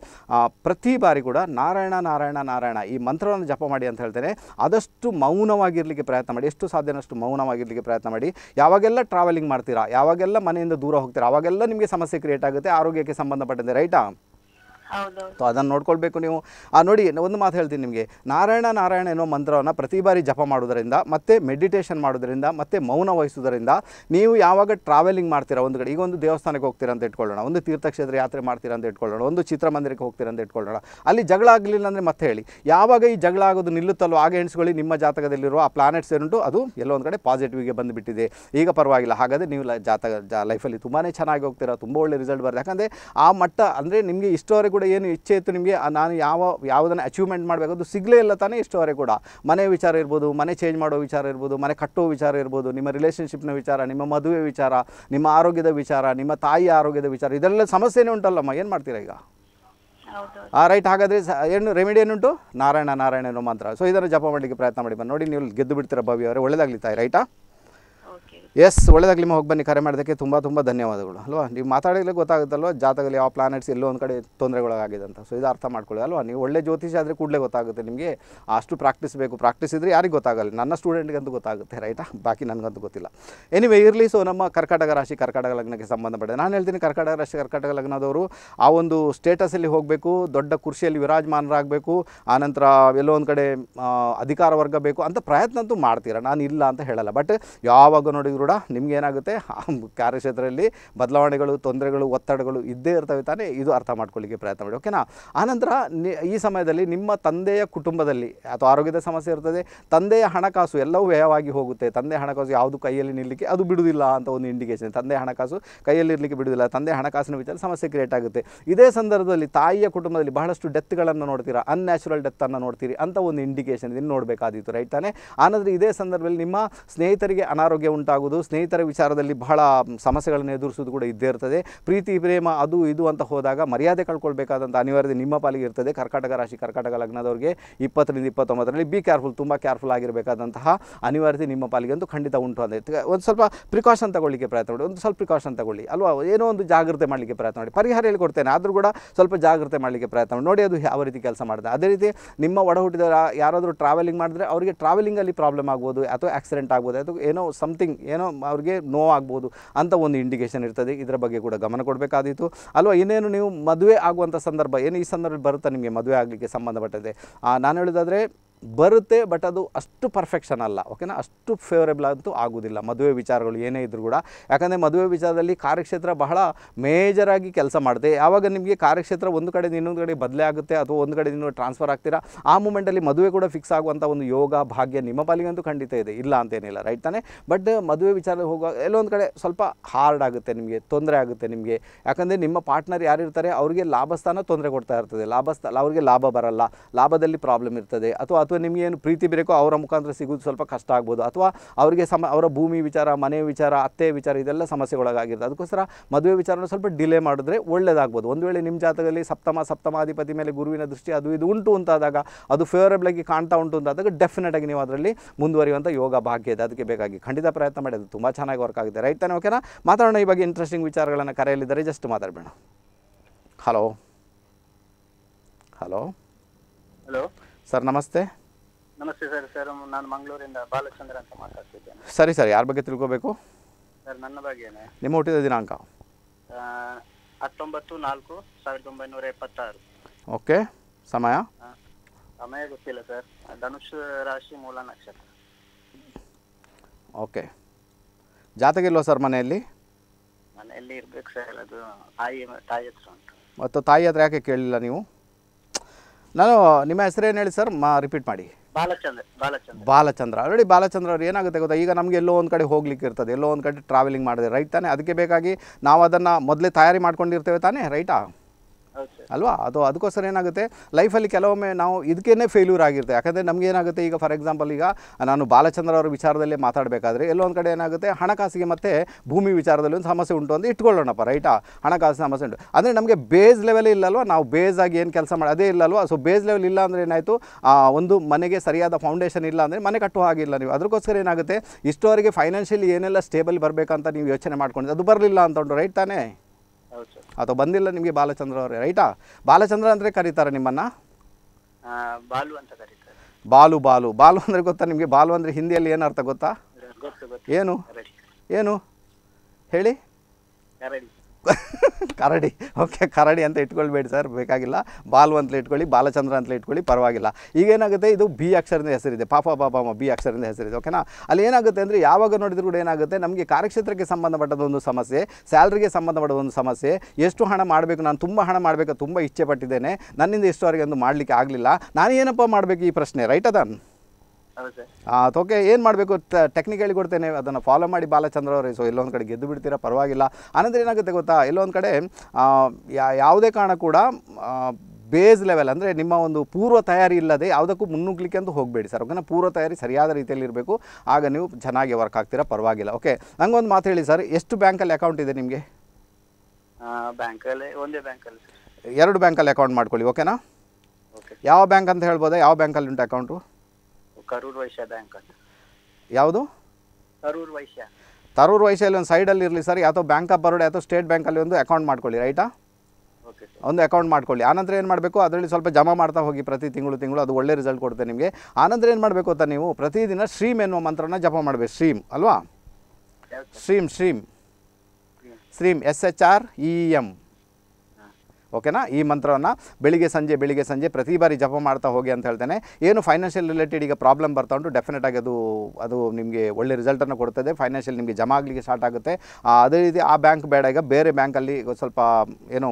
ಪ್ರತಿ ಬಾರಿ ಕೂಡ ನಾರಾಯಣ ನಾರಾಯಣ ನಾರಾಯಣ ಈ ಮಂತ್ರವನ್ನು ಜಪ ಮಾಡಿ ಅಂತ ಹೇಳ್ತೇನೆ. ಆದಷ್ಟು ಮೌನವಾಗಿರಲಿಕ್ಕೆ ಪ್ರಯತ್ನ ಮಾಡಿ, ಎಷ್ಟು ಸಾಧ್ಯನಷ್ಟು ಮೌನವಾಗಿರಲಿಕ್ಕೆ ಪ್ರಯತ್ನ ಮಾಡಿ. ಯಾವಾಗೆಲ್ಲ ಟ್ರಾವೆಲಿಂಗ್ ಮಾಡ್ತೀರಾ, ಯಾವಾಗೆಲ್ಲ ಮನೆಯಿಂದ ದೂರ ಹೋಗ್ತೀರಾ ಆವಾಗೆಲ್ಲ ನಿಮಗೆ ಸಮಸ್ಯೆ ಕ್ರಿಯೇಟ್ ಆಗುತ್ತೆ, ಆರೋಗ್ಯಕ್ಕೆ ಸಂಬಂಧಪಟ್ಟಂತೆ ರೈಟಾ ಸೊ ಅದನ್ನು ನೋಡ್ಕೊಳ್ಬೇಕು ನೀವು. ಆ, ನೋಡಿ ಒಂದು ಮಾತು ಹೇಳ್ತೀನಿ ನಿಮಗೆ. ನಾರಾಯಣ ನಾರಾಯಣ ಎನ್ನುವ ಮಂತ್ರವನ್ನು ಪ್ರತಿ ಬಾರಿ ಜಪ ಮಾಡೋದರಿಂದ ಮತ್ತೆ ಮೆಡಿಟೇಷನ್ ಮಾಡೋದರಿಂದ ಮತ್ತೆ ಮೌನ ವಹಿಸೋದರಿಂದ ನೀವು ಯಾವಾಗ ಟ್ರಾವೆಲಿಂಗ್ ಮಾಡ್ತೀರಾ ಒಂದು ಕಡೆ, ಈಗ ಒಂದು ದೇವಸ್ಥಾನಕ್ಕೆ ಹೋಗ್ತೀರಾ ಅಂತ ಇಟ್ಕೊಳ್ಳೋಣ, ಒಂದು ತೀರ್ಥಕ್ಷೇತ್ರ ಯಾತ್ರೆ ಮಾಡ್ತೀರಾ ಅಂತ ಇಟ್ಕೊಳ್ಳೋಣ, ಒಂದು ಚಿತ್ರಮಂದಿರಕ್ಕೆ ಹೋಗ್ತೀರಾ ಅಂತ ಇಟ್ಕೊಳ್ಳೋಣ, ಅಲ್ಲಿ ಜಗಳ ಆಗಲಿಲ್ಲ ಅಂದರೆ ಮತ್ತೆ ಹೇಳಿ. ಯಾವಾಗ ಈ ಜಗಳ ಆಗೋದು ನಿಲ್ಲುತ್ತಲ್ಲೋ, ಆಗ ಎಣಿಸ್ಕೊಳ್ಳಿ ನಿಮ್ಮ ಜಾತಕದಲ್ಲಿರುವ ಆ ಪ್ಲಾನೆಟ್ಸ್ ಏನುಂಟು ಅದು ಎಲ್ಲೋ ಒಂದು ಕಡೆ ಪಾಸಿಟಿವ್ಗೆ ಬಂದುಬಿಟ್ಟಿದೆ. ಈಗ ಪರವಾಗಿಲ್ಲ, ಹಾಗಾದರೆ ನೀವು ಜಾತಕ ಲೈಫಲ್ಲಿ ತುಂಬಾ ಚೆನ್ನಾಗಿ ಹೋಗ್ತೀರಾ, ತುಂಬ ಒಳ್ಳೆ ರಿಸಲ್ಟ್ ಬರುತ್ತೆ. ಯಾಕಂದರೆ ಆ ಮಟ್ಟ, ಅಂದರೆ ನಿಮಗೆ ಇಷ್ಟವರೆಗೆ ಕೂಡ ಏನು ಇಚ್ಛೆ ಇತ್ತು ನಿಮಗೆ ನಾನು ಯಾವ ಯಾವುದನ್ನು ಅಚೀವ್ಮೆಂಟ್ ಮಾಡಬೇಕು ಅದು ಸಿಗಲೇ ಇಲ್ಲ ತಾನೇ ಇಷ್ಟವರೆಗೆ ಕೂಡ. ಮನೆ ವಿಚಾರ ಇರ್ಬೋದು ಮನೆ ಚೇಂಜ್ ಮಾಡೋ ವಿಚಾರ ಇರ್ಬೋದು ಮನೆ ಕಟ್ಟೋ ವಿಚಾರ ಇರ್ಬೋದು ನಿಮ್ಮ ರಿಲೇಷನ್ಶಿಪ್ನ ವಿಚಾರ ನಿಮ್ಮ ಮದುವೆ ವಿಚಾರ ನಿಮ್ಮ ಆರೋಗ್ಯದ ವಿಚಾರ ನಿಮ್ಮ ತಾಯಿಯ ಆರೋಗ್ಯದ ವಿಚಾರ ಇದೆಲ್ಲ ಸಮಸ್ಯೆನೇ ಉಂಟಲ್ಲಮ್ಮ ಏನು ಮಾಡ್ತೀರಾ ಈಗ? ಆ ರೈಟ್ ಹಾಗಾದರೆ ಏನು ರೆಮಿಡಿ ಏನುಂಟು? ನಾರಾಯಣ ನಾರಾಯಣ ಅನ್ನೋ ಮಂತ್ರ. ಸೊ ಇದನ್ನು ಜಪ ಮಾಡಲಿಕ್ಕೆ ಪ್ರಯತ್ನ ಮಾಡಿ ಬನ್ನಿ. ನೋಡಿ ನೀವು ಗೆದ್ದು ಬಿಡ್ತೀರಾ ಭವ್ಯ ಅವರೇ ಒಳ್ಳೇದಾಗ್ಲಿ ತಾಯಿ ರೈಟಾ ಎಸ್ ಒಳ್ಳೆದಾಗಲಿ ಹೋಗಿ ಬನ್ನಿ, ಕರೆ ಮಾಡೋದಕ್ಕೆ ತುಂಬ ತುಂಬ ಧನ್ಯವಾದಗಳು, ಅಲ್ವಾ? ನೀವು ಮಾತಾಡಲಿಕ್ಕೆ ಗೊತ್ತಾಗುತ್ತಲ್ವ? ಜಾತಕದಲ್ಲಿ ಯಾವ ಪ್ಲಾನೆಟ್ಸ್ ಎಲ್ಲೋ ಒಂದು ಕಡೆ ತೊಂದರೆಗಳಾಗಿದೆ ಅಂತ. ಸೊ ಇದು ಅರ್ಥ ಮಾಡ್ಕೊಳ್ಳಿ, ಅಲ್ವಾ? ನೀವು ಒಳ್ಳೆ ಜ್ಯೋತಿಷ ಆದರೆ ಕೂಡಲೇ ಗೊತ್ತಾಗುತ್ತೆ ನಿಮಗೆ. ಅಷ್ಟು ಪ್ರಾಕ್ಟೀಸ್ ಬೇಕು. ಪ್ರಾಕ್ಟೀಸ್ ಇದ್ದರೆ ಯಾರಿಗೆ ಗೊತ್ತಾಗಲ್ಲ. ನನ್ನ ಸ್ಟೂಡೆಂಟ್ಗಂತೂ ಗೊತ್ತಾಗುತ್ತೆ ರೈಟಾ ಬಾಕಿ ನನಗಂತೂ ಗೊತ್ತಿಲ್ಲ. ಎನಿವೆ ಇರಲಿ. ಸೊ ನಮ್ಮ ಕರ್ಕಾಟಕ ರಾಶಿ, ಕರ್ಕಾಟಕ ಲಗ್ನಕ್ಕೆ ಸಂಬಂಧಪಟ್ಟಿದೆ. ನಾನು ಹೇಳ್ತೀನಿ ಕರ್ಕಾಟಕ ರಾಶಿ, ಕರ್ಕಾಟಕ ಲಗ್ನದವರು ಆ ಒಂದು ಸ್ಟೇಟಸಲ್ಲಿ ಹೋಗಬೇಕು, ದೊಡ್ಡ ಕೃಷಿಯಲ್ಲಿ ವಿರಾಜಮಾನರಾಗಬೇಕು, ಆನಂತರ ಎಲ್ಲೋ ಒಂದು ಕಡೆ ಅಧಿಕಾರ ವರ್ಗ ಬೇಕು ಅಂತ ಪ್ರಯತ್ನ ಅಂತೂ ಮಾಡ್ತೀರಾ? ನಾನು ಇಲ್ಲ ಅಂತ ಹೇಳಲ್ಲ. ಬಟ್ ಯಾವಾಗ ನೋಡಿದ್ರು ಕೂಡ ನಿಮ್ಗೆ ಏನಾಗುತ್ತೆ? ಕಾರ್ಯಕ್ಷೇತ್ರದಲ್ಲಿ ಬದಲಾವಣೆಗಳು, ತೊಂದರೆಗಳು, ಒತ್ತಡಗಳು ಇದ್ದೇ ಇರ್ತವೆ ತಾನೇ? ಇದು ಅರ್ಥ ಮಾಡ್ಕೊಳ್ಳಿಕ್ಕೆ ಪ್ರಯತ್ನ ಮಾಡಿ ಓಕೆನಾ ಆನಂತರ ಈ ಸಮಯದಲ್ಲಿ ನಿಮ್ಮ ತಂದೆಯ ಕುಟುಂಬದಲ್ಲಿ ಅಥವಾ ಆರೋಗ್ಯದ ಸಮಸ್ಯೆ ಇರ್ತದೆ, ತಂದೆಯ ಹಣಕಾಸು ಎಲ್ಲವೂ ವ್ಯಯವಾಗಿ ಹೋಗುತ್ತೆ. ತಂದೆ ಹಣಕಾಸು ಯಾವುದು ಕೈಯಲ್ಲಿ ನಿಲ್ಲಕ್ಕೆ ಅದು ಬಿಡುವುದಿಲ್ಲ ಅಂತ ಒಂದು ಇಂಡಿಕೇಶನ್ ತಂದೆ ಹಣಕಾಸು ಕೈಯಲ್ಲಿ ಇರಲಿಕ್ಕೆ ಬಿಡುವುದಿಲ್ಲ. ತಂದೆ ಹಣಕಾಸಿನ ವಿಚಾರ ಸಮಸ್ಯೆ ಕ್ರಿಯೇಟ್ ಆಗುತ್ತೆ. ಇದೇ ಸಂದರ್ಭದಲ್ಲಿ ತಾಯಿಯ ಕುಟುಂಬದಲ್ಲಿ ಬಹಳಷ್ಟು ಡೆತ್ಗಳನ್ನು ನೋಡ್ತೀರಾ? ಅನ್ಯಾಚುರಲ್ ಡೆತ್ತನ್ನು ನೋಡ್ತೀರಿ ಅಂತ ಒಂದು ಇಂಡಿಕೇಶನ್ ಇದನ್ನು ನೋಡಬೇಕಾದೀತು ರೈಟ್ ತಾನೆ? ಆನಂತರ ಇದೇ ಸಂದರ್ಭದಲ್ಲಿ ನಿಮ್ಮ ಸ್ನೇಹಿತರಿಗೆ ಅನಾರೋಗ್ಯ ಉಂಟಾಗುವುದು. ಸ್ನೇಹಿತರ ವಿಚಾರದಲ್ಲಿ ಬಹಳ ಸಮಸ್ಯೆಗಳನ್ನು ಎದುರಿಸೋದು ಕೂಡ ಇದ್ದೇ ಇರ್ತದೆ. ಪ್ರೀತಿ, ಪ್ರೇಮ ಅದು ಇದು ಅಂತ ಹೋದಾಗ ಮರ್ಯಾದೆ ಕಳ್ಕೊಳ್ಬೇಕಾದಂಥ ಅನಿವಾರ್ಯತೆ ನಿಮ್ಮ ಪಾಲಿಗೆ ಇರ್ತದೆ. ಕರ್ಕಾಟಕ ರಾಶಿ, ಕರ್ಕಾಟಕ ಲಗ್ನದವ್ರಿಗೆ ಇಪ್ಪತ್ತರಿಂದ ಇಪ್ಪತ್ತೊಂಬತ್ತರಲ್ಲಿ ಬಿ ಕೇರ್ಫುಲ್ ತುಂಬ ಕೇರ್ಫುಲ್ ಆಗಿರಬೇಕಾದಂತಹ ಅನಿವಾರ್ಯತೆ ನಿಮ್ಮ ಪಾಲಿಗಂತೂ ಖಂಡಿತ ಉಂಟು ಅಂದರೆ. ಒಂದು ಸ್ವಲ್ಪ ಪ್ರಿಕಾಷನ್ ತಗೊಳ್ಳಿಕ್ಕೆ ಪ್ರಯತ್ನ ಮಾಡಿ. ಒಂದು ಸ್ವಲ್ಪ ಪ್ರಿಕಾಷನ್ ತಗೊಳ್ಳಿ. ಅಲ್ವಾ? ಏನೋ ಒಂದು ಜಾಗ್ರತೆ ಮಾಡಲಿಕ್ಕೆ ಪ್ರಯತ್ನ ಮಾಡಿ. ಪರಿಹಾರ ಹೇಳಿಕೊಡ್ತೇನೆ ಆದರೂ ಕೂಡ ಸ್ವಲ್ಪ ಜಾಗ್ರತೆ ಮಾಡಲಿಕ್ಕೆ ಪ್ರಯತ್ನ ಮಾಡಿ. ನೋಡಿ ಅದು ಯಾವ ರೀತಿ ಕೆಲಸ ಮಾಡಿದೆ ಅದೇ ರೀತಿ ನಿಮ್ಮ ಒಡ ಯಾರಾದರೂ ಟ್ರಾವೆಲಿಂಗ್ ಮಾಡಿದ್ರೆ ಅವರಿಗೆ ಟ್ರಾವೆಲಿಂಗಲ್ಲಿ ಪ್ರಾಬ್ಲಮ್ ಆಗ್ಬೋದು ಅಥವಾ ಆಕ್ಸಿಡೆಂಟ್ ಆಗ್ಬೋದು ಅಥವಾ ಏನೋ ಸಮಥಿಂಗ್ ಏನೋ ಅವ್ರಿಗೆ ನೋವಾಗ್ಬೋದು ಅಂತ ಒಂದು ಇಂಡಿಕೇಶನ್ ಇರ್ತದೆ. ಇದರ ಬಗ್ಗೆ ಕೂಡ ಗಮನ ಕೊಡಬೇಕಾದೀತು. ಅಲ್ವಾ, ಇನ್ನೇನು ನೀವು ಮದುವೆ ಆಗುವಂಥ ಸಂದರ್ಭ, ಏನು ಈ ಸಂದರ್ಭ ಬರುತ್ತಾ ನಿಮಗೆ ಮದುವೆ ಆಗಲಿಕ್ಕೆ ಸಂಬಂಧಪಟ್ಟದೆ ನಾನು ಹೇಳೋದಾದರೆ ಬರುತ್ತೆ ಬಟ್ ಅದು ಅಷ್ಟು ಪರ್ಫೆಕ್ಷನ್ ಅಲ್ಲ ಓಕೆನಾ ಅಷ್ಟು ಫೇವರೇಬಲ್ ಅಂತೂ ಆಗೋದಿಲ್ಲ. ಮದುವೆ ವಿಚಾರಗಳು ಏನೇ ಇದ್ದರೂ ಕೂಡ. ಯಾಕಂದರೆ ಮದುವೆ ವಿಚಾರದಲ್ಲಿ ಕಾರ್ಯಕ್ಷೇತ್ರ ಬಹಳ ಮೇಜರಾಗಿ ಕೆಲಸ ಮಾಡುತ್ತೆ ಯಾವಾಗ ನಿಮಗೆ ಕಾರ್ಯಕ್ಷೇತ್ರ ಒಂದು ಕಡೆ ಇನ್ನೊಂದು ಕಡೆ ಬದಲೇ ಆಗುತ್ತೆ, ಅಥವಾ ಒಂದು ಕಡೆ ನೀವು ಟ್ರಾನ್ಸ್ಫರ್ ಆಗ್ತೀರಾ? ಆ ಮೂಮೆಂಟಲ್ಲಿ ಮದುವೆ ಕೂಡ ಫಿಕ್ಸ್ ಆಗುವಂಥ ಒಂದು ಯೋಗ, ಭಾಗ್ಯ ನಿಮ್ಮ ಪಾಲಿಗಂತೂ ಖಂಡಿತ ಇದೆ. ಇಲ್ಲ ಅಂತೇನಿಲ್ಲ ರೈಟ್ ತಾನೇ? ಬಟ್ ಮದುವೆ ವಿಚಾರ ಹೋಗುವಾಗ ಎಲ್ಲೊಂದು ಕಡೆ ಸ್ವಲ್ಪ ಹಾರ್ಡ್ ಆಗುತ್ತೆ ನಿಮಗೆ, ತೊಂದರೆ ಆಗುತ್ತೆ ನಿಮಗೆ. ಯಾಕಂದರೆ ನಿಮ್ಮ ಪಾರ್ಟ್ನರ್ ಯಾರಿರ್ತಾರೆ ಅವರಿಗೆ ಲಾಭಸ್ಥಾನ ತೊಂದರೆ ಕೊಡ್ತಾ ಇರ್ತದೆ. ಲಾಭಸ್ಥಾನ ಅವರಿಗೆ ಲಾಭ ಬರಲ್ಲ. ಲಾಭದಲ್ಲಿ ಪ್ರಾಬ್ಲಮ್ ಇರ್ತದೆ. ಅಥವಾ ನಿಮಗೆ ಏನು ಪ್ರೀತಿ ಬೇಕೋ ಅವರ ಮುಖಾಂತರ ಸಿಗೋದು ಸ್ವಲ್ಪ ಕಷ್ಟ ಆಗ್ಬೋದು. ಅಥವಾ ಅವರಿಗೆ ಸಮ ಅವರ ಭೂಮಿ ವಿಚಾರ ಮನೆ ವಿಚಾರ ಅತ್ತೆ ವಿಚಾರ ಇದೆಲ್ಲ ಸಮಸ್ಯೆಗೊಳಗಾಗಿರ್ತದೆ ಅದಕ್ಕೋಸ್ಕರ ಮದುವೆ ವಿಚಾರನ ಸ್ವಲ್ಪ ಡಿಲೇ ಮಾಡಿದ್ರೆ ಒಳ್ಳೆಯದಾಗ್ಬೋದು ಒಂದು ವೇಳೆ ನಿಮ್ಮ ಜಾತಕದಲ್ಲಿ ಸಪ್ತಮ ಸಪ್ತಮಾಧಿಪತಿ ಮೇಲೆ ಗುರುವಿನ ದೃಷ್ಟಿ ಅದು ಇದು ಉಂಟು ಅಂತಾದಾಗ ಅದು ಫೇವರೇಬಲ್ ಆಗಿ ಕಾಣ್ತಾ ಉಂಟು ಅಂತಾದಾಗ ಡೆಫಿನೆಟ್ ಆಗಿ ನೀವು ಅದರಲ್ಲಿ ಮುಂದುವರಿಯುವಂಥ ಯೋಗ ಭಾಗ್ಯ ಇದೆ. ಅದಕ್ಕೆ ಬೇಕಾಗಿ ಖಂಡಿತ ಪ್ರಯತ್ನ ಮಾಡಿ. ಅದು ತುಂಬ ಚೆನ್ನಾಗಿ ವರ್ಕ್ ಆಗಿದೆ ರೈಟ್ ತಾನೇ? ಓಕೆನಾ ಮಾತಾಡೋಣ ಈ ಬಗ್ಗೆ ಇಂಟ್ರೆಸ್ಟಿಂಗ್ ವಿಚಾರಗಳನ್ನು ಕರೆಯಲಿದ್ದಾರೆ ಜಸ್ಟ್ ಮಾತಾಡಬೇಡ. ಹಲೋ ಹಲೋ ಹಲೋ ಸರ್ ನಮಸ್ತೆ. ನಮಸ್ತೆ ಸರ್ ಸರ್ ನಾನು ಮಂಗಳೂರಿಂದ ಬಾಲಚಂದ್ರ ಅಂತ ಮಾತಾಡ್ತಿದ್ದೇನೆ. ಸರಿ ಸರ್ ಯಾರ ಬಗ್ಗೆ ತಿಳ್ಕೋಬೇಕು? ಸರ್ ನನ್ನ ಬಗ್ಗೆನೇ. ನಿಮ್ಮ ಹುಟ್ಟಿದ ದಿನಾಂಕ? ಹತ್ತೊಂಬತ್ತು ನಾಲ್ಕು ಸಾವಿರದ ಒಂಬೈನೂರ ಎಪ್ಪತ್ತಾರು. ಓಕೆ ಸಮಯ? ಸಮಯ ಗೊತ್ತಿಲ್ಲ ಸರ್ ಧನುಷ್ ರಾಶಿ ಮೂಲ ನಕ್ಷತ್ರ. ಓಕೆ. ಜಾತಕ ಇಲ್ವಾ ಸರ್ ಮನೆಯಲ್ಲಿ? ಮನೆಯಲ್ಲಿ ಇರ್ಬೇಕು ಸರ್ ಅದು ತಾಯಿ ತಾಯಿ ಹತ್ರ ಉಂಟು. ಮತ್ತು ತಾಯಿ ಹತ್ರ ಯಾಕೆ ಕೇಳಲಿಲ್ಲ ನೀವು? ನಾನು ನಿಮ್ಮ ಹೆಸರೇನು ಹೇಳಿ ಸರ್ ಮಾ ರಿಪೀಟ್ ಮಾಡಿ. ಬಾಲಚಂದ್ರ ಬಾಲಚಂದ್ರ. ಬಾಲಚಂದ್ರ. ಆಲ್ರೆಡಿ ಬಾಲಚಂದ್ರ ಅವ್ರು ಏನಾಗುತ್ತೆ ಗೊತ್ತಾ? ಈಗ ನಮಗೆ ಎಲ್ಲೋ ಒಂದು ಕಡೆ ಹೋಗ್ಲಿಕ್ಕೆ ಇರ್ತದೆ. ಎಲ್ಲೋ ಒಂದು ಕಡೆ ಟ್ರಾವೆಲಿಂಗ್ ಮಾಡಿದೆ ರೈಟ್ ತಾನೇ? ಅದಕ್ಕೆ ಬೇಕಾಗಿ ನಾವು ಅದನ್ನು ಮೊದಲೇ ತಯಾರಿ ಮಾಡ್ಕೊಂಡಿರ್ತೇವೆ ತಾನೇ? ರೈಟಾ? ಅಲ್ವಾ? ಅದು ಅದಕ್ಕೋಸ್ಕರ ಏನಾಗುತ್ತೆ? ಲೈಫಲ್ಲಿ ಕೆಲವೊಮ್ಮೆ ನಾವು ಇದಕ್ಕೇ ಫೇಲ್ಯೂರ್ ಆಗಿರುತ್ತೆ. ಯಾಕಂದರೆ ನಮ್ಗೆ ಏನಾಗುತ್ತೆ? ಈಗ ಫಾರ್ ಎಕ್ಸಾಂಪಲ್ ಈಗ ನಾನು ಬಾಲಚಂದ್ರ ಅವರ ವಿಚಾರದಲ್ಲಿ ಮಾತಾಡಬೇಕಾದ್ರೆ ಎಲ್ಲೋ ಒಂದು ಕಡೆ ಏನಾಗುತ್ತೆ? ಹಣಕಾಸಿಗೆ ಮತ್ತೆ ಭೂಮಿ ವಿಚಾರದಲ್ಲಿ ಒಂದು ಸಮಸ್ಯೆ ಉಂಟು ಅಂತ ಇಟ್ಕೊಳ್ಳೋಣಪ್ಪ ರೈಟಾ ಹಣಕಾಸು ಸಮಸ್ಯೆ ಉಂಟು. ಅಂದರೆ ನಮಗೆ ಬೇಸ್ ಲೆವೆಲ್ ಇಲ್ಲಲ್ವ? ನಾವು ಬೇಸ್ ಆಗಿ ಏನು ಕೆಲಸ ಮಾಡಿ ಅದೇ ಇಲ್ಲಲ್ವ? ಸೊ ಬೇಸ್ ಲೆವೆಲ್ ಇಲ್ಲ ಅಂದರೆ ಏನಾಯಿತು? ಒಂದು ಮನೆಗೆ ಸರಿಯಾದ ಫೌಂಡೇಶನ್ ಇಲ್ಲ ಅಂದರೆ ಮನೆ ಕಟ್ಟುವ ಹಾಗಿಲ್ಲ ನೀವು. ಅದಕ್ಕೋಸ್ಕರ ಏನಾಗುತ್ತೆ? ಇಷ್ಟೋವರೆಗೆ ಫೈನಾನ್ಷಿಯಲಿ ಏನೆಲ್ಲ ಸ್ಟೇಬಲ್ ಬರಬೇಕಂತ ನೀವು ಯೋಚನೆ ಮಾಡ್ಕೊಂಡಿದ್ದು. ಅದು ಬರಲಿಲ್ಲ ಅಂತ ಉಂಟು ರೈಟ್ ತಾನೇ? ಅಥವಾ ಬಂದಿಲ್ಲ ನಿಮಗೆ ಬಾಲಚಂದ್ರ ಅವರೇ ರೈಟಾ? ಬಾಲಚಂದ್ರ ಅಂದರೆ ಕರೀತಾರೆ ನಿಮ್ಮನ್ನು? ಬಾಲು ಅಂತ ಕರೀತಾರೆ. ಬಾಲು ಬಾಲು. ಬಾಲು ಅಂದರೆ ಗೊತ್ತಾ ನಿಮಗೆ? ಬಾಲು ಅಂದರೆ ಹಿಂದಿಯಲ್ಲಿ ಏನು ಅರ್ಥ ಗೊತ್ತು? ಏನು? ಏನು? ಹೇಳಿ. ಕರಡಿ. ಓಕೆ, ಕರಡಿ ಅಂತ ಇಟ್ಕೊಳ್ಬೇಡಿ ಸರ್, ಬೇಕಾಗಿಲ್ಲ. ಬಾಲು ಅಂತಲೇ ಇಟ್ಕೊಳ್ಳಿ, ಬಾಲಚಂದ್ರ ಅಂತಲೇ ಇಟ್ಕೊಳ್ಳಿ, ಪರವಾಗಿಲ್ಲ. ಈಗೇನಾಗುತ್ತೆ ಇದು ಬಿ ಅಕ್ಷರದಿಂದ ಹೆಸರಿದೆ. ಪಾಪ ಪಾಪ ಬಿ ಅಕ್ಷರದಿಂದ ಹೆಸರಿದೆ, ಓಕೆನಾ? ಅಲ್ಲಿ ಏನಾಗುತ್ತೆ ಅಂದರೆ, ಯಾವಾಗ ನೋಡಿದ್ರು ಕೂಡ ಏನಾಗುತ್ತೆ? ನಮಗೆ ಕಾರ್ಯಕ್ಷೇತ್ರಕ್ಕೆ ಸಂಬಂಧಪಟ್ಟದ ಒಂದು ಸಮಸ್ಯೆ, ಸ್ಯಾಲ್ರಿಗೆ ಸಂಬಂಧಪಟ್ಟ ಒಂದು ಸಮಸ್ಯೆ, ಎಷ್ಟು ಹಣ ಮಾಡಬೇಕು, ನಾನು ತುಂಬ ಹಣ ಮಾಡಬೇಕು, ತುಂಬ ಇಚ್ಛೆ ಪಟ್ಟಿದ್ದೇನೆ, ನನ್ನಿಂದ ಇಷ್ಟವರೆಗೆ ಒಂದು ಮಾಡಲಿಕ್ಕೆ ಆಗಲಿಲ್ಲ ನಾನು ಏನಪ್ಪ ಮಾಡಬೇಕು ಈ ಪ್ರಶ್ನೆ? ರೈಟ್ ಅದ ಓಕೆ ಏನು ಮಾಡಬೇಕು? ಟೆಕ್ನಿಕ್ ಹೇಳಿ ಕೊಡ್ತೇನೆ. ಅದನ್ನು ಫಾಲೋ ಮಾಡಿ ಬಾಲಚಂದ್ರ ಅವರೇ. ಸೊ ಎಲ್ಲೊಂದು ಕಡೆ ಗೆದ್ದು ಬಿಡ್ತೀರಾ? ಪರವಾಗಿಲ್ಲ. ಆನಂತರ ಏನಾಗುತ್ತೆ ಗೊತ್ತಾ? ಎಲ್ಲೊಂದು ಕಡೆ ಯಾವುದೇ ಕಾರಣ ಕೂಡ ಬೇಸ್ ಲೆವೆಲ್ ಅಂದರೆ ನಿಮ್ಮ ಒಂದು ಪೂರ್ವ ತಯಾರಿ ಇಲ್ಲದೆ ಯಾವುದಕ್ಕೂ ಮುನ್ನುಗ್ಲಿಕ್ಕೆ ಅಂತ ಹೋಗಬೇಡಿ ಸರ್. ಓಕೆನಾ ಪೂರ್ವ ತಯಾರಿ ಸರಿಯಾದ ರೀತಿಯಲ್ಲಿ ಇರಬೇಕು. ಆಗ ನೀವು ಚೆನ್ನಾಗಿ ವರ್ಕ್ ಆಗ್ತೀರಾ? ಪರವಾಗಿಲ್ಲ. ಓಕೆ ನಂಗೊಂದು ಮಾತು ಹೇಳಿ ಸರ್. ಎಷ್ಟು ಬ್ಯಾಂಕಲ್ಲಿ ಅಕೌಂಟ್ ಇದೆ ನಿಮಗೆ? ಬ್ಯಾಂಕಲ್ಲಿ ಒಂದೇ ಬ್ಯಾಂಕಲ್ಲಿ ಎರಡು ಬ್ಯಾಂಕಲ್ಲಿ ಅಕೌಂಟ್ ಮಾಡ್ಕೊಳ್ಳಿ ಓಕೆನಾ ಓಕೆ ಯಾವ ಬ್ಯಾಂಕ್ ಅಂತ ಹೇಳ್ಬೋದಾ? ಯಾವ ಬ್ಯಾಂಕಲ್ಲಿ ಉಂಟು ಅಕೌಂಟು ಕರೂರ್ ವೈಶ್ಯ ಬ್ಯಾಂಕ್ ಅಂತ. ಯಾವುದು? ಕರೂರ್ ವೈಶ್ಯ. ತರೂರ್ ವೈಶ್ಯಲ್ಲಿ ಒಂದು ಸೈಡಲ್ಲಿ ಇರಲಿ ಸರ್ ಯಾತೋ ಬ್ಯಾಂಕ್ ಆಫ್ ಬರೋಡ ಅಥವಾ ಸ್ಟೇಟ್ ಬ್ಯಾಂಕಲ್ಲಿ ಒಂದು ಅಕೌಂಟ್ ಮಾಡ್ಕೊಳ್ಳಿ ರೈಟಾ ಒಂದು ಅಕೌಂಟ್ ಮಾಡ್ಕೊಳ್ಳಿ. ಆನಂತರ ಏನು ಮಾಡಬೇಕು? ಅದರಲ್ಲಿ ಸ್ವಲ್ಪ ಜಮಾ ಮಾಡ್ತಾ ಹೋಗಿ ಪ್ರತಿ ತಿಂಗಳು ತಿಂಗಳು ಅದು ಒಳ್ಳೆ ರಿಸಲ್ಟ್ ಕೊಡುತ್ತೆ ನಿಮಗೆ. ಆನಂತರ ಏನು ಮಾಡಬೇಕು ಅಂತ ನೀವು ಪ್ರತಿದಿನ ಶ್ರೀಮ್ ಎನ್ನುವ ಮಂತ್ರನ ಜಪ ಮಾಡಬೇಕು. ಶ್ರೀಮ್ ಅಲ್ವಾ? ಶ್ರೀಮ್ ಶ್ರೀಮ್. ಶ್ರೀಮ್. S H R E M ಓಕೆನಾ? ಈ ಮಂತ್ರವನ್ನು ಬೆಳಿಗ್ಗೆ ಸಂಜೆ ಬೆಳಿಗ್ಗೆ ಸಂಜೆ ಪ್ರತಿ ಬಾರಿ ಜಪ ಮಾಡ್ತಾ ಹೋಗಿ ಅಂತ ಹೇಳ್ತೇನೆ. ಏನು ಫೈನಾನ್ಷಿಯಲ್ ರಿಲೇಟೆಡ್ ಈಗ ಪ್ರಾಬ್ಲಮ್ ಬರ್ತಾ ಉಂಟು ಡೆಫಿನೆಟ್ ಆಗಿ ಅದು ಅದು ನಿಮಗೆ ಒಳ್ಳೆ ರಿಸಲ್ಟನ್ನು ಕೊಡ್ತದೆ. ಫೈನಾನ್ಷಿಯಲ್ ನಿಮಗೆ ಜಮಾ ಆಗಲಿಕ್ಕೆ ಸ್ಟಾರ್ಟ್ ಆಗುತ್ತೆ. ಅದೇ ರೀತಿ ಆ ಬ್ಯಾಂಕ್ ಬೇಡ, ಈಗ ಬೇರೆ ಬ್ಯಾಂಕಲ್ಲಿ ಸ್ವಲ್ಪ, ಏನು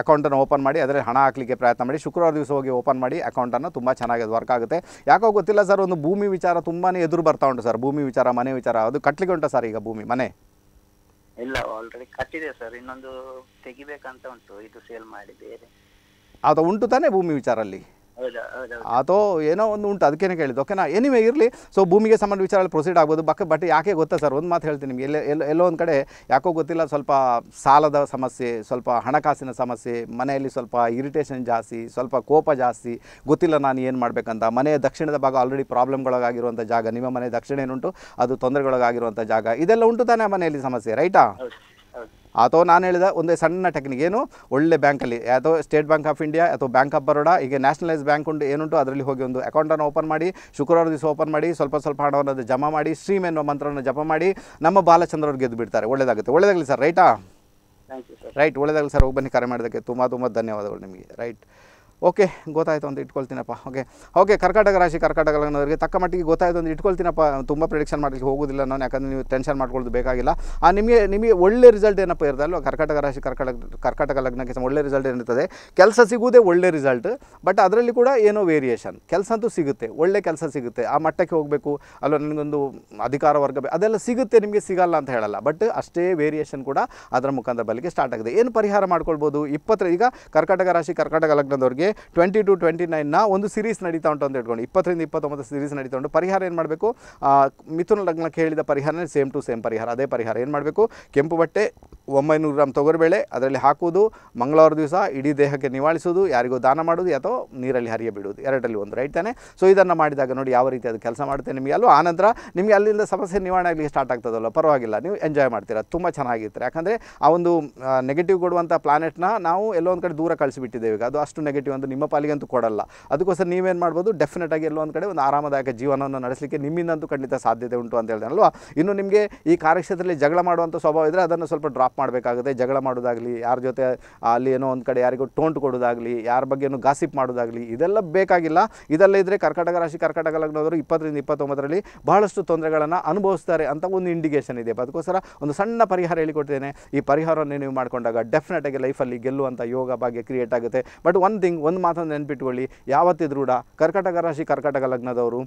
ಅಕೌಂಟನ್ನು ಓಪನ್ ಮಾಡಿ, ಅದರಲ್ಲಿ ಹಣ ಹಾಕಲಿಕ್ಕೆ ಪ್ರಯತ್ನ ಮಾಡಿ, ಶುಕ್ರವಾರ ದಿವಸ ಹೋಗಿ ಓಪನ್ ಮಾಡಿ ಅಕೌಂಟನ್ನು ತುಂಬ ಚೆನ್ನಾಗಿ ಅದು ವರ್ಕ್ ಆಗುತ್ತೆ. ಯಾಕೋ ಗೊತ್ತಿಲ್ಲ ಸರ್, ಒಂದು ಭೂಮಿ ವಿಚಾರ ತುಂಬಾ ಎದುರು ಬರ್ತಾ ಉಂಟು ಸರ್. ಭೂಮಿ ವಿಚಾರ, ಮನೆ ವಿಚಾರ, ಅದು ಕಟ್ಟಲಿಕ್ಕೆ ಉಂಟು ಸರ್ ಈಗ ಭೂಮಿ, ಮನೆ? ಇಲ್ಲ ಆಲ್ರೆಡಿ ಕಟ್ಟಿದೆ ಸರ್ ಇನ್ನೊಂದು ತೆಗಿಬೇಕಂತ ಉಂಟು. ಇದು ಸೇಲ್ ಮಾಡಿ ಬೇರೆ ಅದು ಉಂಟು ತಾನೇ ಭೂಮಿ ಹೌದಾ ಹೌದೌದು ಅಥವಾ ಏನೋ ಒಂದು ಉಂಟು ಅದಕ್ಕೇನೆ ಕೇಳಿದ್ದು. ಓಕೆನಾ ಎನಿವೇ ಇರಲಿ. ಸೊ ಭೂಮಿಗೆ ಸಂಬಂಧ ವಿಚಾರದಲ್ಲಿ ಪ್ರೊಸೀಡ್ ಆಗ್ಬೋದು. ಬಕ್ ಬಟ್ ಯಾಕೆ ಗೊತ್ತಾ ಸರ್ ಒಂದು ಮಾತು ಹೇಳ್ತೀನಿ ನಿಮಗೆ. ಎಲ್ಲೋ ಎಲ್ಲೋ ಎಲ್ಲೋ ಒಂದು ಕಡೆ ಯಾಕೋ ಗೊತ್ತಿಲ್ಲ ಸ್ವಲ್ಪ ಸಾಲದ ಸಮಸ್ಯೆ ಸ್ವಲ್ಪ ಹಣಕಾಸಿನ ಸಮಸ್ಯೆ ಮನೆಯಲ್ಲಿ ಸ್ವಲ್ಪ ಇರಿಟೇಷನ್ ಜಾಸ್ತಿ ಸ್ವಲ್ಪ ಕೋಪ ಜಾಸ್ತಿ. ಗೊತ್ತಿಲ್ಲ ನಾನು ಏನು ಮಾಡಬೇಕಂತ. ಮನೆಯ ದಕ್ಷಿಣದ ಭಾಗ ಆಲ್ರೆಡಿ ಪ್ರಾಬ್ಲಮ್ಗಳಾಗಿರುವಂಥ ಜಾಗ. ನಿಮ್ಮ ಮನೆ ದಕ್ಷಿಣ ಏನುಂಟು ಅದು ತೊಂದರೆಗೊಳಗಾಗಿರುವಂಥ ಜಾಗ. ಇದೆಲ್ಲ ಉಂಟು ತಾನೇ ಮನೆಯಲ್ಲಿ ಸಮಸ್ಯೆ ರೈಟಾ ಅಥವಾ ನಾನು ಹೇಳಿದ ಒಂದೇ ಸಣ್ಣ ಟೆಕ್ನಿಕ್ ಏನು? ಒಳ್ಳೆ ಬ್ಯಾಂಕಲ್ಲಿ ಅಥವಾ ಸ್ಟೇಟ್ ಬ್ಯಾಂಕ್ ಆಫ್ ಇಂಡಿಯಾ ಅಥವಾ ಬ್ಯಾಂಕ್ ಆಫ್ ಬರೋಡಾ ಈಗ ನ್ಯಾಷನಲೈಸ್ ಬ್ಯಾಂಕ್ ಉಂಟು ಏನುಂಟು ಅದರಲ್ಲಿ ಹೋಗಿ ಒಂದು ಅಕೌಂಟನ್ನು ಓಪನ್ ಮಾಡಿ ಶುಕ್ರವಾರ ದಿವಸ ಓಪನ್ ಮಾಡಿ ಸ್ವಲ್ಪ ಸ್ವಲ್ಪ ಹಣವನ್ನು ಅದು ಜಮಾ ಮಾಡಿ ಸ್ಟ್ರೀಮ್ ಎನ್ನುವ ಮಂತ್ರವನ್ನು ಜಪ ಮಾಡಿ ನಮ್ಮ ಬಾಲಚಂದ್ರ ಅವ್ರು ಗೆದ್ದು ಬಿಡ್ತಾರೆ. ಒಳ್ಳೆಯದಾಗುತ್ತೆ ಒಳ್ಳೆಯದಾಗಲಿ ಸರ್ ರೈಟಾ ಥ್ಯಾಂಕ್ ಯು ಸರ್ ರೈಟ್ ಒಳ್ಳೆಯದಾಗಲಿ ಸರ್ ಹೋಗಿ ಬನ್ನಿ ಕರೆ ಮಾಡೋದಕ್ಕೆ ತುಂಬ ತುಂಬ ಧನ್ಯವಾದಗಳು ನಿಮಗೆ. ರೈಟ್ ಓಕೆ ಗೊತ್ತಾಯಿತು ಅಂತ ಇಟ್ಕೊಳ್ತೀನಪ್ಪ. ಓಕೆ ಓಕೆ ಕರ್ಕಾಟಕ ರಾಶಿ ಕರ್ಕಾಟಕ ಲಗ್ನದವರಿಗೆ ತಕ್ಕ ಮಟ್ಟಿಗೆ ಗೊತ್ತಾಯಿತು ಅಂತ ಇಟ್ಕೊಳ್ತೀನಪ್ಪ. ತುಂಬ ಪ್ರಿಡಿಕ್ಷನ್ ಮಾಡಲಿಕ್ಕೆ ಹೋಗೋದಿಲ್ಲ ನಾನು, ಯಾಕಂದರೆ ನೀವು ಟೆನ್ಷನ್ ಮಾಡ್ಕೊಳ್ಳೋದು ಬೇಕಾಗಿಲ್ಲ. ಆ, ನಿಮಗೆ ನಿಮಗೆ ಒಳ್ಳೆ ರಿಸಲ್ಟ್ ಏನಪ್ಪ ಇರುತ್ತೆ ಅಲ್ವಾ? ಕರ್ಕಾಟಕ ರಾಶಿ ಕರ್ಕಾಟಕ ಕರ್ಕಾಟಕ ಲಗ್ನಕ್ಕೆ ಒಳ್ಳೆ ರಿಸಲ್ಟ್ ಏನಿರ್ತದೆ? ಕೆಲಸ ಸಿಗುವುದೇ ಒಳ್ಳೆ ರಿಸಲ್ಟ್ ಬಟ್ ಅದರಲ್ಲಿ ಕೂಡ ಏನೋ ವೇರಿಯೇಷನ್ ಕೆಲಸ ಅಂತೂ ಸಿಗುತ್ತೆ, ಒಳ್ಳೆ ಕೆಲಸ ಸಿಗುತ್ತೆ. ಆ ಮಟ್ಟಕ್ಕೆ ಹೋಗಬೇಕು, ಅಲ್ವಾ? ನನಗೊಂದು ಅಧಿಕಾರ ವರ್ಗ ಅದೆಲ್ಲ ಸಿಗುತ್ತೆ, ನಿಮಗೆ ಸಿಗಲ್ಲ ಅಂತ ಹೇಳಲ್ಲ. ಬಟ್ ಅಷ್ಟೇ ವೇರಿಯೇಷನ್ ಕೂಡ ಅದರ ಮುಖಾಂತರ ಬಲಿಗೆ ಸ್ಟಾರ್ಟ್ ಆಗಿದೆ. ಏನು ಪರಿಹಾರ ಮಾಡ್ಕೊಳ್ಬೋದು? ಇಪ್ಪತ್ತರ ಈಗ ಕರ್ಕಾಟಕ ರಾಶಿ ಕರ್ಕಾಟಕ ಲಗ್ನದವ್ರಿಗೆ ಟ್ವೆಂಟಿ ಟು ಟ್ವೆಂಟಿ ನೈನ್ನ ಒಂದು ಸೀರೀಸ್ ನಡೀತಾ ಉಂಟು ಅಂತ ಹೇಳ್ಕೊಂಡು, ಇಪ್ಪತ್ತರಿಂದ ಇಪ್ಪತ್ತೊಂಬತ್ತು ಸೀರೀಸ್ ನಡೀತಾ ಉಂಟು. ಪರಿಹಾರ ಏನು ಮಾಡಬೇಕು? ಮಿಥುನ ಲಗ್ನಕ್ಕೆ ಹೇಳಿದ ಪರಿಹಾರನೇ ಸೇಮ್ ಟು ಸೇಮ್ ಪರಿಹಾರ. ಅದೇ ಪರಿಹಾರ. ಏನು ಮಾಡಬೇಕು? ಕೆಂಪು ಬಟ್ಟೆ ಒಂಬೈನೂರು ಗ್ರಾಮ್ ತೊಗರಿಬೇಳೆ, ಅದರಲ್ಲಿ ಹಾಕುವುದು, ಮಂಗಳವಾರ ದಿವಸ ಇಡೀ ದೇಹಕ್ಕೆ ನಿವಾಳಿಸೋದು ಯಾರಿಗೋ ದಾನ ಮಾಡೋದು ಅಥವಾ ನೀರಲ್ಲಿ ಹರಿಯ ಬಿಡುವುದು, ಎರಡರಲ್ಲಿ ಒಂದು ರೈಟ್ ತಾನೆ? ಸೊ ಇದನ್ನು ಮಾಡಿದಾಗ ನೋಡಿ ಯಾವ ರೀತಿ ಅದು ಕೆಲಸ ಮಾಡುತ್ತೆ ನಿಮಗೆ ಅಲ್ವಾ? ಆನಂತರ ನಿಮಗೆ ಅಲ್ಲಿಂದ ಸಮಸ್ಯೆ ನಿವಾರಣೆ ಆಗಲಿಕ್ಕೆ ಸ್ಟಾರ್ಟ್ ಆಗ್ತದಲ್ಲ ಪರವಾಗಿಲ್ಲ, ನೀವು ಎಂಜಾಯ್ ಮಾಡ್ತೀರಾ, ತುಂಬ ಚೆನ್ನಾಗಿರ್ತಾರೆ ಯಾಕಂದರೆ ಆ ಒಂದು ನೆಗೆಟಿವ್ ಕೊಡುವಂಥ ಪ್ಲಾನೆಟ್ನ ನಾವು ಎಲ್ಲೋ ಒಂದು ಕಡೆ ದೂರ ಕಳಿಸಿಬಿಟ್ಟಿದ್ದೇವೆ. ಈಗ ಅದು ಅಷ್ಟು ನೆಗೆಟಿವ್ ಅಂತ ನಿಮ್ಮ ಪಾಲಿಗಂತೂ ಕೊಡಲ್ಲ. ಅದಕ್ಕೋಸ್ಕರ ನೀವೇನು ಮಾಡ್ಬೋದು ಡೆಫಿನೆಟ್ ಆಗಿ ಎಲ್ಲೋ ಒಂದು ಕಡೆ ಒಂದು ಆರಾಮದಾಯಕ ಜೀವನವನ್ನು ನಡೆಸಲಿಕ್ಕೆ ನಿಮ್ಮಿಂದಂತೂ ಖಂಡಿತ ಸಾಧ್ಯತೆ ಉಂಟು ಅಂತ ಹೇಳಿದೆ, ಅಲ್ವಾ? ಇನ್ನು ನಿಮಗೆ ಈ ಕಾರ್ಯಕ್ಷೇತ್ರದಲ್ಲಿ ಜಗಳ ಮಾಡುವಂಥ ಸ್ವಭಾವ ಇದ್ದರೆ ಅದನ್ನು ಸ್ವಲ್ಪ ಡ್ರಾಪ್ ಮಾಡಬೇಕಾಗುತ್ತೆ, ಜಗಳ ಮಾಡೋದಾಗಲಿ ಯಾರ ಜೊತೆ ಅಲ್ಲಿ ಏನೋ ಒಂದು ಕಡೆ ಯಾರಿಗೂ ಟೋಂಟ್ ಕೊಡೋದಾಗಲಿ ಯಾರ ಬಗ್ಗೆನೂ ಗಾಸಿಪ್ ಮಾಡೋದಾಗಲಿ ಇದೆಲ್ಲ ಬೇಕಾಗಿಲ್ಲ. ಇದೆಲ್ಲ ಇದ್ದರೆ ಕರ್ಕಾಟಕ ರಾಶಿ, ಕರ್ಕಾಟಕ ಲಗ್ನದವರು ಇಪ್ಪತ್ತರಿಂದ ಇಪ್ಪತ್ತೊಂಬತ್ತರಲ್ಲಿ ಬಹಳಷ್ಟು ತೊಂದರೆಗಳನ್ನು ಅನುಭವಿಸ್ತಾರೆ ಅಂತ ಒಂದು ಇಂಡಿಕೇಷನ್ ಇದೆ. ಅದಕ್ಕೋಸ್ಕರ ಒಂದು ಸಣ್ಣ ಪರಿಹಾರ ಹೇಳಿಕೊಡ್ತೇನೆ. ಈ ಪರಿಹಾರವನ್ನು ನೀವು ಮಾಡಿಕೊಂಡಾಗ ಡೆಫಿನೆಟಾಗಿ ಲೈಫಲ್ಲಿ ಗೆಲ್ಲುವಂಥ ಯೋಗ ಭಾಗ್ಯ ಕ್ರಿಯೇಟ್ ಆಗುತ್ತೆ. ಬಟ್ ಒಂದು ಥಿಂಗ್ ಒಂದು ಮಾತನ್ನು ನೆನ್ಪಿಟ್ಕೊಳ್ಳಿ. ಯಾವತ್ತಿದ್ರೂ ಕೂಡ ಕರ್ಕಾಟಕ ರಾಶಿ, ಕರ್ಕಾಟಕ ಲಗ್ನದವರು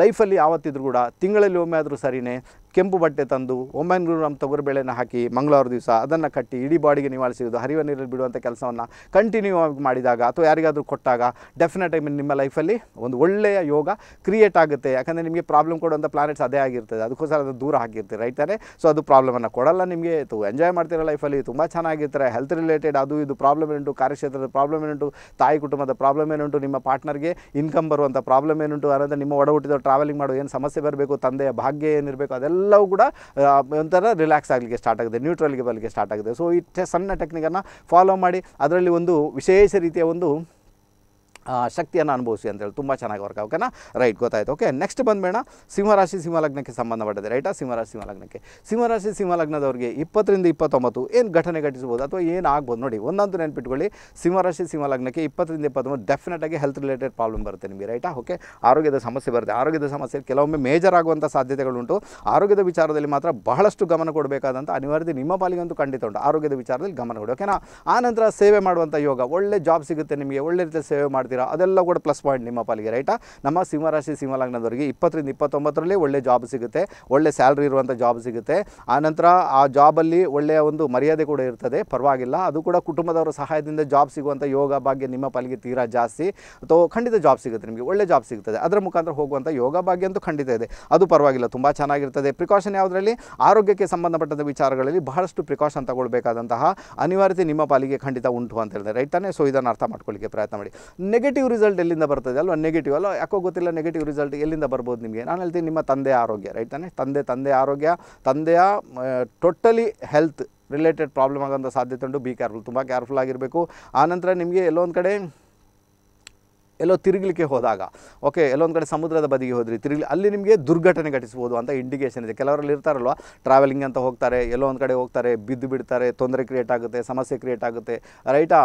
ಲೈಫಲ್ಲಿ ಯಾವತ್ತಿದ್ರು ಕೂಡ ತಿಂಗಳಲ್ಲಿ ಒಮ್ಮೆ ಆದರೂ ಸರಿನೇ ಕೆಂಪು ಬಟ್ಟೆ ತಂದು ಒಂಬೈನೂರು ಗ್ರಾಮ್ ತೊಗರಿಬೇಳೆನ ಹಾಕಿ ಮಂಗಳವಾರ ದಿವಸ ಅದನ್ನು ಕಟ್ಟಿ ಇಡೀ ಬಾಡಿಗೆ ನಿವಾಳಿಸಿದ್ದು ಹರಿವ ನೀರಲ್ಲಿ ಬಿಡುವಂಥ ಕೆಲಸವನ್ನು ಕಂಟಿನ್ಯೂ ಆಗಿ ಮಾಡಿದಾಗ ಅಥವಾ ಯಾರಿಗಾದರೂ ಕೊಟ್ಟಾಗ ಡೆಫಿನೆಟ್ ಆಗಿ ನಿಮ್ಮ ಲೈಫಲ್ಲಿ ಒಂದು ಒಳ್ಳೆಯ ಯೋಗ ಕ್ರಿಯೇಟ್ ಆಗುತ್ತೆ. ಯಾಕಂದರೆ ನಿಮಗೆ ಪ್ರಾಬ್ಲಮ್ ಕೊಡುವಂಥ ಪ್ಲಾನೆಟ್ಸ್ ಅದೇ ಆಗಿರ್ತದೆ. ಅದಕ್ಕೋಸ್ಕರ ಅದು ದೂರ ಹಾಕಿರ್ತೀರಿ ರೈಟ್ ಸೊ ಅದು ಪ್ರಾಬ್ಲಮನ್ನು ಕೊಡಲ್ಲ ನಿಮಗೆ. ತು ಎಂಜಾಯ್ ಮಾಡ್ತಿರೋ ಲೈಫಲ್ಲಿ ತುಂಬ ಚೆನ್ನಾಗಿರ್ತಾರೆ. ಹೆಲ್ತ್ ರಿಲೇಟೆಡ್ ಅದು ಇದು ಪ್ರಾಬ್ಲಮ್ ಏನುಂಟು? ಕಾರ್ಯಕ್ಷೇತ್ರದ ಪ್ರಾಬ್ಲಮ್ ಏನುಂಟು? ತಾಯಿ ಕುಟುಂಬದ ಪ್ರಾಬ್ಲಮ್ ಏನುಂಟು? ನಿಮ್ಮ ಪಾರ್ಟ್ನರ್ಗೆ ಇನ್ಕಮ್ ಬರುವಂಥ ಪ್ರಾಬ್ಲಮ್ ಏನುಂಟು? ಅನ್ನೋದು ನಿಮ್ಮ ಒಡ ಹುಟ್ಟಿದ ಟ್ರಾವೆಲಿಂಗ್ ಮಾಡೋ ಏನು ಸಮಸ್ಯೆ ಬರಬೇಕು? ತಂದೆಯ ಭಾಗ್ಯ ಏನಿರಬೇಕು? ಅದೆಲ್ಲವೂ ಕೂಡ ಒಂಥರ ರಿಲ್ಯಾಕ್ಸ್ ಆಗಲಿಕ್ಕೆ ಸ್ಟಾರ್ಟ್ ಆಗುತ್ತೆ ನ್ಯೂಟ್ರಲ್ಗೆ ಬರಲಿಕ್ಕೆ ಸ್ಟಾರ್ಟ್ ಆಗುತ್ತೆ ಸೊ ಈ ಸಣ್ಣ ಟೆಕ್ನಿಕನ್ನು ಫಾಲೋ ಮಾಡಿ, ಅದರಲ್ಲಿ ಒಂದು ವಿಶೇಷ ರೀತಿಯ ಒಂದು ಶಕ್ತಿಯನ್ನು ಅನುಭವಿಸಿ ಅಂತೇಳಿ ತುಂಬ ಚೆನ್ನಾಗಿ ವರ್ಕ್ ಓಕೆನಾ? ರೈಟ್ ಗೊತ್ತಾಯ್ತು. ಓಕೆ ನೆಕ್ಸ್ಟ್ ಬಂದ್ಬೇಡ ಸಿಂಹರಾಶಿ ಸಿಂಹಲಗ್ನಕ್ಕೆ ಸಂಬಂಧಪಟ್ಟಿದೆ ರೈಟಾ ಸಿಂಹರಾಶಿ ಸಿಂಹಲಗ್ನಕ್ಕೆ. ಸಿಂಹರಾಶಿ ಸಿಂಹಲಗ್ನದವ್ರಿಗೆ ಇಪ್ಪತ್ತರಿಂದ ಇಪ್ಪತ್ತೊಂಬತ್ತು ಏನು ಘಟನೆ ಘಟಿಸ್ಬೋದು ಅಥವಾ ಏನು ಆಗ್ಬೋದು ನೋಡಿ ಒಂದೊಂದು ನೆನ್ಪಿಟ್ಕೊಳ್ಳಿ. ಸಿಂಹರಾಶಿ ಸಿಂಹಲಗ್ನಕ್ಕೆ ಇಪ್ಪತ್ತರಿಂದ ಇಪ್ಪತ್ತೊಂಬತ್ತು ಡೆಫಿನೆಟಾಗಿ ಹೆಲ್ತ್ ರಿಲೇಟೆಡ್ ಪ್ರಾಬ್ಲಮ್ ಬರುತ್ತೆ ನಿಮಗೆ ರೈಟಾ ಓಕೆ ಆರೋಗ್ಯದ ಸಮಸ್ಯೆ ಬರುತ್ತೆ. ಆರೋಗ್ಯದ ಸಮಸ್ಯೆ ಕೆಲವೊಮ್ಮೆ ಮೇಜರ್ ಆಗುವಂಥ ಸಾಧ್ಯತೆಗಳುಂಟು ಆರೋಗ್ಯದ ವಿಚಾರದಲ್ಲಿ ಮಾತ್ರ ಬಹಳಷ್ಟು ಗಮನ ಕೊಡಬೇಕಾದಂಥ ಅನಿವಾರ್ಯತೆ ನಿಮ್ಮ ಪಾಲಿಗಂತೂ ಖಂಡಿತ ಉಂಟು. ಆರೋಗ್ಯದ ವಿಚಾರದಲ್ಲಿ ಗಮನ ಕೊಡಿ ಓಕೆನಾ ಆನಂತರ ನಂತರ ಸೇವೆ ಮಾಡುವಂಥ ಯೋಗ, ಒಳ್ಳೆ ಜಾಬ್ ಸಿಗುತ್ತೆ ನಿಮಗೆ, ಒಳ್ಳೆ ರೀತಿಯ ಸೇವೆ ಮಾಡ್ತೀರಾ? ಅದೆಲ್ಲ ಕೂಡ ಪ್ಲಸ್ ಪಾಯಿಂಟ್ ನಿಮ್ಮ ಪಾಲಿಗೆ ರೈಟಾ ನಮ್ಮ ಸಿಂಹರಾಶಿ ಸಿಂಹಲಗ್ನದವರಿಗೆ ಇಪ್ಪತ್ತರಿಂದ ಇಪ್ಪತ್ತೊಂಬತ್ತರಲ್ಲಿ ಒಳ್ಳೆ ಜಾಬ್ ಸಿಗುತ್ತೆ, ಒಳ್ಳೆ ಸ್ಯಾಲ್ರಿ ಇರುವಂಥ ಜಾಬ್ ಸಿಗುತ್ತೆ. ಆನಂತರ ಆ ಜಾಬಲ್ಲಿ ಒಳ್ಳೆಯ ಒಂದು ಮರ್ಯಾದೆ ಕೂಡ ಇರ್ತದೆ, ಪರವಾಗಿಲ್ಲ. ಅದು ಕೂಡ ಕುಟುಂಬದವರ ಸಹಾಯದಿಂದ ಜಾಬ್ ಸಿಗುವಂಥ ಯೋಗ ಭಾಗ್ಯ ನಿಮ್ಮ ಪಾಲಿಗೆ ತೀರಾ ಜಾಸ್ತಿ. ಅಥವಾ ಖಂಡಿತ ಜಾಬ್ ಸಿಗುತ್ತೆ ನಿಮಗೆ, ಒಳ್ಳೆ ಜಾಬ್ ಸಿಗ್ತದೆ. ಅದರ ಮುಖಾಂತರ ಹೋಗುವಂಥ ಯೋಗ ಭಾಗ್ಯ ಅಂತೂ ಖಂಡಿತ ಇದೆ. ಅದು ಪರವಾಗಿಲ್ಲ, ತುಂಬ ಚೆನ್ನಾಗಿರ್ತದೆ. ಪ್ರಿಕಾಷನ್ ಯಾವುದರಲ್ಲಿ? ಆರೋಗ್ಯಕ್ಕೆ ಸಂಬಂಧಪಟ್ಟಂಥ ವಿಚಾರಗಳಲ್ಲಿ ಬಹಳಷ್ಟು ಪ್ರಿಕಾಷನ್ ತಗೊಳ್ಬೇಕಾದಂತಹ ಅನಿವಾರ್ಯತೆ ನಿಮ್ಮ ಪಾಲಿಗೆ ಖಂಡಿತ ಉಂಟು ಅಂತ ಹೇಳಿದ್ರೆ ರೈಟ್ ತಾನೇ? ಸೊ ಇದನ್ನು ಅರ್ಥ ಮಾಡ್ಕೊಳ್ಳಿಕ್ಕೆ ಪ್ರಯತ್ನ ಮಾಡಿ. ನೆಗೆಟಿವ್ ರಿಸಲ್ಟ್ ಎಲ್ಲಿಂದ ಬರ್ತದೆ ಅಲ್ವಾ? ನೆಗೆಟಿವ್ ಅಲ್ಲ ಯಾಕೋ ಗೊತ್ತಿಲ್ಲ ನೆಗೆಟಿವ್ ರಿಸಲ್ಟ್ ಎಲ್ಲಿಂದ ಬರ್ಬೋದು ನಿಮಗೆ? ನಾನು ಹೇಳ್ತೀನಿ ನಿಮ್ಮ ತಂದೆ ಆರೋಗ್ಯ ರೈಟ್ ತಾನೆ? ತಂದೆ ತಂದೆ ಆರೋಗ್ಯ, ತಂದೆಯ ಟೋಟಲಿ ಹೆಲ್ತ್ ರಿಲೇಟೆಡ್ ಪ್ರಾಬ್ಲಮ್ ಆಗೋಂಥ ಸಾಧ್ಯತೆ ಉಂಟು. ಬಿ ಕೇರ್ಫುಲ್ ತುಂಬ ಕೇರ್ಫುಲ್ ಆಗಿರಬೇಕು. ಆನಂತರ ನಿಮಗೆ ಎಲ್ಲೊಂದು ಕಡೆ ಎಲ್ಲೋ ತಿರುಗಲಿಕ್ಕೆ ಹೋದಾಗ ಓಕೆ ಎಲ್ಲೊಂದು ಕಡೆ ಸಮುದ್ರದ ಬದಿಗೆ ಹೋದ್ರಿ, ತಿರುಗಲಿ, ಅಲ್ಲಿ ನಿಮಗೆ ದುರ್ಘಟನೆ ಘಟಿಸ್ಬೋದು ಅಂತ ಇಂಡಿಕೇಷನ್ ಇದೆ. ಕೆಲವರಲ್ಲಿ ಇರ್ತಾರಲ್ವ ಟ್ರಾವೆಲಿಂಗ್ ಅಂತ ಹೋಗ್ತಾರೆ, ಎಲ್ಲೋ ಒಂದು ಕಡೆ ಹೋಗ್ತಾರೆ, ಬಿದ್ದು ಬಿಡ್ತಾರೆ, ತೊಂದರೆ ಕ್ರಿಯೇಟ್ ಆಗುತ್ತೆ, ಸಮಸ್ಯೆ ಕ್ರಿಯೇಟ್ ಆಗುತ್ತೆ ರೈಟಾ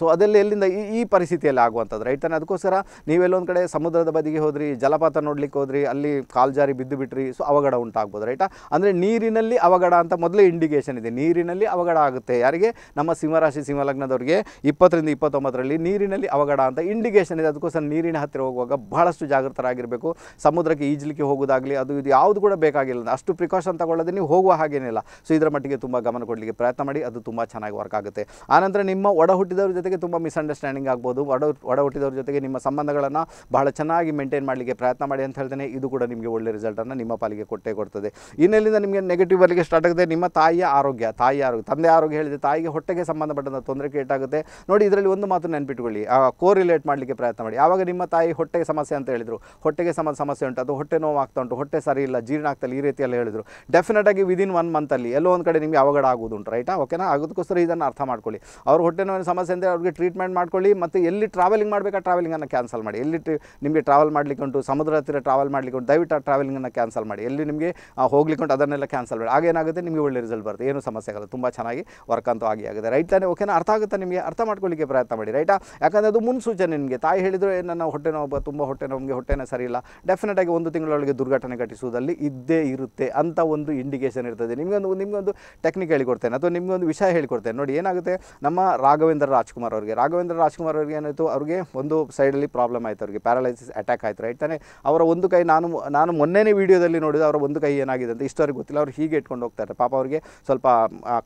ಸೊ ಅದೆಲ್ಲ ಎಲ್ಲಿಂದ ಈ ಈ ಪರಿಸ್ಥಿತಿಯಲ್ಲಿ ಆಗುವಂಥದ್ದು ರೈಟ್ ತಾನೆ? ಅದಕ್ಕೋಸ್ಕರ ನೀವೆಲ್ಲೊಂದು ಕಡೆ ಸಮುದ್ರದ ಬದಿಗೆ ಹೋದ್ರಿ, ಜಲಪಾತ ನೋಡ್ಲಿಕ್ಕೆ ಹೋದ್ರಿ, ಅಲ್ಲಿ ಕಾಲು ಜಾರಿ ಬಿದ್ದು ಬಿಟ್ರಿ ಸೊ ಅವಘಡ ಉಂಟಾಗ್ಬೋದು ರೈಟಾ ಅಂದರೆ ನೀರಿನಲ್ಲಿ ಅವಘಡ ಅಂತ ಮೊದಲೇ ಇಂಡಿಕೇಷನ್ ಇದೆ. ನೀರಿನಲ್ಲಿ ಅವಘಡ ಆಗುತ್ತೆ. ಯಾರಿಗೆ? ನಮ್ಮ ಸಿಂಹರಾಶಿ ಸಿಂಹಲಗ್ನದವರಿಗೆ ಇಪ್ಪತ್ತರಿಂದ ಇಪ್ಪತ್ತೊಂಬತ್ತರಲ್ಲಿ ನೀರಿನಲ್ಲಿ ಅವಘಡ ಅಂತ ಇಂಡಿಕೇಷನ್ ಇದೆ ಅದಕ್ಕೋಸ್ಕರ ನೀರಿನ ಹತ್ತಿರ ಹೋಗುವಾಗ ಬಹಳಷ್ಟು ಜಾಗೃತರಾಗಿರಬೇಕು. ಸಮುದ್ರಕ್ಕೆ ಈಜಲಿಕ್ಕೆ ಹೋಗೋದಾಗಲಿ ಅದು ಇದು ಯಾವುದು ಕೂಡ ಬೇಕಾಗಿಲ್ಲ. ಅಷ್ಟು ಪ್ರಿಕಾಷನ್ ತಗೊಳ್ಳೋದೇ ನೀವು ಹೋಗುವ ಹಾಗೇನಿಲ್ಲ. ಸೊ, ಇದರ ಮಟ್ಟಿಗೆ ತುಂಬ ಗಮನ ಕೊಡಲಿಕ್ಕೆ ಪ್ರಯತ್ನ ಮಾಡಿ, ಅದು ತುಂಬ ಚೆನ್ನಾಗಿ ವರ್ಕ್ ಆಗುತ್ತೆ. ಆನಂತರ ನಿಮ್ಮ ಒಡ ಹುಟ್ಟಿದವ್ರ ಜೊತೆಗೆ ತುಂಬ ಮಿಸ್ಅಂಡರ್ಸ್ಟ್ಯಾಂಡಿಂಗ್ ಆಗ್ಬೋದು. ಒಡ ಒಡ ಹುಟ್ಟಿದವ್ರ ಜೊತೆಗೆ ನಿಮ್ಮ ಸಂಬಂಧಗಳನ್ನು ಬಹಳ ಚೆನ್ನಾಗಿ ಮೇಂಟೈನ್ ಮಾಡಲಿಕ್ಕೆ ಪ್ರಯತ್ನ ಮಾಡಿ ಅಂತ ಹೇಳ್ತೇನೆ. ಇದು ಕೂಡ ನಿಮಗೆ ಒಳ್ಳೆ ರಿಸಲ್ಟನ್ನು ನಿಮ್ಮ ಪಾಲಿಗೆ ಕೊಟ್ಟೇ ಕೊಡ್ತದೆ. ಇನ್ನೆಲ್ಲಿಂದ ನಿಮಗೆ ನೆಗೆಟಿವ್ ಬರಲಿಕ್ಕೆ ಸ್ಟಾರ್ಟ್ ಆಗುತ್ತೆ? ನಿಮ್ಮ ತಾಯಿಯ ಆರೋಗ್ಯ ತಾಯಿಯ ಆರೋಗ್ಯ, ತಂದೆ ಆರೋಗ್ಯ ಹೇಳಿದೆ ತಾಯಿಗೆ ಹೊಟ್ಟೆಗೆ ಸಂಬಂಧಪಟ್ಟಂಥ ತೊಂದರೆ ಕ್ರಿಯೇಟ್ ಆಗುತ್ತೆ. ನೋಡಿ, ಇದರಲ್ಲಿ ಒಂದು ಮಾತು ನೆನಪಿಟ್ಕೊಳ್ಳಿ. ಕೋರಿಲೇಟ್ ಮಾಡಲಿಕ್ಕೆ ಪ್ರಯತ್ನ ಮಾಡಿ. ಯಾವಾಗ ನಿಮ್ಮ ತಾಯಿ ಹೊಟ್ಟೆಗೆ ಸಮಸ್ಯೆ ಅಂತ ಹೇಳಿದರು, ಹೊಟ್ಟೆಗೆ ಸಮ, ಸಮಸ್ಯೆ ಉಂಟು, ಅದು ಹೊಟ್ಟೆ ನೋವು ಆಗ್ತಾ ಉಂಟು, ಹೊಟ್ಟೆ ಸರಿ ಇಲ್ಲ, ಜೀರ್ಣ ಆಗ್ತಲ್ಲ ಈ ರೀತಿಯಲ್ಲಿ ಹೇಳಿದರು. ಡೆಫಿನೆಟಾಗಿ ವಿದಿನ್ ಒನ್ ಮಂತಲ್ಲಿ ಎಲ್ಲೋ ಒಂದು ಕಡೆ ನಿಮಗೆ ಅವಘಡ ಆಗೋದುಂಟು ರೈಟಾ ಓಕೆನಾ ಅದಕ್ಕೋಸ್ಕರ ಇದನ್ನು ಅರ್ಥ ಮಾಡ್ಕೊಳ್ಳಿ. ಅವ್ರ ಹೊಟ್ಟೆ ನೋವಿನ ಸಮಸ್ಯೆ ಅಂದರೆ ಅವ್ರಿಗೆ ಟ್ರೀಟ್ಮೆಂಟ್ ಮಾಡ್ಕೊಳ್ಳಿ, ಮತ್ತು ಎಲ್ಲಿ ಟ್ರಾವೆಲಿಂಗ್ ಮಾಡಬೇಕಾ? ಟ್ರಾವೆಲಿಂಗನ್ನು ಕ್ಯಾನ್ಸಲ್ ಮಾಡಿ. ಎಲ್ಲಿ ನಿಮಗೆ ಟ್ರಾವೆಲ್ ಮಾಡಲಿಕ್ಕೆ ಉಂಟು, ಸಮುದ್ರ ಹತ್ತಿರ ಟ್ರಾವೆಲ್ ಮಾಡಲಿಕ್ಕೆ ಉಂಟು, ದಯವಿಟ್ಟು ಆ ಟ್ರಾವೆಲಿಂಗನ್ನು ಕ್ಯಾನ್ಸಲ್ ಮಾಡಿ. ಎಲ್ಲಿ ನಿಮಗೆ ಹೋಗ್ಲಿಕ್ಕೆ ಉಂಟು, ಅದನ್ನೆಲ್ಲ ಕ್ಯಾನ್ಸಲ್ ಮಾಡಿ. ಆಗೇನಾಗುತ್ತೆ ನಿಮಗೆ ಒಳ್ಳೆ ರಿಸಲ್ಟ್ ಬರುತ್ತೆ. ಏನು ಸಮಸ್ಯೆ ಆಗಲ್ಲ. ತುಂಬ ಚೆನ್ನಾಗಿ ವರ್ಕ್ ಅಂತೂ ಆಗಿ ಆಗುತ್ತೆ ರೈಟ್ ತಾನೇ? ಓಕೆನಾ ಅರ್ಥ ಆಗುತ್ತೆ ನಿಮಗೆ? ಅರ್ಥ ಮಾಡ್ಕೊಳ್ಳಿಕ್ಕೆ ಪ್ರಯತ್ನ ಮಾಡಿ ರೈಟಾ ಯಾಕಂದರೆ ಅದು ಮುನ್ಸೂಚನೆ ನಿಮಗೆ. ತಾಯಿ ಹೇಳಿದ್ರು ಹೇಳಿದರೆ ನನ್ನ ಹೊಟ್ಟೆ ನೋವು ತುಂಬ ಹೊಟ್ಟೆ ನೋವಿಗೆ ಹೊಟ್ಟೆನೇ ಸರಿ ಇಲ್ಲ ಡೆಫಿನೆಟ್ ಆಗಿ ಒಂದು ತಿಂಗಳೊಳಗೆ ದುರ್ಘಟನೆ ಘಟಿಸುವುದಲ್ಲಿ ಇದ್ದೇ ಇರುತ್ತೆ ಅಂತ ಒಂದು ಇಂಡಿಕೇಶನ್ ಇರ್ತದೆ. ನಿಮಗೊಂದು ನಿಮಗೊಂದು ಟೆಕ್ನಿಕ್ ಹೇಳಿಕೊಡ್ತೇನೆ ಅಥವಾ ನಿಮಗೆ ಒಂದು ವಿಷಯ ಹೇಳಿಕೊಡ್ತೇನೆ. ನೋಡಿ, ಏನಾಗುತ್ತೆ? ನಮ್ಮ ರಾಘವೇಂದ್ರ ರಾಜ್ಕುಮಾರ್ ಅವರಿಗೆ. ರಾಘವೇಂದ್ರ ರಾಜ್ಕುಮಾರ್ ಅವರಿಗೆ ಏನಾಯಿತು? ಅವರಿಗೆ ಒಂದು ಸೈಡಲ್ಲಿ ಪ್ರಾಬ್ಲಮ್ ಆಯಿತು. ಅವರಿಗೆ ಪ್ಯಾರಾಲೈಸಿಸ್ ಅಟ್ಯಾಕ್ ಆಯಿತು ರೈಟ್ ತಾನೆ? ಅವರ ಒಂದು ಕೈ ನಾನು ನಾನು ಮೊನ್ನೆನೇ ವೀಡಿಯೋದಲ್ಲಿ ನೋಡಿದ ಅವರ ಒಂದು ಕೈ ಏನಾಗಿದೆ ಅಂತ ಇಷ್ಟವರೆಗೆ ಗೊತ್ತಿಲ್ಲ. ಅವ್ರು ಹೀಗೆ ಇಟ್ಕೊಂಡು ಹೋಗ್ತಾರೆ ಪಾಪ ಅವರಿಗೆ ಸ್ವಲ್ಪ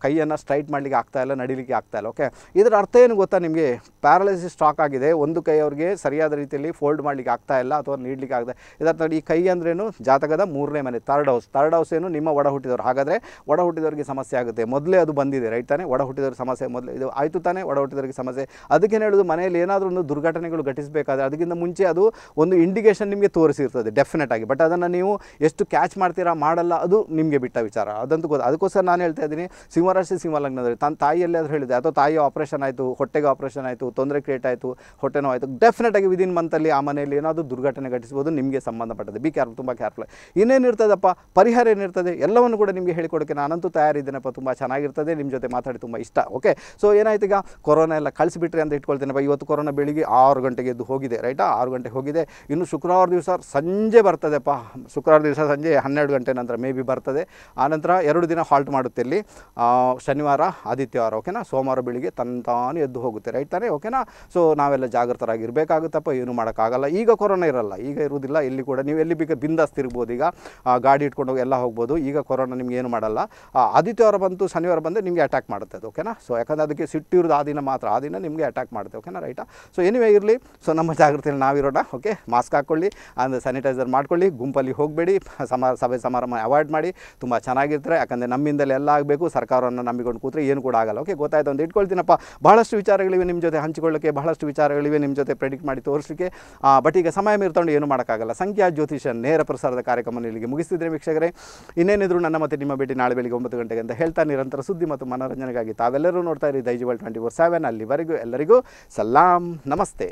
ಕೈಯನ್ನು ಸ್ಟ್ರೈಟ್ ಮಾಡಲಿಕ್ಕೆ ಆಗ್ತಾ ಇಲ್ಲ, ನಡಿಲಿಕ್ಕೆ ಆಗ್ತಾ ಇಲ್ಲ ಓಕೆ ಇದರ ಅರ್ಥ ಏನು ಗೊತ್ತಾ ನಿಮಗೆ? ಪ್ಯಾರಾಲೈಸಿಸ್ ಸ್ಟಾಕ್ ಆಗಿದೆ. ಒಂದು ಕೈ ಅವ್ರಿಗೆ ಸರಿಯಾದ ರೀತಿಯಲ್ಲಿ ಫೋಲ್ಡ್ ಮಾಡಲಿಕ್ಕೆ ಆಗ್ತಾ ಇಲ್ಲ ಅಥವಾ ನೀಡಲಿಕ್ಕೆ ಆಗದೆ ಇದರ ಈ ಕೈ ಅಂದ್ರೇನು ಜಾತಕದ ಮೂರನೇ ಮನೆ ಥರ್ಡ್ ಹೌಸ್ ಥರ್ಡ್ ಹೌಸ್ ಏನು ನಿಮ್ಮ ಒಡ ಹುಟ್ಟಿದವರು. ಹಾಗಾದರೆ ಒಡ ಹುಟ್ಟಿದವರಿಗೆ ಸಮಸ್ಯೆ ಆಗುತ್ತೆ. ಮೊದಲೇ ಅದು ಬಂದಿದೆ ರೈಟ್ ತಾನೇ? ಒಡ ಹುಟ್ಟಿದವ್ರ ಸಮಸ್ಯೆ ಮೊದಲು ಇದು ಆಯಿತು ತಾನೇ ಒಡ ಹುಟ್ಟಿದವರಿಗೆ ಸಮಸ್ಯೆ? ಅದಕ್ಕೇನು ಹೇಳೋದು? ಮನೆಯಲ್ಲಿ ಏನಾದರೂ ಒಂದು ದುರ್ಘಟನೆಗಳು ಘಟಿಸಬೇಕಾದ್ರೆ ಅದಕ್ಕಿಂತ ಮುಂಚೆ ಅದು ಒಂದು ಇಂಡಿಕೇಶನ್ ನಿಮಗೆ ತೋರಿಸಿರ್ತದೆ ಡೆಫಿನೆಟ್ ಆಗಿ. ಬಟ್ ಅದನ್ನು ನೀವು ಎಷ್ಟು ಕ್ಯಾಚ್ ಮಾಡ್ತೀರಾ, ಮಾಡಲ್ಲ, ಅದು ನಿಮಗೆ ಬಿಟ್ಟ ವಿಚಾರ. ಅದಂತೂ ಗೊತ್ತು ಅದಕ್ಕೋಸ್ಕರ ನಾನು ಹೇಳ್ತಾ ಇದ್ದೀನಿ, ಸಿಂಹರಾಶಿ ಸಿಂಹಲಗ್ನದಲ್ಲಿ. ತನ್ನ ತಾಯಿಯಲ್ಲಿ ಹೇಳಿದೆ, ಅಥವಾ ತಾಯಿಯ ಆಪರೇಷನ್ ಆಯಿತು, ಹೊಟ್ಟೆಗೆ ಆಪರೇಷನ್ ಆಯಿತು, ತೊಂದರೆ ಕ್ರಿಯೇಟ್ ಆಯಿತು, ಹೊಟ್ಟೆ ನೋವು ಆಯಿತು ಡೆಫಿನೆಟಾಗಿ ವಿದಿನ್ ಮಂತಲ್ಲಿ ಆ ಮನೆಯಲ್ಲಿ ಏನಾದರೂ ದುರ್ಘಟನೆ ಘಟಿಸ್ಬೋದು ನಿಮಗೆ ಸಂಬಂಧಪಟ್ಟದೆ ಬಿ ಕೇರ್ಫುಲ್ ತುಂಬ ಕೇರ್ಫುಲ್ ಇನ್ನೇನಿರ್ತದಪ್ಪ ಪರಿಹಾರ ಏನಿರ್ತದೆ ಎಲ್ಲವನ್ನು ಕೂಡ ನಿಮಗೆ ಹೇಳಿಕೊಡೋಕ್ಕೆ ನಾನಂತೂ ತಯಾರಿದ್ದೇನಪ್ಪ. ತುಂಬ ಚೆನ್ನಾಗಿರ್ತದೆ. ನಿಮ್ಮ ಜೊತೆ ಮಾತಾಡಿ ತುಂಬ ಇಷ್ಟ. ಓಕೆ ಸೊ ಏನಾಯ್ತು ಈಗ? ಕೊರೋನಾ ಎಲ್ಲ ಕಳಿಸಿಬಿಟ್ರಿ ಅಂತ ಇಟ್ಕೊಳ್ತೇನೆಪ್ಪ. ಇವತ್ತು ಕೊರೋನಾ ಬೆಳಿಗ್ಗೆ ಆರು ಗಂಟೆಗೆ ಎದ್ದು ಹೋಗಿದೆ ರೈಟಾ ಆರು ಗಂಟೆಗೆ ಹೋಗಿದೆ. ಇನ್ನು ಶುಕ್ರವಾರ ದಿವಸ ಸಂಜೆ ಬರ್ತದೆಪ್ಪ. ಶುಕ್ರವಾರ ದಿವಸ ಸಂಜೆ ಹನ್ನೆರಡು ಗಂಟೆ ನಂತರ ಮೇ ಬಿ ಬರ್ತದೆ. ಆನಂತರ ಎರಡು ದಿನ ಹಾಲ್ಟ್ ಮಾಡುತ್ತೆ ಇಲ್ಲಿ. ಶನಿವಾರ, ಆದಿತ್ಯವಾರ ಓಕೆನಾ ಸೋಮವಾರ ಬೆಳಿಗ್ಗೆ ತಂತಾನೇ ಎದ್ದು ಹೋಗುತ್ತೆ ರೈಟ್ ತಾನೇ? ಓಕೆನಾ ಸೊ ನಾವೆಲ್ಲ ಜಾಗೃತರಾಗಿರ್ಬೇಕಾಗುತ್ತಪ್ಪ ಏನು ಮಾಡೋಕ್ಕಾಗಲ್ಲ. ಈಗ ಕೊರೋನಾ ಇರಲ್ಲ, ಈಗ ಇರುವುದಿಲ್ಲ, ಇಲ್ಲಿ ಕೂಡ ನೀವು ಎಲ್ಲಿ ಬೇಕು ಬಿಂದಾಸ್ ತಿರ್ಬೋದು ಈಗ ಗಾಡಿ ಇಟ್ಕೊಂಡು ಎಲ್ಲ ಹೋಗ್ಬೋದು. ಈಗ ಕೊರೋನಾ ನಿಮ್ಗೆ ಏನು ಮಾಡಲ್ಲ. ಆದಿತ್ಯವಾರ ಬಂತು, ಶನಿವಾರ ಬಂದರೆ ನಿಮಗೆ ಅಟ್ಯಾಕ್ ಮಾಡುತ್ತೆ ಅದು ಓಕೆನಾ ಸೊ ಯಾಕಂದರೆ ಅದಕ್ಕೆ ಸಿಟ್ಟಿರೋದು ಆ ದಿನ ಮಾತ್ರ. ಆ ದಿನ ನಿಮಗೆ ಅಟ್ಯಾಕ್ ಮಾಡುತ್ತೆ ಓಕೆನಾ ರೈಟಾ ಸೊ ಎನಿವೇ ಇರಲಿ. ಸೊ ನಮ್ಮ ಜಾಗೃತಿಯಲ್ಲಿ ನಾವಿರೋಣ ಓಕೆ ಮಾಸ್ಕ್ ಹಾಕ್ಕೊಳ್ಳಿ ಅಂದರೆ ಸ್ಯಾನಿಟೈಸರ್ ಮಾಡ್ಕೊಳ್ಳಿ, ಗುಂಪಲ್ಲಿ ಹೋಗಬೇಡಿ, ಸಮ, ಸಭೆ ಸಮಾರಂಭ ಅವಾಯ್ಡ್ ಮಾಡಿ. ತುಂಬ ಚೆನ್ನಾಗಿರ್ತಾರೆ, ಯಾಕಂದರೆ ನಮ್ಮಿಂದಲೇ ಎಲ್ಲ ಆಗಬೇಕು, ಸರ್ಕಾರವನ್ನು ನಂಬಿಕೊಂಡು ಕೂತ್ರೆ ಏನು ಕೂಡ ಆಗಲ್ಲ ಓಕೆ ಗೊತ್ತಾಯ್ತು ಅಂತ ಇಟ್ಕೊಳ್ತೀನಪ್ಪ. ಬಹಳಷ್ಟು ವಿಚಾರಗಳಿವೆ ನಿಮ್ಮ ಜೊತೆ ಹಂಚಿಕೊಳ್ಳೋಕ್ಕೆ, ಬಹಳಷ್ಟು ವಿಚಾರಗಳಿವೆ ನಿಮ್ಮ ಜೊತೆ ಪ್ರೆಡಿಕ್ಟ್ ಮಾಡಿ ತೋರಿಸಲಿಕ್ಕೆ. ಬಟ್ ಈಗ ಸಮಯ ಮೀರ್ಕೊಂಡು ಏನು ಮಾಡೋಕ್ಕಾಗಲ್ಲ. ಸಂಖ್ಯಾ ಜ್ಯೋತಿಷ ನೇರ ಪ್ರಸಾರದ ಕಾರ್ಯಕ್ರಮ ಇಲ್ಲಿಗೆ ಮುಗಿಸ್ತಿದ್ರೆ ವೀಕ್ಷಕರೇ. ಇನ್ನೇನಿದ್ರು ನನ್ನ ಮತ್ತೆ ನಿಮ್ಮ ಭೇಟಿ ನಾಳೆ ಬೆಳಿಗ್ಗೆ ಒಂಬತ್ತು ಗಂಟೆಗೆ ಅಂತ ಹೇಳ್ತಾ ನಿರಂತರ ಸುದ್ದಿ ಮತ್ತು ಮನೋರಂಜನೆಗಾಗಿ ತಾವೆಲ್ಲರೂ ನೋಡ್ತಾ ಇರಿ ದೈಜಿವಲ್ ಟ್ವೆಂಟಿ ಫೋರ್ ಸೆವೆನ್ ಅಲ್ಲಿವರೆಗೂ ಎಲ್ಲರಿಗೂ ಸಲಾಂ. ನಮಸ್ತೆ.